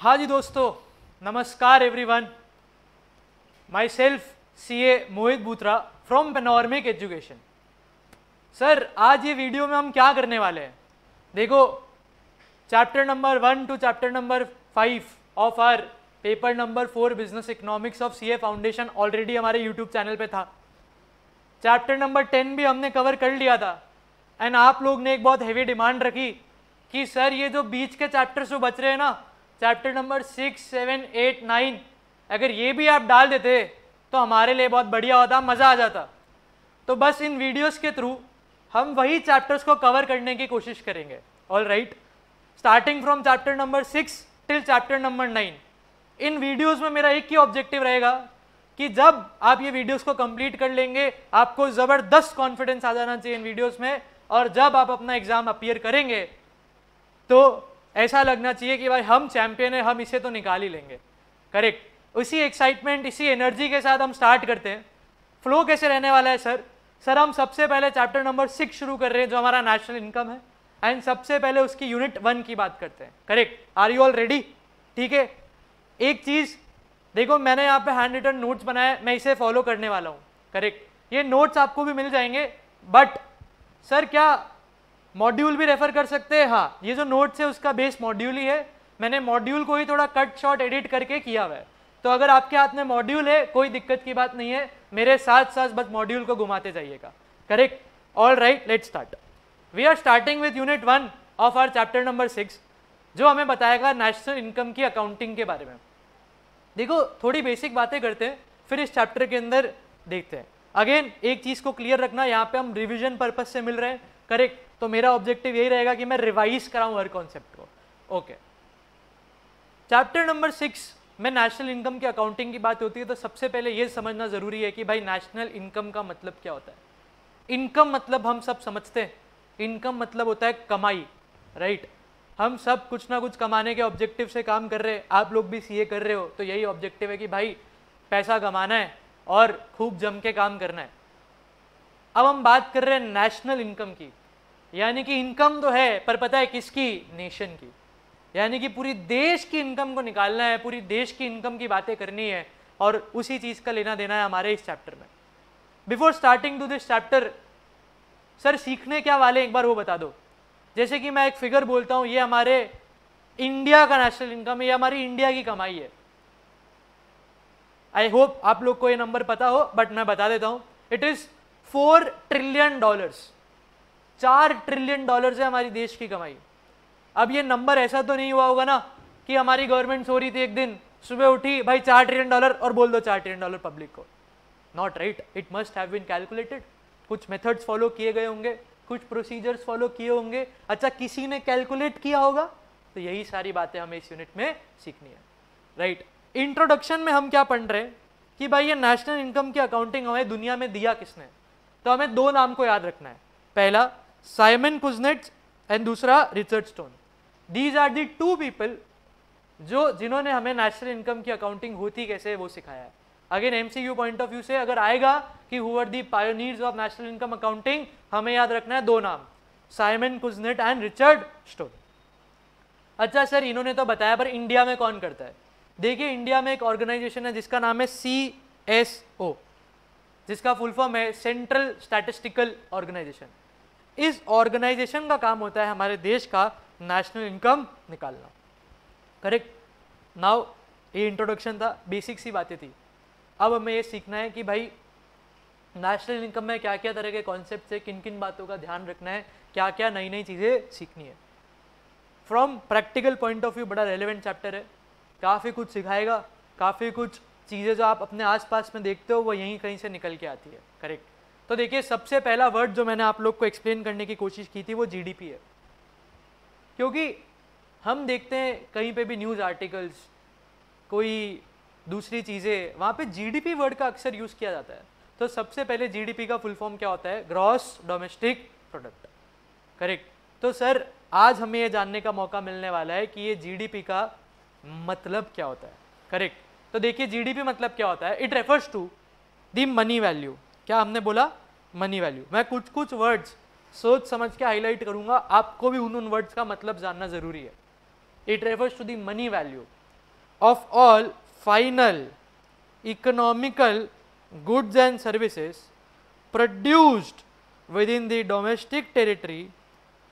हाँ जी दोस्तों, नमस्कार everyone myself C A Mohit Batra from panoramic education sir आज ये वीडियो में हम क्या करने वाले हैं? देखो chapter number one two chapter number five of our paper number four business economics of C A foundation already हमारे यूट्यूब चैनल पे था. चैप्टर नंबर टेन भी हमने कवर कर लिया था. एंड आप लोग ने एक बहुत हैवी डिमांड रखी कि सर ये जो बीच के चैप्टर्स जो बच रहे हैं ना chapter number six seven eight nine अगर ये भी आप डाल देते तो हमारे लिए बहुत बढ़िया होता, मज़ा आ जाता। तो बस इन वीडियोस के थ्रू हम वही चैप्टर्स को कवर करने की कोशिश करेंगे। All right starting from chapter number six till chapter number nine in videos में मेरा एक ही ऑब्जेक्टिव रहेगा कि जब आप ये वीडियोस को कंप्लीट कर लेंगे, आपको ज़बरदस्त कॉन्फिडेंस आ जाना चाहिए इन वीडियोस में, और जब आप अपना एग्ज़ाम अपियर करेंगे तो ऐसा लगना चाहिए कि भाई हम चैंपियन है, हम इसे तो निकाल ही लेंगे। करेक्ट उसी एक्साइटमेंट इसी एनर्जी के साथ हम स्टार्ट करते हैं। फ्लो कैसे रहने वाला है सर सर हम सबसे पहले चैप्टर नंबर सिक्स शुरू कर रहे हैं, जो हमारा नेशनल इनकम है। एंड सबसे पहले उसकी यूनिट वन की बात करते हैं। Correct are you all ready ठीक है? एक चीज़, देखो, मैंने यहाँ पे हैंड रिटर्न नोट्स बनाए, मैं इसे फॉलो करने वाला हूँ। करेक्ट ये नोट्स आपको भी मिल जाएँगे बट सर क्या मॉड्यूल भी रेफर कर सकते हैं हाँ। ये जो नोट्स है, उसका बेस मॉड्यूल ही है। मैंने मॉड्यूल को ही थोड़ा कट शॉर्ट एडिट करके किया हुआ है। तो अगर आपके हाथ में मॉड्यूल है, कोई दिक्कत की बात नहीं है। मेरे साथ साथ बस मॉड्यूल को घुमाते जाइएगा। Correct all right let start we are starting with unit one of our chapter number six जो हमें बताएगा नेशनल इनकम की अकाउंटिंग के बारे में। देखो, थोड़ी बेसिक बातें करते हैं, फिर इस चैप्टर के अंदर देखते हैं। अगेन एक चीज़ को क्लियर रखना, यहाँ पे हम रिविजन पर्पज से मिल रहे हैं। करेक्ट तो मेरा ऑब्जेक्टिव यही रहेगा कि मैं रिवाइज कराऊं हर कॉन्सेप्ट को। ओके चैप्टर नंबर सिक्स में नेशनल इनकम की अकाउंटिंग की बात होती है तो सबसे पहले ये समझना ज़रूरी है कि भाई नेशनल इनकम का मतलब क्या होता है? इनकम मतलब हम सब समझते हैं। इनकम मतलब होता है कमाई राइट हम सब कुछ ना कुछ कमाने के ऑब्जेक्टिव से काम कर रहे हैं। आप लोग भी सीए कर रहे हो तो यही ऑब्जेक्टिव है कि भाई पैसा कमाना है और खूब जम के काम करना है। अब हम बात कर रहे हैं नेशनल इनकम की। यानी कि इनकम तो है, पर पता है किसकी? नेशन की। यानी कि पूरी देश की इनकम को निकालना है, पूरी देश की इनकम की बातें करनी है, और उसी चीज़ का लेना देना है हमारे इस चैप्टर में। Before starting to this chapter sir सीखने क्या वाले? एक बार वो बता दो। जैसे कि मैं एक फिगर बोलता हूँ, ये हमारे इंडिया का नेशनल इनकम है, ये हमारी इंडिया की कमाई है। आई होप आप लोग को ये नंबर पता हो बट मैं बता देता हूँ। It is four trillion dollars चार ट्रिलियन डॉलर है हमारी देश की कमाई। अब ये नंबर ऐसा तो नहीं हुआ होगा ना कि हमारी गवर्नमेंट सो रही थी एक दिन, सुबह उठी, भाई चार ट्रिलियन डॉलर और बोल दो चार ट्रिलियन डॉलर पब्लिक को। Not right it must have been calculated कुछ मेथड्स फॉलो किए गए होंगे, कुछ प्रोसीजर्स फॉलो किए होंगे। अच्छा किसी ने कैलकुलेट किया होगा? तो यही सारी बातें हमें इस यूनिट में सीखनी है। Right right. इंट्रोडक्शन में हम क्या पढ़ रहे हैं? कि भाई ये नेशनल इनकम की अकाउंटिंग हमें दुनिया में दिया किसने? तो हमें दो नाम को याद रखना है। पहला साइमन कुजनेट एंड दूसरा Richard Stone these are the two people जो जिन्होंने हमें नेशनल इनकम की अकाउंटिंग होती कैसे वो सिखाया है। Again MCQ point of view से अगर आएगा कि who are the pioneers of national income accounting हमें याद रखना है दो नाम Simon Kuznets and Richard Stone अच्छा सर, इन्होंने तो बताया, पर इंडिया में कौन करता है? देखिए इंडिया में एक ऑर्गेनाइजेशन है जिसका नाम है सी एस ओ जिसका फुल फॉर्म है सेंट्रल स्टैटिस्टिकल ऑर्गेनाइजेशन इस ऑर्गेनाइजेशन का काम होता है हमारे देश का नेशनल इनकम निकालना। करेक्ट? नाउ, ये इंट्रोडक्शन था बेसिक सी बातें थी। अब हमें ये सीखना है कि भाई नेशनल इनकम में क्या क्या तरह के कॉन्सेप्ट है किन किन बातों का ध्यान रखना है क्या क्या नई नई चीज़ें सीखनी है। From practical point of view बड़ा रेलिवेंट चैप्टर है। काफ़ी कुछ सिखाएगा, काफ़ी कुछ चीज़ें जो आप अपने आसपास में देखते हो, वो यहीं कहीं से निकल के आती है। करेक्ट तो देखिए, सबसे पहला वर्ड जो मैंने आप लोग को एक्सप्लेन करने की कोशिश की थी, वो जीडीपी है। क्योंकि हम देखते हैं, कहीं पे भी न्यूज़ आर्टिकल्स कोई दूसरी चीज़ें, वहाँ पे जीडीपी वर्ड का अक्सर यूज़ किया जाता है। तो सबसे पहले जीडीपी का फुल फॉर्म क्या होता है? ग्रॉस डोमेस्टिक प्रोडक्ट करेक्ट तो सर आज हमें ये जानने का मौका मिलने वाला है कि ये जीडीपी का मतलब क्या होता है। करेक्ट तो देखिए जीडीपी मतलब क्या होता है? It refers to the money value क्या हमने बोला? मनी वैल्यू मैं कुछ कुछ वर्ड्स सोच समझ के हाईलाइट करूँगा। आपको भी उन उन वर्ड्स का मतलब जानना ज़रूरी है। It refers to the money value of all final economical goods and services produced within the domestic territory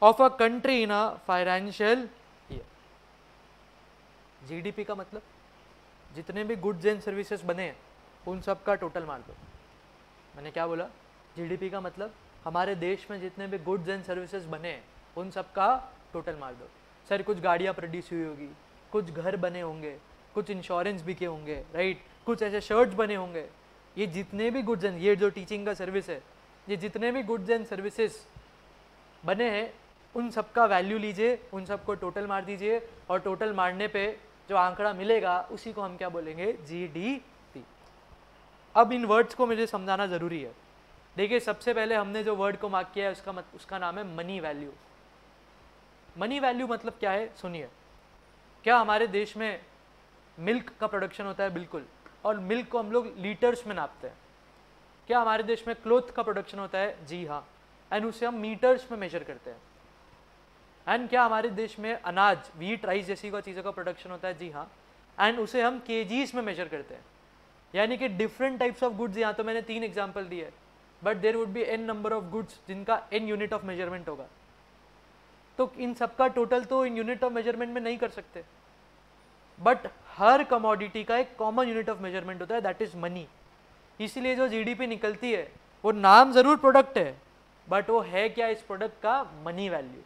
of a country in a financial year. GDP का मतलब? जितने भी गुड्स एंड सर्विसेज़ बने हैं, उन सब का टोटल दो मैंने क्या बोला? जीडीपी का मतलब हमारे देश में जितने भी गुड्स एंड सर्विसेज़ बने, उन सब का टोटल मार दो। सर कुछ गाड़ियाँ प्रोड्यूस हुई होगी, कुछ घर बने होंगे, कुछ इंश्योरेंस बिके होंगे राइट कुछ ऐसे शर्ट्स बने होंगे। ये जितने भी गुड्स एंड ये जो टीचिंग का सर्विस है, ये जितने भी गुड्स एंड सर्विसेज़ बने हैं, उन सब का वैल्यू लीजिए, उन सबको टोटल मार दीजिए और टोटल मारने पे जो आंकड़ा मिलेगा, उसी को हम क्या बोलेंगे? जी डी अब इन वर्ड्स को मुझे समझाना ज़रूरी है। देखिए सबसे पहले हमने जो वर्ड को मार्क किया है उसका मत, उसका नाम है मनी वैल्यू मनी वैल्यू मतलब क्या है? सुनिए। क्या हमारे देश में मिल्क का प्रोडक्शन होता है? बिल्कुल। और मिल्क को हम लोग लीटर्स में नापते हैं। क्या हमारे देश में क्लोथ का प्रोडक्शन होता है? जी हाँ। एंड उसे हम मीटर्स में मेजर करते हैं। एंड क्या हमारे देश में अनाज वीट राइस जैसी चीज़ों का प्रोडक्शन होता है? जी हाँ। एंड उसे हम के में मेजर करते हैं। यानी कि डिफरेंट टाइप्स ऑफ़ गुड्स यहाँ तो मैंने तीन एग्ज़ाम्पल दिए but there would be an number of goods जिनका एन यूनिट ऑफ़ मेज़रमेंट होगा। तो इन सबका टोटल तो इन यूनिट ऑफ़ मेज़रमेंट में नहीं कर सकते। बट हर कमोडिटी का एक कॉमन यूनिट ऑफ़ मेज़रमेंट होता है दैट इज़ मनी इसीलिए जो जीडीपी निकलती है, वो नाम ज़रूर प्रोडक्ट है बट वो है क्या इस प्रोडक्ट का मनी वैल्यू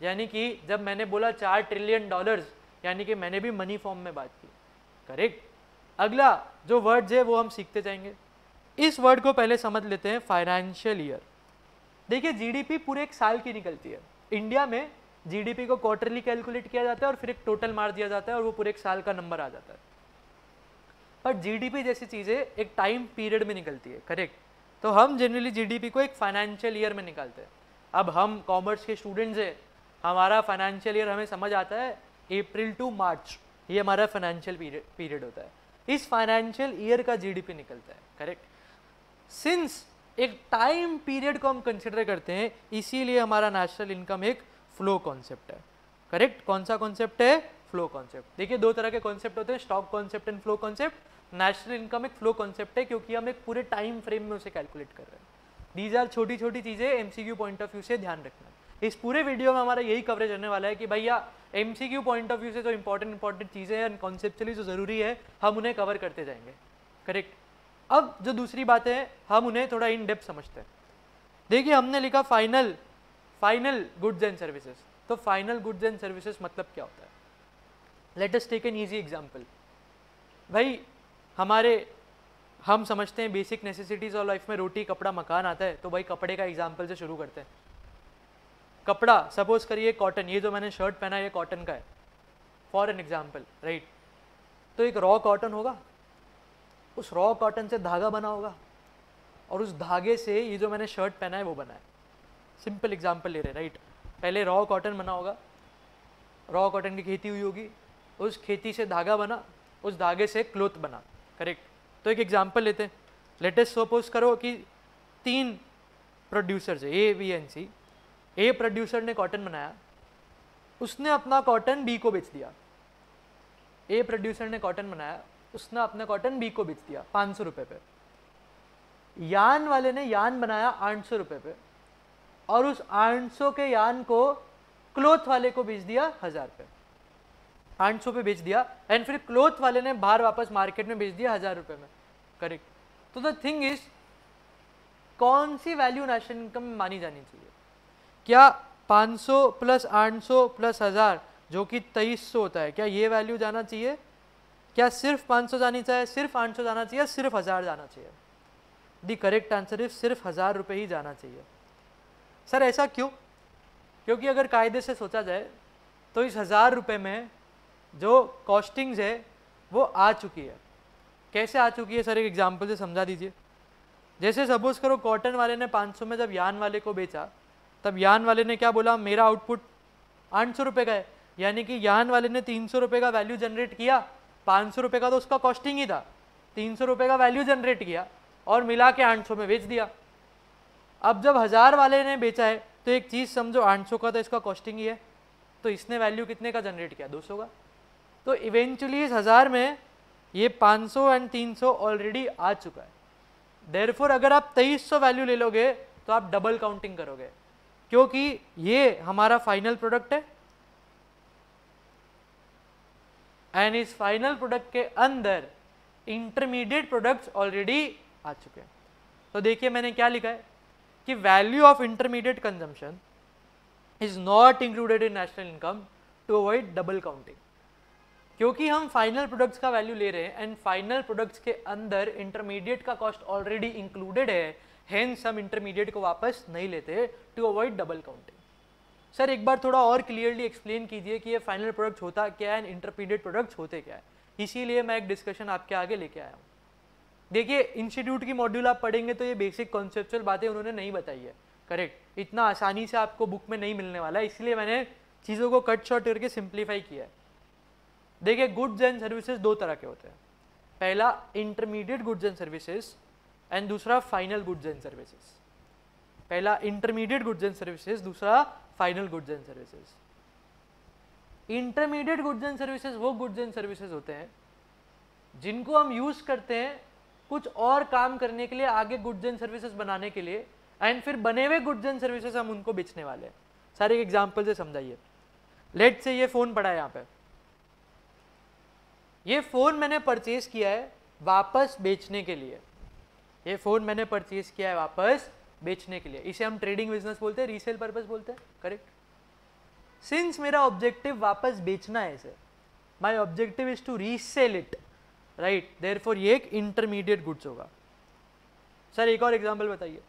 यानी कि जब मैंने बोला चार ट्रिलियन डॉलर्स यानी कि मैंने भी मनी फॉर्म में बात की। करेक्ट अगला जो वर्ड है, वो हम सीखते जाएँगे। इस वर्ड को पहले समझ लेते हैं फाइनेंशियल ईयर देखिए जीडीपी पूरे एक साल की निकलती है। इंडिया में जीडीपी को क्वार्टरली कैलकुलेट किया जाता है और फिर एक टोटल मार दिया जाता है और वो पूरे एक साल का नंबर आ जाता है। पर जीडीपी जैसी चीज़ें एक टाइम पीरियड में निकलती है करेक्ट तो हम जनरली जीडीपी को एक फाइनेंशियल ईयर में निकालते हैं। अब हम कॉमर्स के स्टूडेंट्स हैं। हमारा फाइनेंशियल ईयर हमें समझ आता है अप्रैल टू मार्च ये हमारा फाइनेंशियल पीरियड होता है। इस फाइनेंशियल ईयर का जीडीपी निकलता है करेक्ट सिंस एक टाइम पीरियड को हम कंसिडर करते हैं, इसीलिए हमारा नेशनल इनकम एक फ्लो कॉन्सेप्ट है करेक्ट कौन सा कॉन्सेप्ट है? फ्लो कॉन्सेप्ट देखिए, दो तरह के कॉन्सेप्ट होते हैं stock concept and flow concept national income एक फ्लो कॉन्सेप्ट है, क्योंकि हम एक पूरे टाइम फ्रेम में उसे कैलकुलेट कर रहे हैं। दीज आर छोटी छोटी चीज़ें एमसीक्यू पॉइंट ऑफ़ व्यू से ध्यान रखना। इस पूरे वीडियो में हमारा यही कवरेज रहने वाला है कि भैया एमसीक्यू पॉइंट ऑफ़ व्यू से जो इंपॉर्टेंट इंपॉर्टेंट चीज़ें हैं कॉन्सेप्चुअली जो ज़रूरी है, हम उन्हें कवर करते जाएँगे। करेक्ट अब जो दूसरी बात है, हम उन्हें थोड़ा इन डेप्थ समझते हैं। देखिए, हमने लिखा final final goods and services तो फाइनल गुड्स एंड सर्विसेज़ मतलब क्या होता है? Let us take an easy example भाई, हमारे, हम समझते हैं बेसिक नेसेसिटीज़ और लाइफ में रोटी, कपड़ा, मकान आता है तो भाई कपड़े का एग्ज़ाम्पल से शुरू करते हैं। कपड़ा सपोज़ करिए कॉटन ये जो मैंने शर्ट पहना है, ये कॉटन का है। फॉर एन एग्ज़ाम्पल राइट तो एक रॉ कॉटन होगा। उस रॉ कॉटन से धागा बना होगा। और उस धागे से ये जो मैंने शर्ट पहना है, वो बना है। सिंपल एग्ज़ाम्पल ले रहे राइट पहले रॉ कॉटन बना होगा। रॉ कॉटन की खेती हुई होगी। उस खेती से धागा बना, उस धागे से क्लोथ बना। करेक्ट तो एक एग्ज़ाम्पल लेते हैं। लेटेस्ट सपोज़ करो कि तीन producers A B and C A producer ने कॉटन बनाया। उसने अपना कॉटन बी को बेच दिया। ए प्रोड्यूसर ने कॉटन बनाया। उसने अपना कॉटन बी को बेच दिया पाँच सौ रुपये पे। यान वाले ने यान बनाया आठ सौ रुपये पे। और उस आठ सौ के यान को क्लोथ वाले को बेच दिया हज़ार पे। आठ सौ पे बेच दिया। एंड फिर क्लोथ वाले ने बाहर वापस मार्केट में बेच दिया हज़ार रुपये में। करेक्ट तो द थिंग इज़ कौन सी वैल्यू नेशनल इनकम मानी जानी चाहिए? क्या 500 प्लस 800 प्लस हज़ार, जो कि तेईस होता है, क्या ये वैल्यू जाना चाहिए? क्या सिर्फ़ 500 जानी चाहिए, सिर्फ़ 800 जाना चाहिए, सिर्फ़ हज़ार जाना चाहिए? दी करेक्ट आंसर इज़ सिर्फ़ हज़ार रुपये ही जाना चाहिए। सर, ऐसा क्यों? क्योंकि अगर कायदे से सोचा जाए तो इस हज़ार रुपये में जो कॉस्टिंग्स है, वो आ चुकी है। कैसे आ चुकी है? सर, एक एग्ज़ाम्पल से समझा दीजिए। जैसे सपोज़ करो कॉटन वाले ने 500 में जब यान वाले को बेचा तब यान वाले ने क्या बोला? मेरा आउटपुट आठ सौ रुपये का है। यानी कि यान वाले ने तीन सौ रुपये का वैल्यू जनरेट किया। पाँच सौ रुपये का तो उसका कॉस्टिंग ही था। तीन सौ रुपये का वैल्यू जनरेट किया और मिला के आठ सौ में बेच दिया। अब जब हज़ार वाले ने बेचा है तो एक चीज़ समझो, आठ सौ का तो इसका कॉस्टिंग ही है। तो इसने वैल्यू कितने का जनरेट किया? दो सौ का। तो इवेंचुअली इस हज़ार में ये 500 एंड 300 ऑलरेडी आ चुका है। देयरफॉर अगर आप तेईस सौ वैल्यू ले लोगे तो आप डबल काउंटिंग करोगे। क्योंकि ये हमारा फाइनल प्रोडक्ट है। एंड इस फाइनल प्रोडक्ट के अंदर इंटरमीडिएट प्रोडक्ट्स ऑलरेडी आ चुके हैं। तो देखिए मैंने क्या लिखा है कि value of intermediate consumption is not included in national income to avoid double counting क्योंकि हम फाइनल प्रोडक्ट्स का वैल्यू ले रहे हैं एंड फाइनल प्रोडक्ट्स के अंदर इंटरमीडिएट का कॉस्ट ऑलरेडी इंक्लूडेड है हेंस हम इंटरमीडिएट को वापस नहीं लेते to avoid double counting sir एक बार थोड़ा और क्लियरली एक्सप्लेन कीजिए कि ये फाइनल प्रोडक्ट होता क्या है एंड इंटरमीडिएट प्रोडक्ट्स होते क्या है. इसीलिए मैं एक डिस्कशन आपके आगे लेके आया हूँ. देखिए इंस्टीट्यूट की मॉड्यूल आप पढ़ेंगे तो ये बेसिक कॉन्सेप्चुअल बातें उन्होंने नहीं बताई है. करेक्ट इतना आसानी से आपको बुक में नहीं मिलने वाला है. इसलिए मैंने चीज़ों को कट शॉर्ट करके सिंप्लीफाई किया है. देखिए गुड्स एंड सर्विसेज़ दो तरह के होते हैं. पहला intermediate goods and services and दूसरा फाइनल गुड्स एंड सर्विसेज़ पहला इंटरमीडिएट गुड्स एंड सर्विसेज़ दूसरा final goods and services intermediate goods and services वो गुड्स एंड सर्विसेज़ होते हैं, जिनको हम यूज़ करते हैं कुछ और काम करने के लिए, आगे गुड्स एंड सर्विसेज़ बनाने के लिए एंड फिर बने हुए गुड्स एंड सर्विसेज़ हम उनको बेचने वाले हैं. सारे एग्ज़ाम्पल से समझाइए. लेट से ये फ़ोन पड़ा है यहाँ पे. ये फ़ोन मैंने परचेज किया है वापस बेचने के लिए. ये फ़ोन मैंने परचेज किया है वापस बेचने के लिए। इसे हम ट्रेडिंग बिज़नेस बोलते हैं रीसेल पर्पज बोलते हैं। करेक्ट सिंस मेरा ऑब्जेक्टिव वापस बेचना है इसे my objective is to resell it right therefore ये एक इंटरमीडिएट गुड्स होगा। सर एक और एग्ज़ाम्पल बताइए।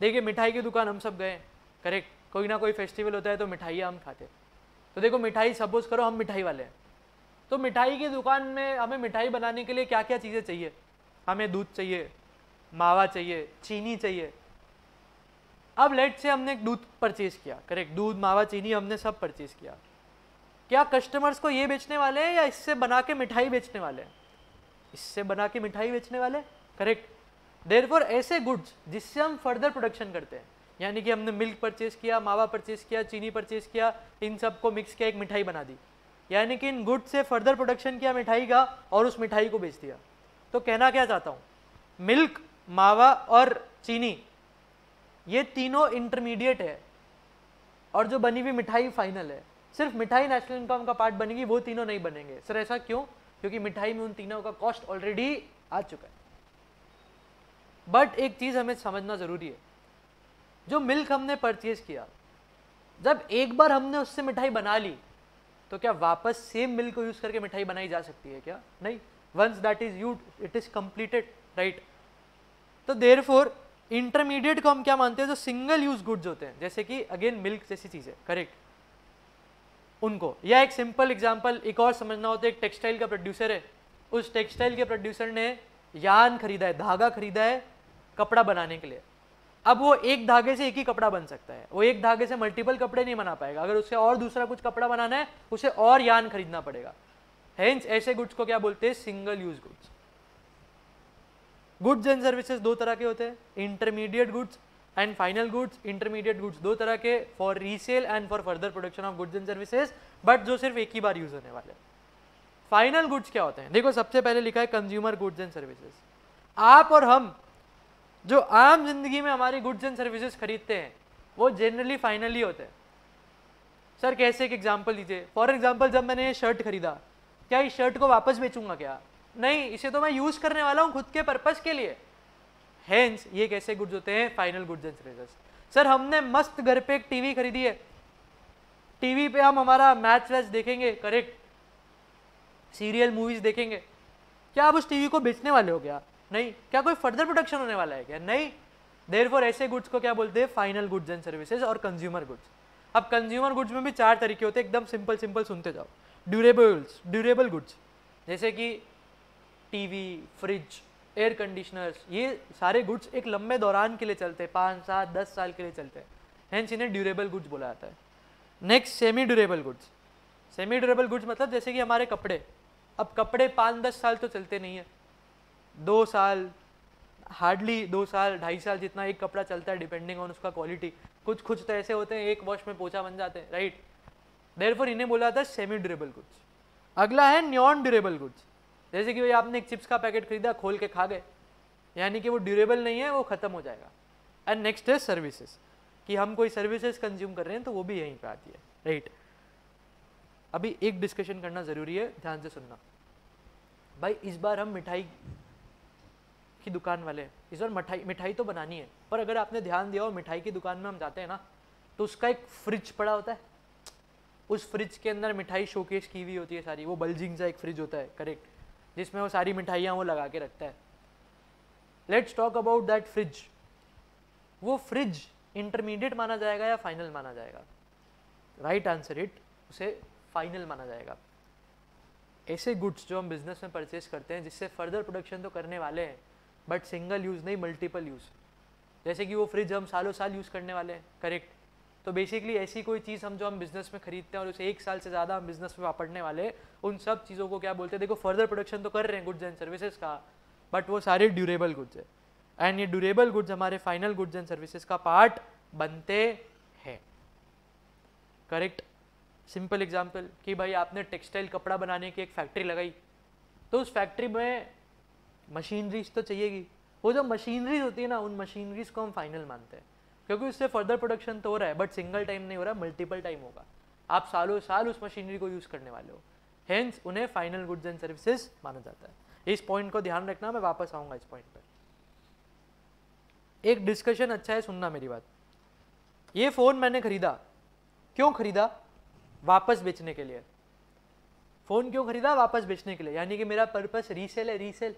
देखिए, मिठाई की दुकान हम सब गए करेक्ट कोई ना कोई फेस्टिवल होता है तो मिठाइयाँ हम खाते तो देखो, मिठाई सपोज़ करो हम मिठाई वाले हैं। तो मिठाई की दुकान में हमें मिठाई बनाने के लिए क्या क्या चीज़ें चाहिए? हमें दूध चाहिए मावा चाहिए, चीनी चाहिए। अब लेट से हमने दूध परचेज किया करेक्ट दूध, मावा, चीनी हमने सब परचेज किया। क्या कस्टमर्स को ये बेचने वाले हैं या इससे बना के मिठाई बेचने वाले हैं? इससे बना के मिठाई बेचने वाले करेक्ट देर ऐसे गुड्स जिससे हम फर्दर प्रोडक्शन करते हैं। यानी कि हमने मिल्क परचेज किया, मावा परचेज किया, चीनी परचेज किया, इन सबको मिक्स किया, एक मिठाई बना दी। यानी कि इन गुड से फर्दर प्रोडक्शन किया मिठाई का और उस मिठाई को बेच दिया। तो कहना क्या चाहता हूँ? मिल्क मावा और चीनी, ये तीनों इंटरमीडिएट है। और जो बनी हुई मिठाई फाइनल है, सिर्फ़ मिठाई नेशनल इनकम का पार्ट बनेगी, वो तीनों नहीं बनेंगे। सर, ऐसा क्यों? क्योंकि मिठाई में उन तीनों का कॉस्ट ऑलरेडी आ चुका है। बट एक चीज़ हमें समझना ज़रूरी है, जो मिल्क हमने परचेज किया, जब एक बार हमने उससे मिठाई बना ली तो क्या वापस सेम मिल्क को यूज़ करके मिठाई बनाई जा सकती है क्या? नहीं। Once that is you it is completed right तो देर फोर इंटरमीडिएट को हम क्या मानते हैं? जो सिंगल यूज़ गुड्स होते हैं, जैसे कि अगेन मिल्क जैसी चीज़ करेक्ट उनको। या एक सिंपल एग्ज़ाम्पल एक और समझना होता है, एक टेक्सटाइल का प्रोड्यूसर है। उस टेक्सटाइल के प्रोड्यूसर ने यान खरीदा है, धागा खरीदा है, कपड़ा बनाने के लिए। अब वो एक धागे से एक ही कपड़ा बन सकता है। वो एक धागे से मल्टीपल कपड़े नहीं बना पाएगा। अगर उसे और दूसरा कुछ कपड़ा बनाना है, उसे और यान खरीदना पड़ेगा। हेंस ऐसे गुड्स को क्या बोलते हैं? Single use goods goods and services दो तरह के होते हैं। Intermediate goods and final goods intermediate goods दो तरह के for resale and for further production of goods and services but जो सिर्फ़ एक ही बार यूज़ होने वाले फाइनल गुड्स क्या होते हैं? देखो, सबसे पहले लिखा है कंज्यूमर गुड्स एंड सर्विसेज़ आप और हम जो आम ज़िंदगी में हमारी गुड्स एंड सर्विसेज़ खरीदते हैं, वो जनरली फाइनली होते हैं। सर, कैसे एक एग्ज़ाम्पल दीजिए। फॉर एग्ज़ाम्पल जब मैंने ये शर्ट खरीदा, क्या इस शर्ट को वापस बेचूँगा क्या? नहीं, इसे तो मैं यूज़ करने वाला हूँ खुद के पर्पज के लिए। हैंस ये कैसे गुड्स होते हैं? Final goods and services sir हमने मस्त घर पे एक टीवी खरीदी है। टीवी पे हम हमारा मैच वैच देखेंगे करेक्ट सीरियल मूवीज़ देखेंगे। क्या आप उस टीवी को बेचने वाले हो क्या? नहीं। क्या कोई फर्दर प्रोडक्शन होने वाला है क्या? नहीं। देर फॉर ऐसे गुड्स को क्या बोलते हैं? फाइनल गुड्स एंड सर्विसेज़ और कंज्यूमर गुड्स अब कंज्यूमर गुड्स में भी चार तरीके होते हैं। एकदम सिंपल सिंपल सुनते जाओ। ड्यूरेबल्स ड्यूरेबल गुड्स जैसे कि टीवी, फ्रिज एयर कंडीशनर्स ये सारे गुड्स एक लंबे दौरान के लिए चलते हैं, पाँच सात, दस साल के लिए चलते हैं। हेंस इन्हें ड्यूरेबल गुड्स बोला जाता है। Next semi durable goods semi durable goods मतलब जैसे कि हमारे कपड़े। अब कपड़े पाँच दस साल तो चलते नहीं है। दो साल हार्डली दो साल, ढाई साल जितना एक कपड़ा चलता है डिपेंडिंग ऑन उसका क्वालिटी कुछ कुछ तो ऐसे होते हैं, एक वॉश में पोछा बन जाते हैं राइट देर इन्हें बोला था सेमी ड्यूरेबल गुड्स अगला है नॉन ड्यूरेबल गुड्स जैसे कि भाई आपने एक चिप्स का पैकेट खरीदा, खोल के खा गए। यानी कि वो ड्यूरेबल नहीं है, वो ख़त्म हो जाएगा। एंड नेक्स्ट है सर्विसेज़ कि हम कोई सर्विसेज़ कंज्यूम कर रहे हैं तो वो भी यहीं पे आती है। राइट अभी एक डिस्कशन करना ज़रूरी है, ध्यान से सुनना। भाई, इस बार हम मिठाई की दुकान वाले हैं। इस बार मिठाई मिठाई तो बनानी है, पर अगर आपने ध्यान दिया हो, मिठाई की दुकान में हम जाते हैं ना तो उसका एक फ्रिज पड़ा होता है। उस फ्रिज के अंदर मिठाई शोकेस की हुई होती है सारी। वो बल्जिंग सा एक फ्रिज होता है करेक्ट जिसमें वो सारी मिठाइयाँ वो लगा के रखता है। Let's talk about that fridge वो फ्रिज इंटरमीडिएट माना जाएगा या फाइनल माना जाएगा? राइट आंसर इट उसे फाइनल माना जाएगा। ऐसे गुड्स जो हम बिज़नेस में परचेज करते हैं, जिससे फर्दर प्रोडक्शन तो करने वाले हैं बट सिंगल यूज़ नहीं मल्टीपल यूज़ जैसे कि वो फ्रिज हम सालों साल यूज़ करने वाले हैं करेक्ट तो बेसिकली ऐसी कोई चीज़ हम जो हम बिज़नेस में खरीदते हैं और उसे एक साल से ज़्यादा हम बिज़नेस में वापरने वाले उन सब चीज़ों को क्या बोलते हैं, देखो फर्दर प्रोडक्शन तो कर रहे हैं गुड्स एंड सर्विसेज़ का बट वो सारे ड्यूरेबल गुड्स है। एंड ये ड्यूरेबल गुड्स हमारे फाइनल गुड्स एंड सर्विसेज़ का पार्ट बनते हैं। करेक्ट सिंपल एग्ज़ाम्पल कि भाई आपने टेक्सटाइल कपड़ा बनाने की एक फैक्ट्री लगाई तो उस फैक्ट्री में मशीनरीज तो चाहिएगी। वो जो मशीनरीज होती है ना, उन मशीनरीज को हम फाइनल मानते हैं। क्योंकि उससे फर्दर प्रोडक्शन तो हो रहा है बट सिंगल टाइम नहीं हो रहा मल्टीपल टाइम होगा। आप सालों साल उस मशीनरी को यूज़ करने वाले हो। हेंस उन्हें फाइनल गुड्स एंड सर्विसेज़ माना जाता है। इस पॉइंट को ध्यान रखना, मैं वापस आऊँगा इस पॉइंट पर। एक डिस्कशन अच्छा है सुनना मेरी बात। ये फ़ोन मैंने खरीदा। क्यों खरीदा? वापस बेचने के लिए। फ़ोन क्यों खरीदा? वापस बेचने के लिए। यानी कि मेरा पर्पस रीसेल है रीसेल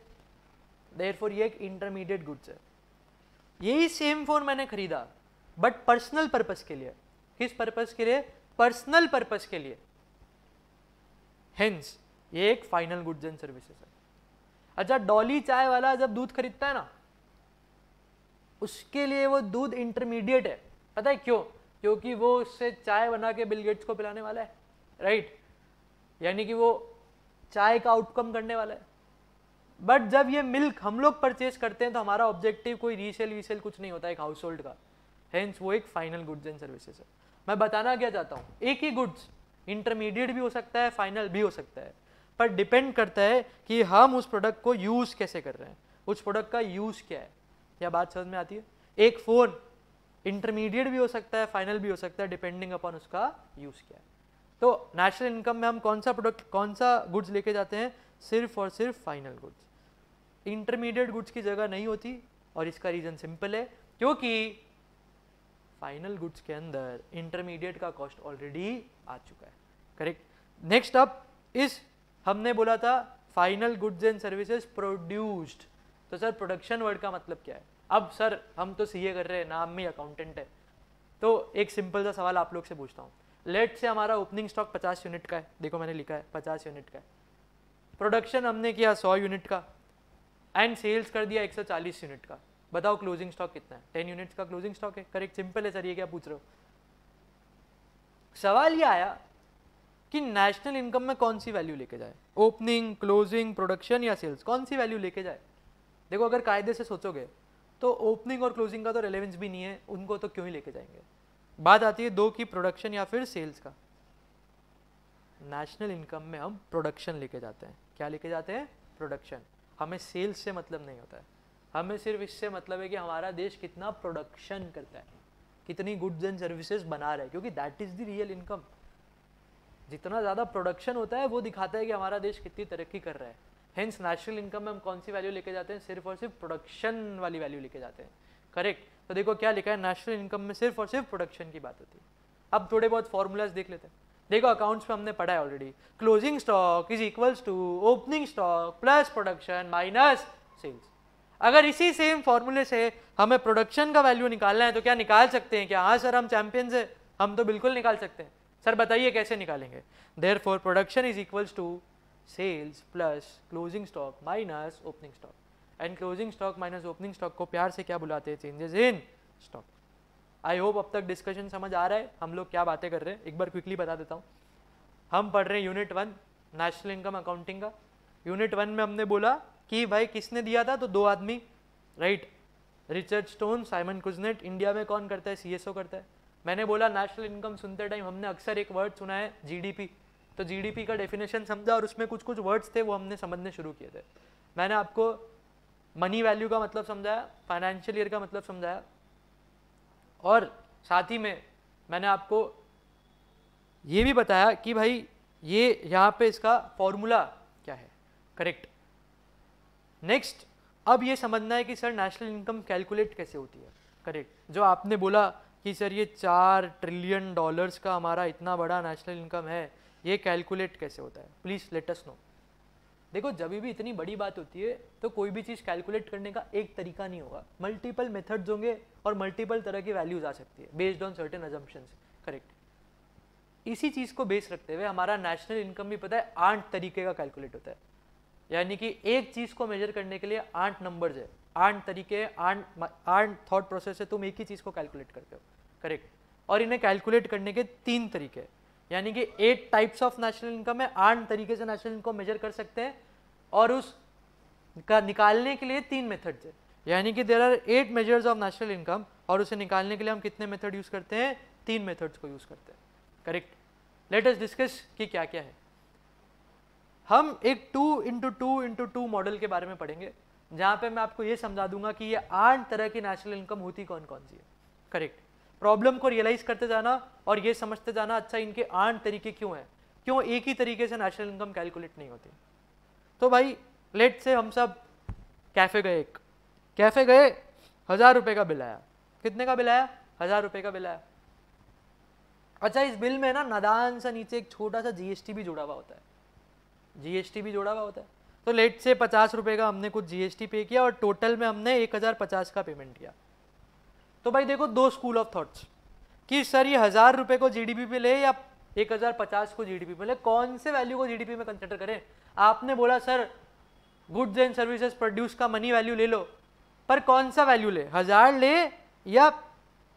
देर फॉर ये एक इंटरमीडिएट गुड्स है। यही सेम फ़ोन मैंने खरीदा। बट पर्सनल पर्पस के लिए। किस पर्पस के लिए? पर्सनल पर्पस के लिए। हेंस ये एक फाइनल गुड्स एंड सर्विसेज़ है। अच्छा डॉली चाय वाला जब दूध खरीदता है ना, उसके लिए वो दूध इंटरमीडिएट है। पता है क्यों? क्योंकि वो उससे चाय बना के बिल गेट्स को पिलाने वाला है राइट यानी कि वो चाय का आउटकम करने वाला है। बट जब ये मिल्क हम लोग परचेज करते हैं तो हमारा ऑब्जेक्टिव कोई रीसेल वीसेल कुछ नहीं होता एक हाउस होल्ड का। हेंस वो एक फाइनल गुड्स एंड सर्विसेज़ है। मैं बताना क्या चाहता हूँ? एक ही गुड्स इंटरमीडिएट भी हो सकता है फाइनल भी हो सकता है। पर डिपेंड करता है कि हम उस प्रोडक्ट को यूज़ कैसे कर रहे हैं। उस प्रोडक्ट का यूज़ क्या है? क्या बात समझ में आती है? एक फ़ोन इंटरमीडिएट भी हो सकता है फाइनल भी हो सकता है डिपेंडिंग अपॉन उसका यूज़ क्या है। तो नेशनल इनकम में हम कौन सा प्रोडक्ट कौन सा गुड्स लेके जाते हैं? सिर्फ़ और सिर्फ़ फाइनल गुड्स इंटरमीडिएट गुड्स की जगह नहीं होती और इसका रीज़न सिंपल है, क्योंकि फाइनल गुड्स के अंदर इंटरमीडिएट का कॉस्ट ऑलरेडी आ चुका है। करेक्ट? नेक्स्ट अप इस, हमने बोला था final goods and services produced. तो सर, प्रोडक्शन वर्ड का मतलब क्या है? अब सर, हम तो सीए कर रहे हैं नाम में अकाउंटेंट है। तो एक सिंपल सा सवाल आप लोग से पूछता हूँ। लेट से हमारा ओपनिंग स्टॉक 50 यूनिट का है। देखो मैंने लिखा है 50 यूनिट का है। प्रोडक्शन हमने किया 100 यूनिट का। एंड सेल्स कर दिया 140 यूनिट का। बताओ क्लोजिंग स्टॉक कितना है? टेन यूनिट्स का क्लोजिंग स्टॉक है? करेक्ट सिंपल है सर ये क्या पूछ रहे हो? सवाल ये आया कि नेशनल इनकम में कौन सी वैल्यू लेके जाए? ओपनिंग क्लोजिंग प्रोडक्शन या सेल्स कौन सी वैल्यू लेके जाए? देखो, अगर कायदे से सोचोगे तो ओपनिंग और क्लोजिंग का तो रेलेवेंस भी नहीं है, उनको तो क्यों ही लेके जाएँगे? बात आती है दो की प्रोडक्शन या फिर सेल्स का। नेशनल इनकम में हम प्रोडक्शन लेके जाते हैं। क्या लेके जाते हैं? प्रोडक्शन हमें सेल्स से मतलब नहीं होता है। हमें सिर्फ़ इससे मतलब है कि हमारा देश कितना प्रोडक्शन करता है, कितनी गुड्स एंड सर्विसेज़ बना रहा है, क्योंकि that is the real income जितना ज़्यादा प्रोडक्शन होता है, वो दिखाता है कि हमारा देश कितनी तरक्की कर रहा है। हेंस नेशनल इनकम में हम कौन सी वैल्यू लेके जाते हैं? सिर्फ़ और सिर्फ़ प्रोडक्शन वाली वैल्यू लेके जाते हैं। करेक्ट तो देखो क्या लिखा है? नेशनल इनकम में सिर्फ़ और सिर्फ़ प्रोडक्शन की बात होती है। अब थोड़े बहुत फॉर्मूलाज देख लेते हैं। देखो अकाउंट्स में हमने पढ़ा है already closing stock is equals to opening stock plus production minus sales अगर इसी सेम फॉर्मूले से हमें प्रोडक्शन का वैल्यू निकालना है तो क्या निकाल सकते हैं? क्या? हाँ सर हम चैंपियंस है। हम तो बिल्कुल निकाल सकते हैं। सर बताइए कैसे निकालेंगे? Therefore production is equals to sales plus closing stock minus opening stock and closing stock minus opening stock को प्यार से क्या बुलाते हैं? Changes in stock I hope अब तक डिस्कशन समझ आ रहा है। हम लोग क्या बातें कर रहे हैं? एक बार क्विकली बता देता हूँ। हम पढ़ रहे हैं unit one national income accounting का। यूनिट वन में हमने बोला कि भाई किसने दिया था? तो दो आदमी। Right Richard Stone Simon Kuznets India में कौन करता है? सीएसओ करता है। मैंने बोला नेशनल इनकम सुनते टाइम हमने अक्सर एक वर्ड सुना है जीडीपी तो जीडीपी का डेफिनेशन समझा और उसमें कुछ कुछ वर्ड्स थे, वो हमने समझने शुरू किए थे। मैंने आपको मनी वैल्यू का मतलब समझाया फाइनेंशियल ईयर का मतलब समझाया। और साथ ही में मैंने आपको ये भी बताया कि भाई, ये यहाँ पे इसका फॉर्मूला क्या है? करेक्ट नेक्स्ट अब ये समझना है कि सर नेशनल इनकम कैलकुलेट कैसे होती है? करेक्ट जो आपने बोला कि सर ये चार ट्रिलियन डॉलर्स का हमारा इतना बड़ा नेशनल इनकम है, ये कैलकुलेट कैसे होता है? प्लीज़ लेट अस नो देखो, जब भी इतनी बड़ी बात होती है तो कोई भी चीज़ कैलकुलेट करने का एक तरीका नहीं होगा। मल्टीपल मेथड्स होंगे और मल्टीपल तरह की वैल्यूज़ आ सकती है based on certain assumptions correct इसी चीज़ को बेस रखते हुए हमारा नेशनल इनकम भी पता है आठ तरीके का कैलकुलेट होता है। यानी कि एक चीज़ को मेजर करने के लिए आठ नंबर्स है। आठ तरीके आठ आठ थॉट प्रोसेस है तुम एक ही चीज़ को कैलकुलेट करते हो। करेक्ट और इन्हें कैलकुलेट करने के तीन तरीके यानी कि eight types of national income है। आठ तरीके से नेशनल इनकम मेजर कर सकते हैं। और उस का निकालने के लिए तीन मेथड है। यानी कि there are eight measures of national income और उसे निकालने के लिए हम कितने मेथड यूज़ करते हैं? तीन मेथड्स को यूज़ करते हैं। करेक्ट लेट अस डिस्कस कि क्या क्या है। हम एक two into two into two model के बारे में पढ़ेंगे, जहाँ पे मैं आपको ये समझा दूँगा कि ये आठ तरह की नेशनल इनकम होती कौन कौन सी है। करेक्ट प्रॉब्लम को रियलाइज़ करते जाना और ये समझते जाना अच्छा इनके आठ तरीके क्यों हैं? क्यों एक ही तरीके से नेशनल इनकम कैलकुलेट नहीं होती? तो भाई लेट से हम सब कैफ़े गए एक। कैफ़े गए, हज़ार रुपये का बिल आया। कितने का बिल आया? हज़ार रुपये का बिल आया। अच्छा इस बिल में ना नदान सा नीचे एक छोटा सा जीएसटी भी जुड़ा हुआ होता है। जीएसटी भी जोड़ा हुआ होता है। तो लेट से पचास रुपए का हमने कुछ जीएसटी पे किया और टोटल में हमने एक हज़ार पचास का पेमेंट किया। तो भाई देखो दो स्कूल ऑफ़ थॉट्स कि सर ये हज़ार रुपए को जीडीपी पे ले या एक हज़ार पचास को जीडीपी पे ले, कौन से वैल्यू को जीडीपी में कंसिडर करें? आपने बोला, sir goods and services produce का मनी वैल्यू ले लो, पर कौन सा वैल्यू ले? हज़ार ले या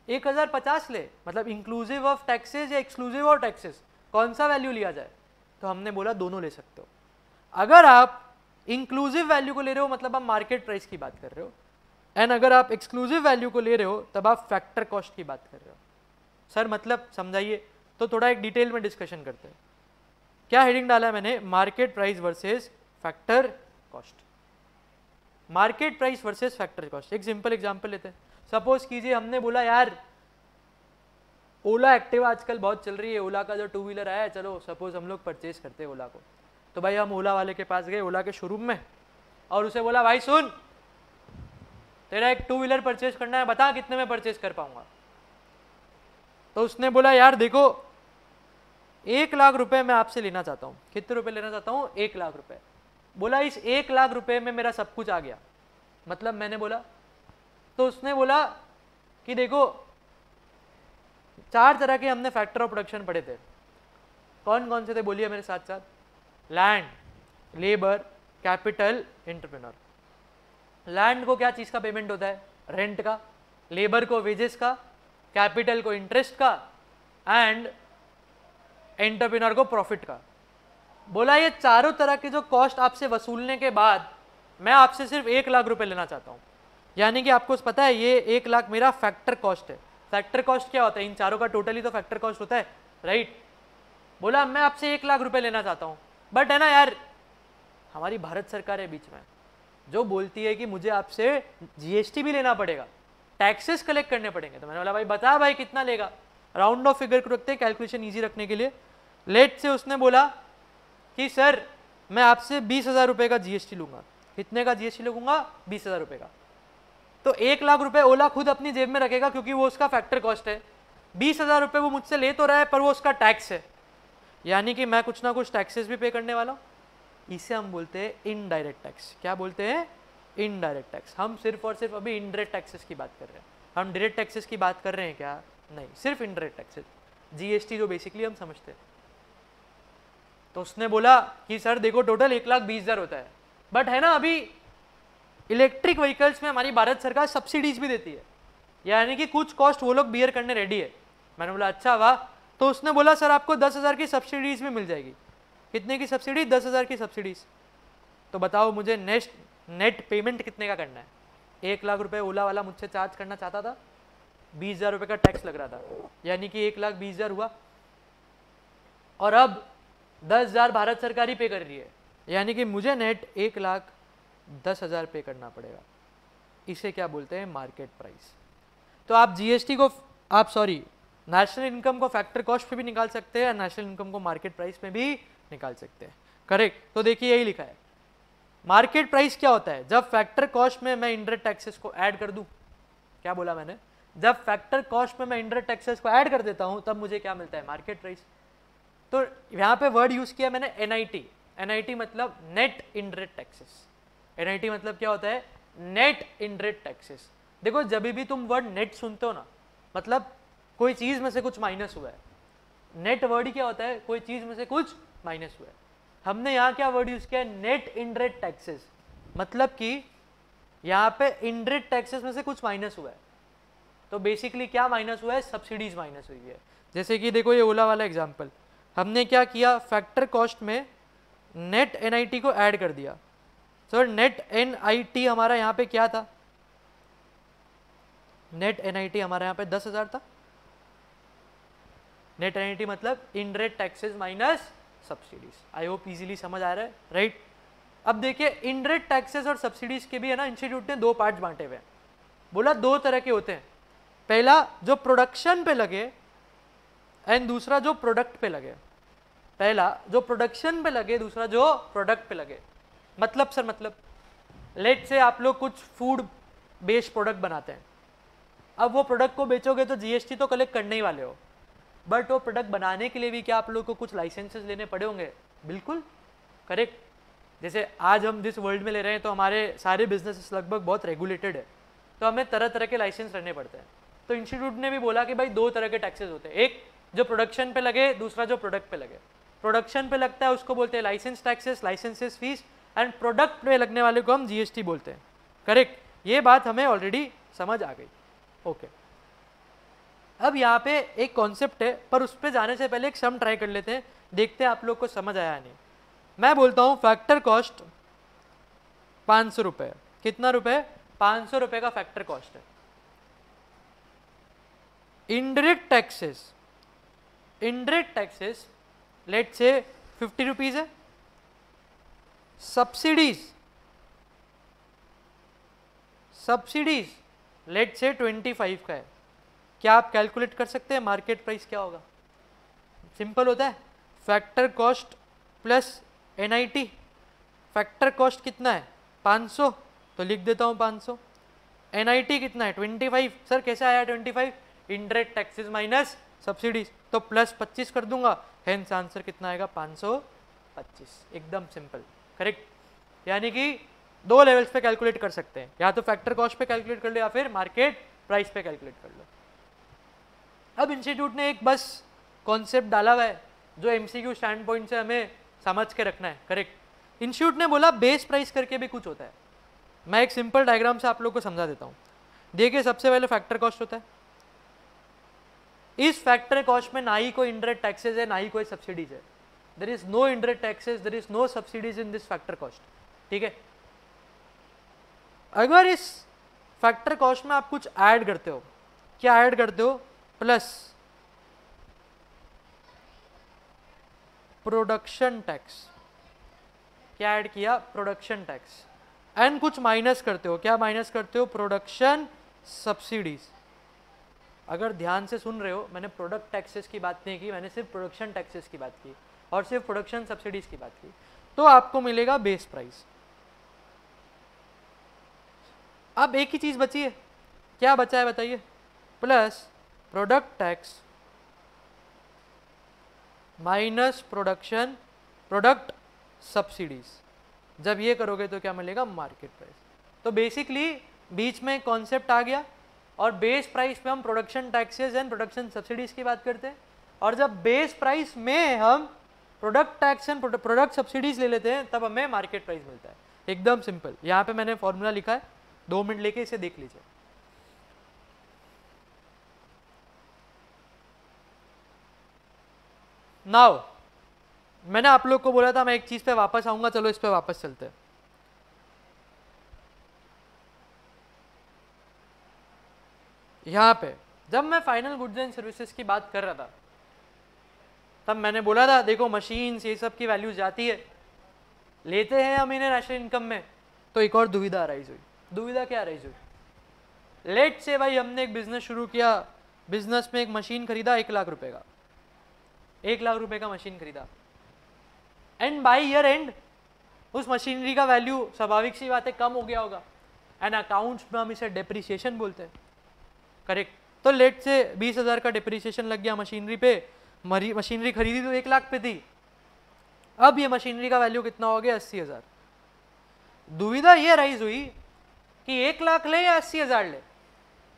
एक हज़ार पचास ले? मतलब इंक्लूसिव ऑफ़ टैक्सेस या एक्सक्लूसिव ऑफ़ टैक्सेस कौन सा वैल्यू लिया जाए? तो हमने बोला दोनों ले सकते हो। अगर आप इंक्लूसिव वैल्यू को ले रहे हो मतलब आप मार्केट प्राइस की बात कर रहे हो एंड अगर आप एक्सक्लूसिव वैल्यू को ले रहे हो, तब आप फैक्टर कॉस्ट की बात कर रहे हो। सर मतलब समझाइए तो थोड़ा एक डिटेल में डिस्कशन करते हैं। क्या हेडिंग डाला है मैंने? Market price versus factor cost market price versus factor cost एक सिंपल एग्जांपल लेते हैं। सपोज़ कीजिए हमने बोला, यार ओला एक्टिव आजकल बहुत चल रही है। ओला का जो टू व्हीलर आया है, चलो सपोज़ हम लोग परचेज करते हैं ओला को। तो भाई हम ओला वाले के पास गए, ओला के शोरूम में, और उसे बोला, भाई सुन, तेरा एक टू व्हीलर परचेज करना है, बता कितने में परचेज कर पाऊँगा? तो उसने बोला, यार देखो, एक लाख रुपए मैं आपसे लेना चाहता हूँ। कितने रुपए लेना चाहता हूँ? एक लाख रुपए। बोला, इस एक लाख रुपए में मेरा सब कुछ आ गया। मतलब मैंने बोला तो उसने बोला कि देखो चार तरह के हमने फैक्टर ऑफ़ प्रोडक्शन पढ़े थे। कौन कौन से थे? बोलिए मेरे साथ साथ। Land labour capital entrepreneur land को क्या चीज़ का पेमेंट होता है? रेंट का लेबर को वेजेस का कैपिटल को इंटरेस्ट का एंड एंटरप्रेन्योर को प्रॉफिट का। बोला, ये चारों तरह के जो कॉस्ट आपसे वसूलने के बाद मैं आपसे सिर्फ़ एक लाख रुपए लेना चाहता हूँ। यानी कि आपको पता है, ये एक लाख मेरा फैक्टर कॉस्ट है। फैक्टर कॉस्ट क्या होता है? इन चारों का टोटली तो फैक्टर कॉस्ट होता है राइट बोला, मैं आपसे एक लाख रुपए लेना चाहता हूँ। बट है ना यार, हमारी भारत सरकार है बीच में, जो बोलती है कि मुझे आपसे जीएसटी भी लेना पड़ेगा टैक्सेस कलेक्ट करने पड़ेंगे। तो मैंने बोला, भाई, बता भाई, कितना लेगा? राउंड ऑफ़ फिगर को रखते हैं कैलकुलेशन ईजी रखने के लिए। लेट से उसने बोला कि, सर, मैं आपसे बीस हज़ार रुपये का जीएसटी लूँगा। कितने का जीएसटी लगूँगा? बीस हज़ार रुपये का। तो एक लाख रुपए ओला खुद अपनी जेब में रखेगा क्योंकि वो उसका फैक्टर कॉस्ट है। बीस हज़ार रुपये वो मुझसे ले तो रहा है, पर वो उसका टैक्स है। यानी कि मैं कुछ ना कुछ टैक्सेस भी पे करने वाला हूँ। इसे हम बोलते हैं इनडायरेक्ट टैक्स क्या बोलते हैं? इनडायरेक्ट टैक्स हम सिर्फ़ और सिर्फ़ अभी इनडायरेक्ट टैक्सेस की बात कर रहे हैं। हम डायरेक्ट टैक्सेस की बात कर रहे हैं क्या? नहीं, सिर्फ़ इनडायरेक्ट टैक्सेस जीएसटी जो बेसिकली हम समझते हैं। तो उसने बोला कि, सर, देखो टोटल एक लाख बीस हज़ार होता है। बट है ना, अभी इलेक्ट्रिक व्हीकल्स में हमारी भारत सरकार सब्सिडीज भी देती है। यानी कि कुछ कॉस्ट वो लोग बियर करने रेडी है। मैंने बोला अच्छा वाह। तो उसने बोला, सर, आपको दस हज़ार की सब्सिडीज भी मिल जाएगी। कितने की सब्सिडी दस हज़ार की सब्सिडीज तो बताओ मुझे नेक्स्ट नेट पेमेंट कितने का करना है? एक लाख रुपए ओला वाला मुझसे चार्ज करना चाहता था। बीस हज़ार रुपये का टैक्स लग रहा था। यानी कि एक लाख बीस हज़ार हुआ। और अब दस हज़ार भारत सरकार ही पे कर रही है। यानी कि मुझे नेट एक लाख दस हज़ार पे करना पड़ेगा। इसे क्या बोलते हैं? Market price. तो आप जीएसटी को, आप सॉरी नेशनल इनकम को फैक्टर कॉस्ट पे भी निकाल सकते हैं नेशनल इनकम को मार्केट प्राइस में भी निकाल सकते हैं। करेक्ट तो देखिए, यही लिखा है। मार्केट प्राइस क्या होता है? जब फैक्टर कॉस्ट में मैं इंडरेक्ट टैक्सेस को ऐड कर दूँ, क्या बोला मैंने? जब फैक्टर कॉस्ट में मैं इंडरेक्ट टैक्सेस को ऐड कर देता हूँ, तब मुझे क्या मिलता है? मार्केट प्राइस तो यहाँ पे वर्ड यूज़ किया मैंने एनआईटी एनआईटी मतलब नेट इंडरेक्ट टैक्सेस एनआईटी मतलब क्या होता है? नेट इंडरेक्ट टैक्सेस देखो, जब भी तुम वर्ड नेट सुनते हो ना मतलब कोई चीज़ में से कुछ माइनस हुआ है। नेट वर्ड क्या होता है? कोई चीज़ में से कुछ माइनस हुआ है। हमने यहाँ क्या वर्ड यूज़ किया है? नेट इंडरेक्ट टैक्सेस मतलब कि यहाँ पे इंडरेक्ट टैक्सेस में से कुछ माइनस हुआ है। तो बेसिकली क्या माइनस हुआ है? सब्सिडीज माइनस हुई है। जैसे कि देखो ये ओला वाला एग्ज़ाम्पल हमने क्या किया? फैक्टर कॉस्ट में नेट NIT को ऐड कर दिया। Sir net N I T हमारा यहाँ पे क्या था? नेट एन आई टी हमारा यहाँ पे दस हज़ार था। नेट एन आई टी मतलब indirect taxes minus subsidies I hope easily समझ आ रहा है राइट अब देखिए इनडायरेक्ट टैक्सेस और सब्सिडीज के भी है ना इंस्टीट्यूट ने दो पार्ट बांटे हुए बोला दो तरह के होते हैं। पहला, जो प्रोडक्शन पे लगे एंड दूसरा, जो प्रोडक्ट पे लगे। पहला, जो प्रोडक्शन पे लगे, दूसरा, जो प्रोडक्ट पे लगे। मतलब सर मतलब लेट से आप लोग कुछ फ़ूड बेस्ड प्रोडक्ट बनाते हैं। अब वो प्रोडक्ट को बेचोगे तो जीएसटी तो कलेक्ट करने ही वाले हो। बट वो प्रोडक्ट बनाने के लिए भी क्या आप लोग को कुछ लाइसेंसेस लेने पड़े होंगे? बिल्कुल करेक्ट जैसे आज हम जिस वर्ल्ड में ले रहे हैं तो हमारे सारे बिज़नेस लगभग बहुत रेगुलेटेड है। तो हमें तरह तरह के लाइसेंस रहने पड़ते हैं। तो इंस्टीट्यूट ने भी बोला कि भाई दो तरह के टैक्सेस होते हैं। एक, जो प्रोडक्शन पे लगे, दूसरा जो प्रोडक्ट पे लगे। प्रोडक्शन पे लगता है उसको बोलते हैं license taxes licenses fees and product में लगने वाले को हम जीएसटी बोलते हैं। करेक्ट ये बात हमें ऑलरेडी समझ आ गई। ओके अब यहाँ पे एक कॉन्सेप्ट है, पर उस पर जाने से पहले एक सम ट्राई कर लेते हैं। देखते हैं आप लोग को समझ आया नहीं। मैं बोलता हूँ फैक्टर कॉस्ट पाँच सौ रुपये कितना रुपये पाँच सौ रुपये का फैक्टर कॉस्ट है। Indirect taxes indirect taxes let's say fifty rupees है। Subsidies subsidies let's say twenty five का है। क्या आप कैलकुलेट कर सकते हैं मार्केट प्राइस क्या होगा? सिंपल होता है। Factor cost plus NIT factor cost कितना है? 500 तो लिख देता हूँ 500 एनआईटी कितना है? 25 सर कैसे आया 25 इंडायरेक्ट टैक्सेस माइनस सब्सिडीज तो प्लस 25 कर दूँगा। हेंस आंसर कितना आएगा? 525 एकदम सिंपल करेक्ट यानी कि दो लेवल्स पे कैलकुलेट कर सकते हैं। या तो फैक्टर कॉस्ट पे कैलकुलेट कर लो या फिर मार्केट प्राइस पे कैलकुलेट कर लो। अब इंस्टीट्यूट ने एक बस कॉन्सेप्ट डाला हुआ है, जो एमसीक्यू स्टैंड पॉइंट से हमें समझ के रखना है। करेक्ट इंस्टीट्यूट ने बोला बेस प्राइस करके भी कुछ होता है। मैं एक सिंपल डायग्राम से आप लोग को समझा देता हूँ। देखिए, सबसे पहले फैक्टर कॉस्ट होता है। इस फैक्टर कॉस्ट में ना ही कोई इंडायरेक्ट टैक्सेस है, ना ही कोई सब्सिडीज है। There is no indirect taxes there is no subsidies in this factor cost ठीक है? अगर इस फैक्टर कॉस्ट में आप कुछ ऐड करते हो, क्या ऐड करते हो? प्लस प्रोडक्शन टैक्स क्या ऐड किया? प्रोडक्शन टैक्स एंड कुछ माइनस करते हो, क्या माइनस करते हो? प्रोडक्शन सब्सिडीज अगर ध्यान से सुन रहे हो, मैंने प्रोडक्ट टैक्सेस की बात नहीं की, मैंने सिर्फ़ प्रोडक्शन टैक्सेस की बात की। और सिर्फ़ प्रोडक्शन सब्सिडीज की बात की तो आपको मिलेगा बेस प्राइस अब एक ही चीज़ बची है। क्या बचा है बताइए? Plus product tax minus production product subsidies जब ये करोगे तो क्या मिलेगा? मार्केट प्राइस तो बेसिकली बीच में कॉन्सेप्ट आ गया और बेस प्राइस पे हम production taxes and production subsidies की बात करते हैं। और जब बेस प्राइस में हम product tax and product subsidies ले लेते हैं, तब हमें मार्केट प्राइस मिलता है। एकदम सिंपल। यहाँ पे मैंने फॉर्मूला लिखा है, दो मिनट लेके इसे देख लीजिए। नाउ, मैंने आप लोग को बोला था, मैं एक चीज़ पे वापस आऊँगा, चलो इस पे वापस चलते हैं। यहाँ पे, जब मैं फाइनल गुड्स एंड सर्विसेज़ की बात कर रहा था तब मैंने बोला था, देखो मशीन ये सब की वैल्यू जाती है। लेते हैं हम इन्हें नेशनल इनकम में। तो एक और दुविधा राइज हुई। दुविधा क्या राइज हुई? लेट से भाई हमने एक बिज़नेस शुरू किया बिज़नेस में एक मशीन खरीदा, एक लाख रुपए का। एक लाख रुपए का मशीन खरीदा। एंड बाई ईयर एंड उस मशीनरी का वैल्यू स्वाभाविक सी बात है, कम हो गया होगा। एंड अकाउंट्स में हम इसे डेप्रिसिएशन बोलते हैं। करेक्ट तो लेट से बीस हज़ार का डिप्रिसिएशन लग गया मशीनरी पे मशीनरी खरीदी तो एक लाख पे थी। अब ये मशीनरी का वैल्यू कितना हो गया? अस्सी हज़ार। दुविधा ये राइज हुई कि एक लाख ले या अस्सी हज़ार ले।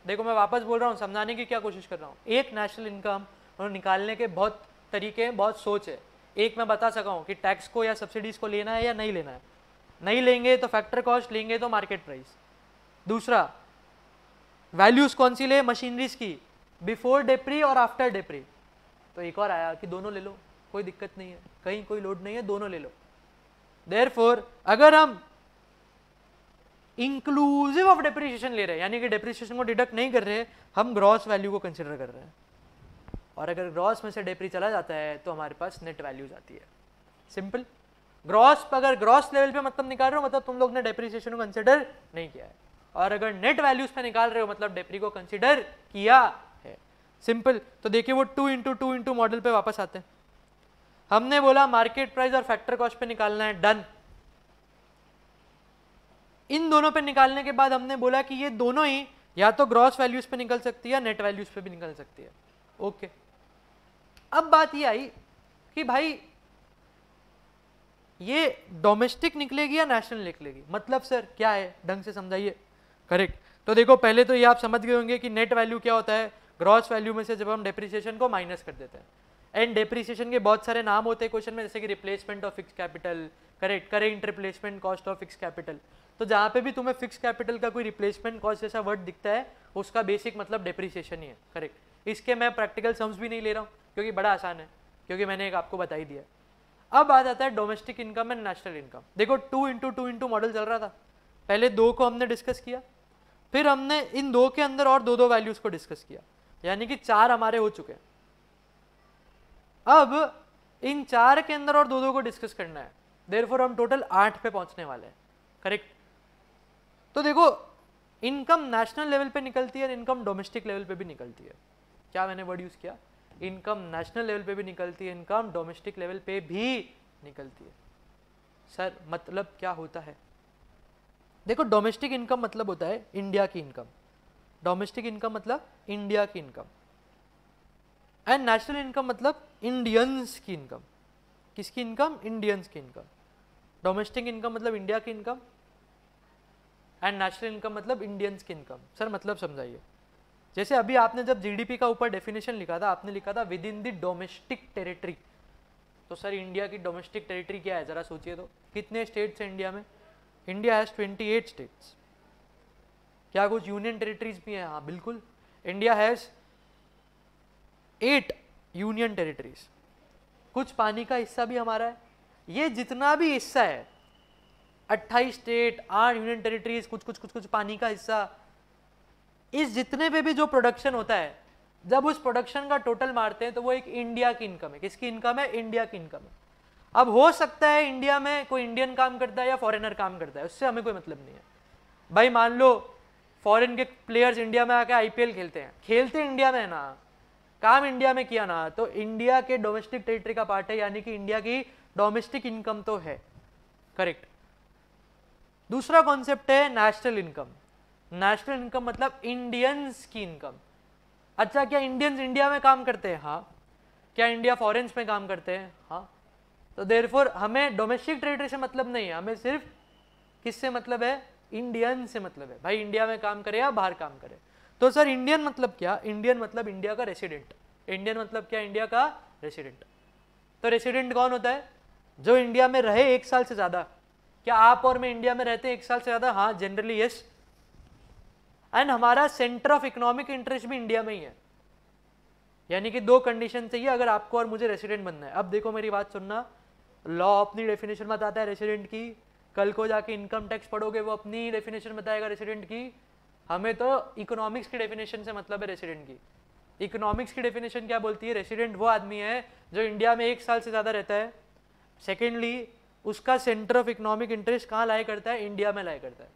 देखो, मैं वापस बोल रहा हूँ, समझाने की क्या कोशिश कर रहा हूँ। एक नेशनल इनकम और निकालने के बहुत तरीके हैं बहुत सोच है। एक मैं बता सका हूँ कि टैक्स को या सब्सिडीज को लेना है या नहीं लेना है। नहीं लेंगे तो फैक्टर कॉस्ट लेंगे तो मार्केट प्राइस दूसरा वैल्यूज़ कौन सी ले? मशीनरीज की। बिफोर डेप्री और आफ्टर डेप्री तो एक और आया कि दोनों ले लो, कोई दिक्कत नहीं है। कहीं कोई लोड नहीं है, दोनों ले लो। देर अगर हम इंक्लूसिव ऑफ़ डेप्रिसिएशन ले रहे हैं, यानी कि डेप्रिसिएशन को डिडक्ट नहीं कर रहे हम ग्रॉस वैल्यू को कंसिडर कर रहे हैं। और अगर ग्रॉस में से डेप्री चला जाता है तो हमारे पास नेट वैल्यू जाती है। सिंपल ग्रॉस अगर ग्रॉस लेवल पे मतलब निकाल रहे हो मतलब तुम लोग ने डेप्रिसिएशन को कंसिडर नहीं किया है। और अगर नेट वैल्यूज़ पे निकाल रहे हो मतलब डेप्री को कंसिडर किया सिंपल तो देखिए वो two into two into model पे वापस आते हैं। हमने बोला मार्केट प्राइस और फैक्टर कॉस्ट पे निकालना है। डन इन दोनों पे निकालने के बाद हमने बोला कि ये दोनों ही या तो ग्रॉस वैल्यूज़ पे निकल सकती है या नेट वैल्यूज़ पे भी निकल सकती है। ओके अब बात ये आई कि भाई, ये डोमेस्टिक निकलेगी या नेशनल निकलेगी? मतलब सर क्या है? ढंग से समझाइए। करेक्ट तो देखो, पहले तो ये आप समझ गए होंगे कि नेट वैल्यू क्या होता है। ग्रॉस वैल्यू में से जब हम डेप्रिसिएशन को माइनस कर देते हैं। एंड डेप्रिसिएशन के बहुत सारे नाम होते हैं क्वेश्चन में, जैसे कि replacement of fix capital correct current replacement cost of fix capital तो जहाँ पे भी तुम्हें फिक्स कैपिटल का कोई रिप्लेसमेंट कॉस्ट जैसा वर्ड दिखता है, उसका बेसिक मतलब डेप्रिसिएशन ही है करेक्ट इसके मैं प्रैक्टिकल सम्स भी नहीं ले रहा हूँ, क्योंकि बड़ा आसान है, क्योंकि मैंने एक आपको बता ही। दिया अब आ जाता है domestic income and national income देखो two into two into model चल रहा था। पहले दो को हमने डिस्कस किया, फिर हमने इन दो के अंदर और दो दो वैल्यूज़ को डिस्कस किया। यानी कि चार हमारे हो चुके अब इन चार के अंदर और दो दो को डिस्कस करना है। देर हम टोटल आठ पे पहुँचने वाले हैं। करेक्ट तो देखो इनकम नेशनल लेवल पे निकलती है इनकम डोमेस्टिक लेवल पे भी निकलती है। क्या मैंने वर्ड यूज़ किया? इनकम नेशनल लेवल पे भी निकलती है इनकम डोमेस्टिक लेवल पे भी निकलती है। सर मतलब क्या होता है? देखो डोमेस्टिक इनकम मतलब होता है इंडिया की इनकम डोमेस्टिक इनकम मतलब इंडिया की इनकम एंड नेशनल इनकम मतलब इंडियंस की इनकम किसकी इनकम इंडियंस की इनकम डोमेस्टिक इनकम मतलब इंडिया की इनकम एंड नेशनल इनकम मतलब इंडियंस की इनकम सर मतलब समझाइए. जैसे अभी आपने जब जीडीपी का ऊपर डेफिनेशन लिखा था, आपने लिखा था within the domestic territory तो सर इंडिया की डोमेस्टिक टेरिटरी क्या है? ज़रा सोचिए तो. कितने स्टेट्स हैं इंडिया में? India has twenty eight states क्या कुछ यूनियन टेरिटरीज भी हैं? हाँ बिल्कुल। India has eight union territories. कुछ पानी का हिस्सा भी हमारा है। ये जितना भी हिस्सा है, अट्ठाईस स्टेट, आठ यूनियन टेरिटरीज, कुछ कुछ कुछ कुछ पानी का हिस्सा, इस जितने पे भी जो प्रोडक्शन होता है, जब उस प्रोडक्शन का टोटल मारते हैं तो वो एक इंडिया की इनकम है। किसकी इनकम है? इंडिया की इनकम है। अब हो सकता है इंडिया में कोई इंडियन काम करता है या फॉरेनर काम करता है, उससे हमें कोई मतलब नहीं है। भाई, मान लो फॉरेन के प्लेयर्स इंडिया में आके आईपीएल खेलते हैं। खेलते इंडिया में ना। काम इंडिया में किया ना। तो इंडिया के डोमेस्टिक टेरिटरी का पार्ट है, यानी कि इंडिया की डोमेस्टिक इनकम तो है। करेक्ट दूसरा कॉन्सेप्ट है नेशनल इनकम नेशनल इनकम मतलब इंडियंस की इनकम अच्छा क्या इंडियंस इंडिया में काम करते हैं? हाँ। क्या इंडिया फॉरेन्स में काम करते हैं? हाँ। तो देर हमें डोमेस्टिक टेरिटरी से मतलब नहीं है। हमें सिर्फ़ किससे मतलब है? इंडियन से मतलब है। भाई इंडिया में काम करे या बाहर काम करे? तो सर इंडियन मतलब क्या? इंडियन मतलब इंडिया का रेसिडेंट इंडियन मतलब क्या? इंडिया का रेसिडेंट तो रेसिडेंट कौन होता है? जो इंडिया में रहे एक साल से ज़्यादा। क्या आप और मैं इंडिया में रहते हैं एक साल से ज़्यादा? हाँ जनरली यस एंड हमारा सेंटर ऑफ़ इकोनॉमिक इंटरेस्ट भी इंडिया में ही है। यानी कि दो कंडीशन चाहिए अगर आपको और मुझे रेसिडेंट बनना है। अब देखो मेरी बात सुनना। लॉ अपनी डेफिनेशन बताता है रेसिडेंट की। कल को जाके इनकम टैक्स पढ़ोगे, वो अपनी डेफिनेशन बताएगा रेसिडेंट की। हमें तो इकोनॉमिक्स की डेफिनेशन से मतलब है रेसिडेंट की। इकोनॉमिक्स की डेफिनेशन क्या बोलती है? रेसिडेंट वो आदमी है जो इंडिया में एक साल से ज़्यादा रहता है। सेकेंडली उसका सेंटर ऑफ़ इकोनॉमिक इंटरेस्ट कहाँ लाया करता है? इंडिया में लाया करता है।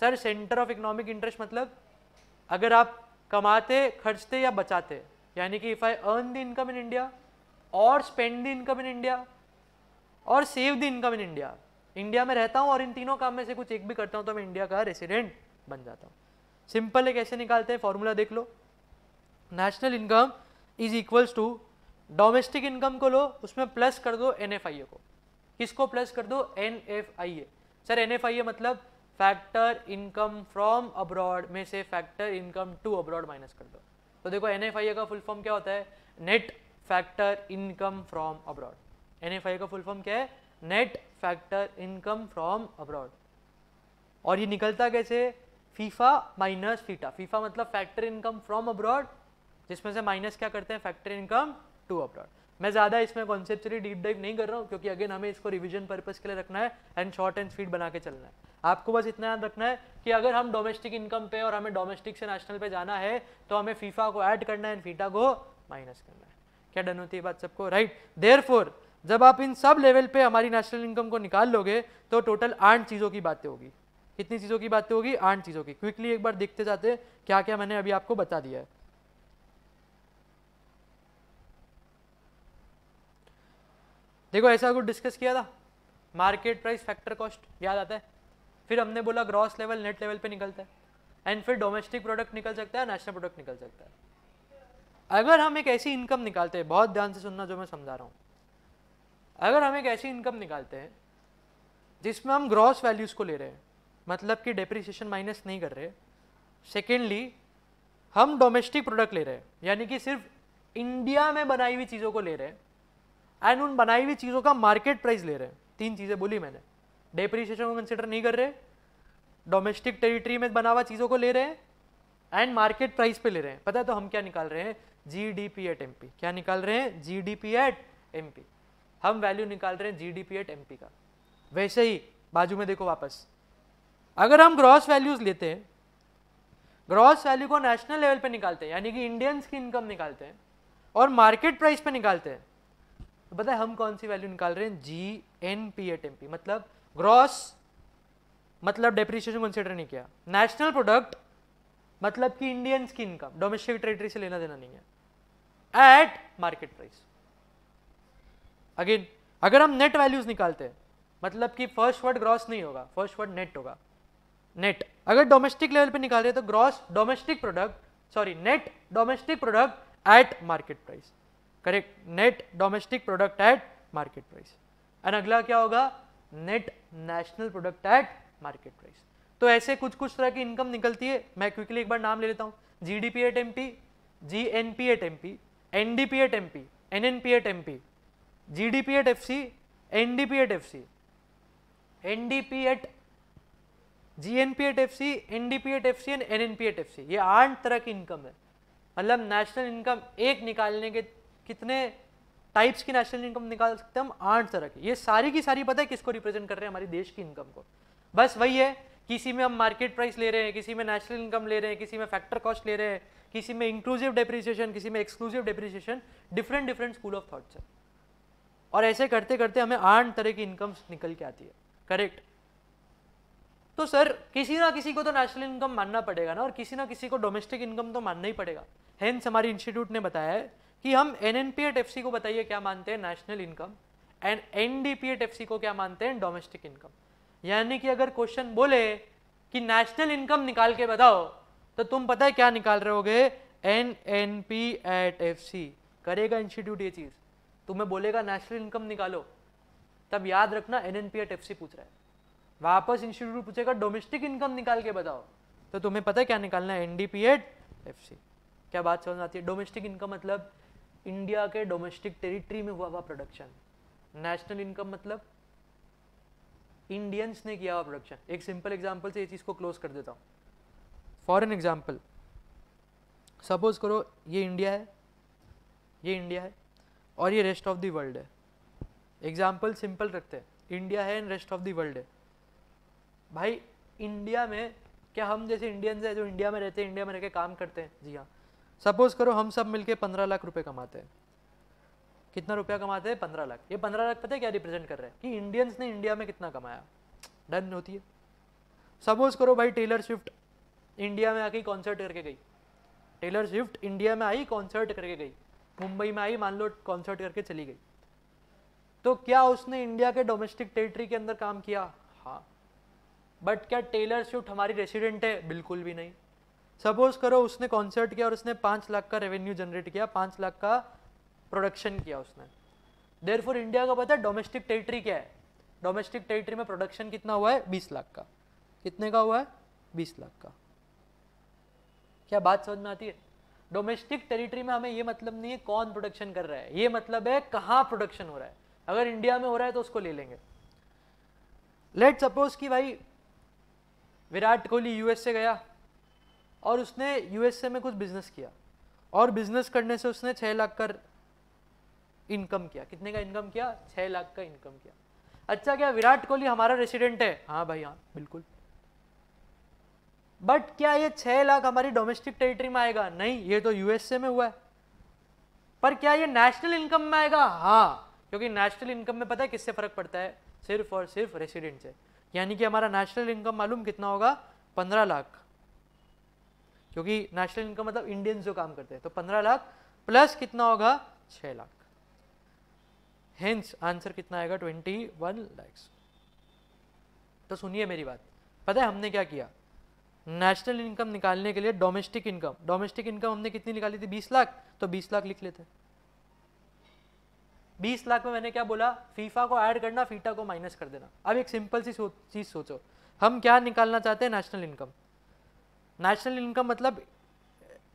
Sir centre of economic interest मतलब अगर आप कमाते, खर्चते या बचाते, यानी कि if I earn the income in India और spend the income in India और save the income in India India में रहता हूँ और इन तीनों काम में से कुछ एक भी करता हूँ तो मैं इंडिया का रेसिडेंट बन जाता हूँ। सिंपल है कैसे निकालते हैं फॉर्मूला देख लो। National income is equals to domestic income को लो, उसमें प्लस कर दो एनएफआईए को। किसको प्लस कर दो? एनएफआईए सर एनएफआईए मतलब फैक्टर इनकम फ्रॉम अब्रॉड में से factor income to abroad minus कर दो। तो देखो एनएफआईए का फुल फॉर्म क्या होता है? Net factor income from abroad N का फुल फॉर्म क्या है? Net factor income from abroad और ये निकलता कैसे? फीफा माइनस फीटा फीफा मतलब फैक्टर इनकम फ्रॉम अब्रॉड जिसमें से माइनस क्या करते हैं? फैक्टर इनकम टू अब्रॉड मैं ज़्यादा इसमें कॉन्सेप्चुअली डीप डाइव नहीं कर रहा हूँ, क्योंकि अगेन हमें इसको रिविजन पर्पज के लिए रखना है एंड शॉर्ट एंड स्पीड बना के चलना है। आपको बस इतना याद रखना है कि अगर हम डोमेस्टिक इनकम पे और हमें डोमेस्टिक से नेशनल पे जाना है तो हमें फीफा को ऐड करना है एंड फीटा को माइनस करना है। क्या डन होती है बात सबको? राइट देयर जब आप इन सब लेवल पे हमारी नेशनल इनकम को निकाल लोगे तो टोटल आठ चीज़ों की बातें होगी। कितनी चीज़ों की बातें होगी? आठ चीज़ों की। क्विकली एक बार देखते जाते क्या क्या मैंने अभी आपको बता दिया है। देखो, ऐसा कुछ डिस्कस किया था? मार्केट प्राइस फैक्टर कॉस्ट याद आता है? फिर हमने बोला ग्रॉस लेवल नेट लेवल पे निकलता है। एंड फिर डोमेस्टिक प्रोडक्ट निकल सकता है नेशनल प्रोडक्ट निकल सकता है। अगर हम एक ऐसी इनकम निकालते हैं, बहुत ध्यान से सुनना जो मैं समझा रहा हूँ। अगर हम एक ऐसी इनकम निकालते हैं, जिसमें हम ग्रॉस वैल्यूज़ को ले रहे हैं मतलब कि डेप्रिसिएशन माइनस नहीं कर रहे सेकेंडली हम डोमेस्टिक प्रोडक्ट ले रहे हैं, यानी कि सिर्फ़ इंडिया में बनाई हुई चीज़ों को ले रहे हैं एंड उन बनाई हुई चीज़ों का मार्केट प्राइस ले रहे हैं। तीन चीज़ें बोली मैंने। डेप्रिसिएशन को कंसिडर नहीं कर रहे डोमेस्टिक टेरिटरी में बना हुआ चीज़ों को ले रहे हैं एंड मार्केट प्राइस पे ले रहे हैं। पता है तो हम क्या निकाल रहे हैं? G D P at M P क्या निकाल रहे हैं? G D P at M P हम वैल्यू निकाल रहे हैं G D P at M P का। वैसे ही, बाजू में देखो वापस। अगर हम ग्रॉस वैल्यूज़ लेते हैं ग्रॉस वैल्यू को नेशनल लेवल पे निकालते हैं, यानी कि इंडियंस की इनकम निकालते हैं, और मार्केट प्राइस पे निकालते हैं तो है हम कौन सी वैल्यू निकाल रहे हैं? G N P at M P मतलब ग्रॉस मतलब डेप्रिसिएशन कंसिडर नहीं किया। नेशनल प्रोडक्ट मतलब कि इंडियंस की इनकम डोमेस्टिक टेरिटरी से लेना देना नहीं है। एट मार्केट प्राइस अगेन अगर हम नेट वैल्यूज़ निकालते हैं मतलब कि फ़र्स्ट वर्ड ग्रॉस नहीं होगा फ़र्स्ट वर्ड नेट होगा। नेट अगर डोमेस्टिक लेवल पे निकाल रहे तो gross domestic product sorry net domestic product at market price correct net domestic product at market price and अगला क्या होगा? Net national product at market price तो ऐसे कुछ कुछ तरह की इनकम निकलती है। मैं क्विकली एक बार नाम ले लेता हूँ। G D P at M P G N P at M P N D P at M P N N P at M P G D P at F C N D P at F C N D P at G N P at F C N D P at F C and N N P at F C ये आठ तरह की income है। मतलब national income एक निकालने के कितने टाइप्स की नेशनल इनकम निकाल सकते हैं हम? आठ तरह की। ये सारी की सारी पता है किसको रिप्रेजेंट कर रहे हैं? हमारे देश की इनकम को। बस वही है, किसी में हम मार्केट प्राइस ले रहे हैं, किसी में नेशनल इनकम ले रहे हैं, किसी में फैक्टर कॉस्ट ले रहे हैं, किसी में इंक्लूसिव डेप्रिसिएशन किसी में exclusive depreciation different different school of thoughts है। और ऐसे करते करते हमें आठ तरह की इनकम निकल के आती है। करेक्ट तो सर किसी ना किसी को तो नेशनल इनकम मानना पड़ेगा ना और किसी ना किसी को डोमेस्टिक इनकम तो मानना ही पड़ेगा। हेंस हमारी इंस्टीट्यूट ने बताया है कि हम N N P at F C को बताइए क्या मानते हैं national income and N D at को क्या मानते हैं डोमेस्टिक इनकम यानी कि अगर क्वेश्चन बोले कि नेशनल इनकम निकाल के बताओ तो तुम पता है क्या निकाल रहे होगे N N P at F C करेगा इंस्टीट्यूट ये चीज़। तुम्हें बोलेगा नेशनल इनकम निकालो। तब याद रखना N N P at F C पूछ रहा है। वापस इंस्टीट्यूट पूछेगा डोमेस्टिक इनकम निकाल के बताओ। तो तुम्हें पता है क्या निकालना है? एनडीपी एट एफ़ सी क्या बात समझ आती है? डोमेस्टिक इनकम मतलब इंडिया के डोमेस्टिक टेरिटरी में हुआ हुआ प्रोडक्शन नेशनल इनकम मतलब इंडियंस ने किया हुआ प्रोडक्शन एक सिंपल एग्ज़ाम्पल से ये चीज़ को क्लोज कर देता हूँ। एन एग्ज़ाम्पल सपोज़ करो, ये इंडिया है। ये इंडिया है। और ये रेस्ट ऑफ़ द वर्ल्ड है। एग्ज़ाम्पल सिंपल रखते हैं। इंडिया है and rest of the world है। भाई इंडिया में क्या हम जैसे इंडियंस हैं जो इंडिया में रहते हैं इंडिया में रह के काम करते हैं? जी हाँ। सपोज़ करो हम सब मिलके पंद्रह लाख रुपए कमाते हैं। कितना रुपया कमाते हैं? पंद्रह लाख। ये पंद्रह लाख पता है क्या रिप्रेजेंट कर रहे हैं? कि इंडियंस ने इंडिया में कितना कमाया। डन होती है। सपोज़ करो भाई टेलर स्विफ्ट इंडिया में आके कॉन्सर्ट करके गई। टेलर स्विफ्ट इंडिया में आई कॉन्सर्ट करके गई। मुंबई में आई, मान लो कॉन्सर्ट करके चली गई। तो क्या उसने इंडिया के डोमेस्टिक टेरिटरी के अंदर काम किया? हाँ। बट क्या टेलर स्विफ्ट हमारी रेसिडेंट है? बिल्कुल भी नहीं। सपोज़ करो उसने कॉन्सर्ट किया और उसने पाँच लाख का रेवेन्यू जनरेट किया, पाँच लाख का प्रोडक्शन किया उसने। देर फॉर इंडिया का पता है डोमेस्टिक टेरिटरी क्या है? डोमेस्टिक टेरिटरी में प्रोडक्शन कितना हुआ है? बीस लाख का। कितने का हुआ है? बीस लाख का। क्या बात समझ में आती है? डोमेस्टिक टेरिटरी में हमें ये मतलब नहीं है कौन प्रोडक्शन कर रहा है। ये मतलब है कहाँ प्रोडक्शन हो रहा है। अगर इंडिया में हो रहा है तो उसको ले लेंगे। लेट सपोज़ कि भाई विराट कोहली यूएसए गया और उसने यूएसए में कुछ बिज़नेस किया और बिज़नेस करने से उसने छः लाख का इनकम किया। कितने का इनकम किया? छः लाख का इनकम किया। अच्छा क्या? विराट कोहली हमारा रेसिडेंट है। हाँ भाई हाँ बिल्कुल। बट क्या ये छह लाख हमारी डोमेस्टिक टेरिटरी में आएगा? नहीं, ये तो यूएसए में हुआ है। पर क्या ये नेशनल इनकम में आएगा? हाँ क्योंकि नेशनल इनकम में पता है किससे फ़र्क पड़ता है? सिर्फ़ और सिर्फ़ रेसिडेंट से। यानी कि हमारा नेशनल इनकम मालूम कितना होगा? पंद्रह लाख। क्योंकि नेशनल इनकम मतलब इंडियंस जो काम करते हैं। तो पंद्रह लाख प्लस कितना होगा? छह लाख। हेंस आंसर कितना आएगा? ट्वेंटी वन लैक्स तो सुनिए मेरी बात। पता है हमने क्या किया? नेशनल इनकम निकालने के लिए डोमेस्टिक इनकम डोमेस्टिक इनकम हमने कितनी निकाली थी? बीस लाख? तो बीस लाख लिख लेते बीस लाख में मैंने क्या बोला? फीफा को ऐड करना फीटा को माइनस कर देना। अब एक सिंपल सी सो, चीज़ सोचो। हम क्या निकालना चाहते हैं? नेशनल इनकम नेशनल इनकम मतलब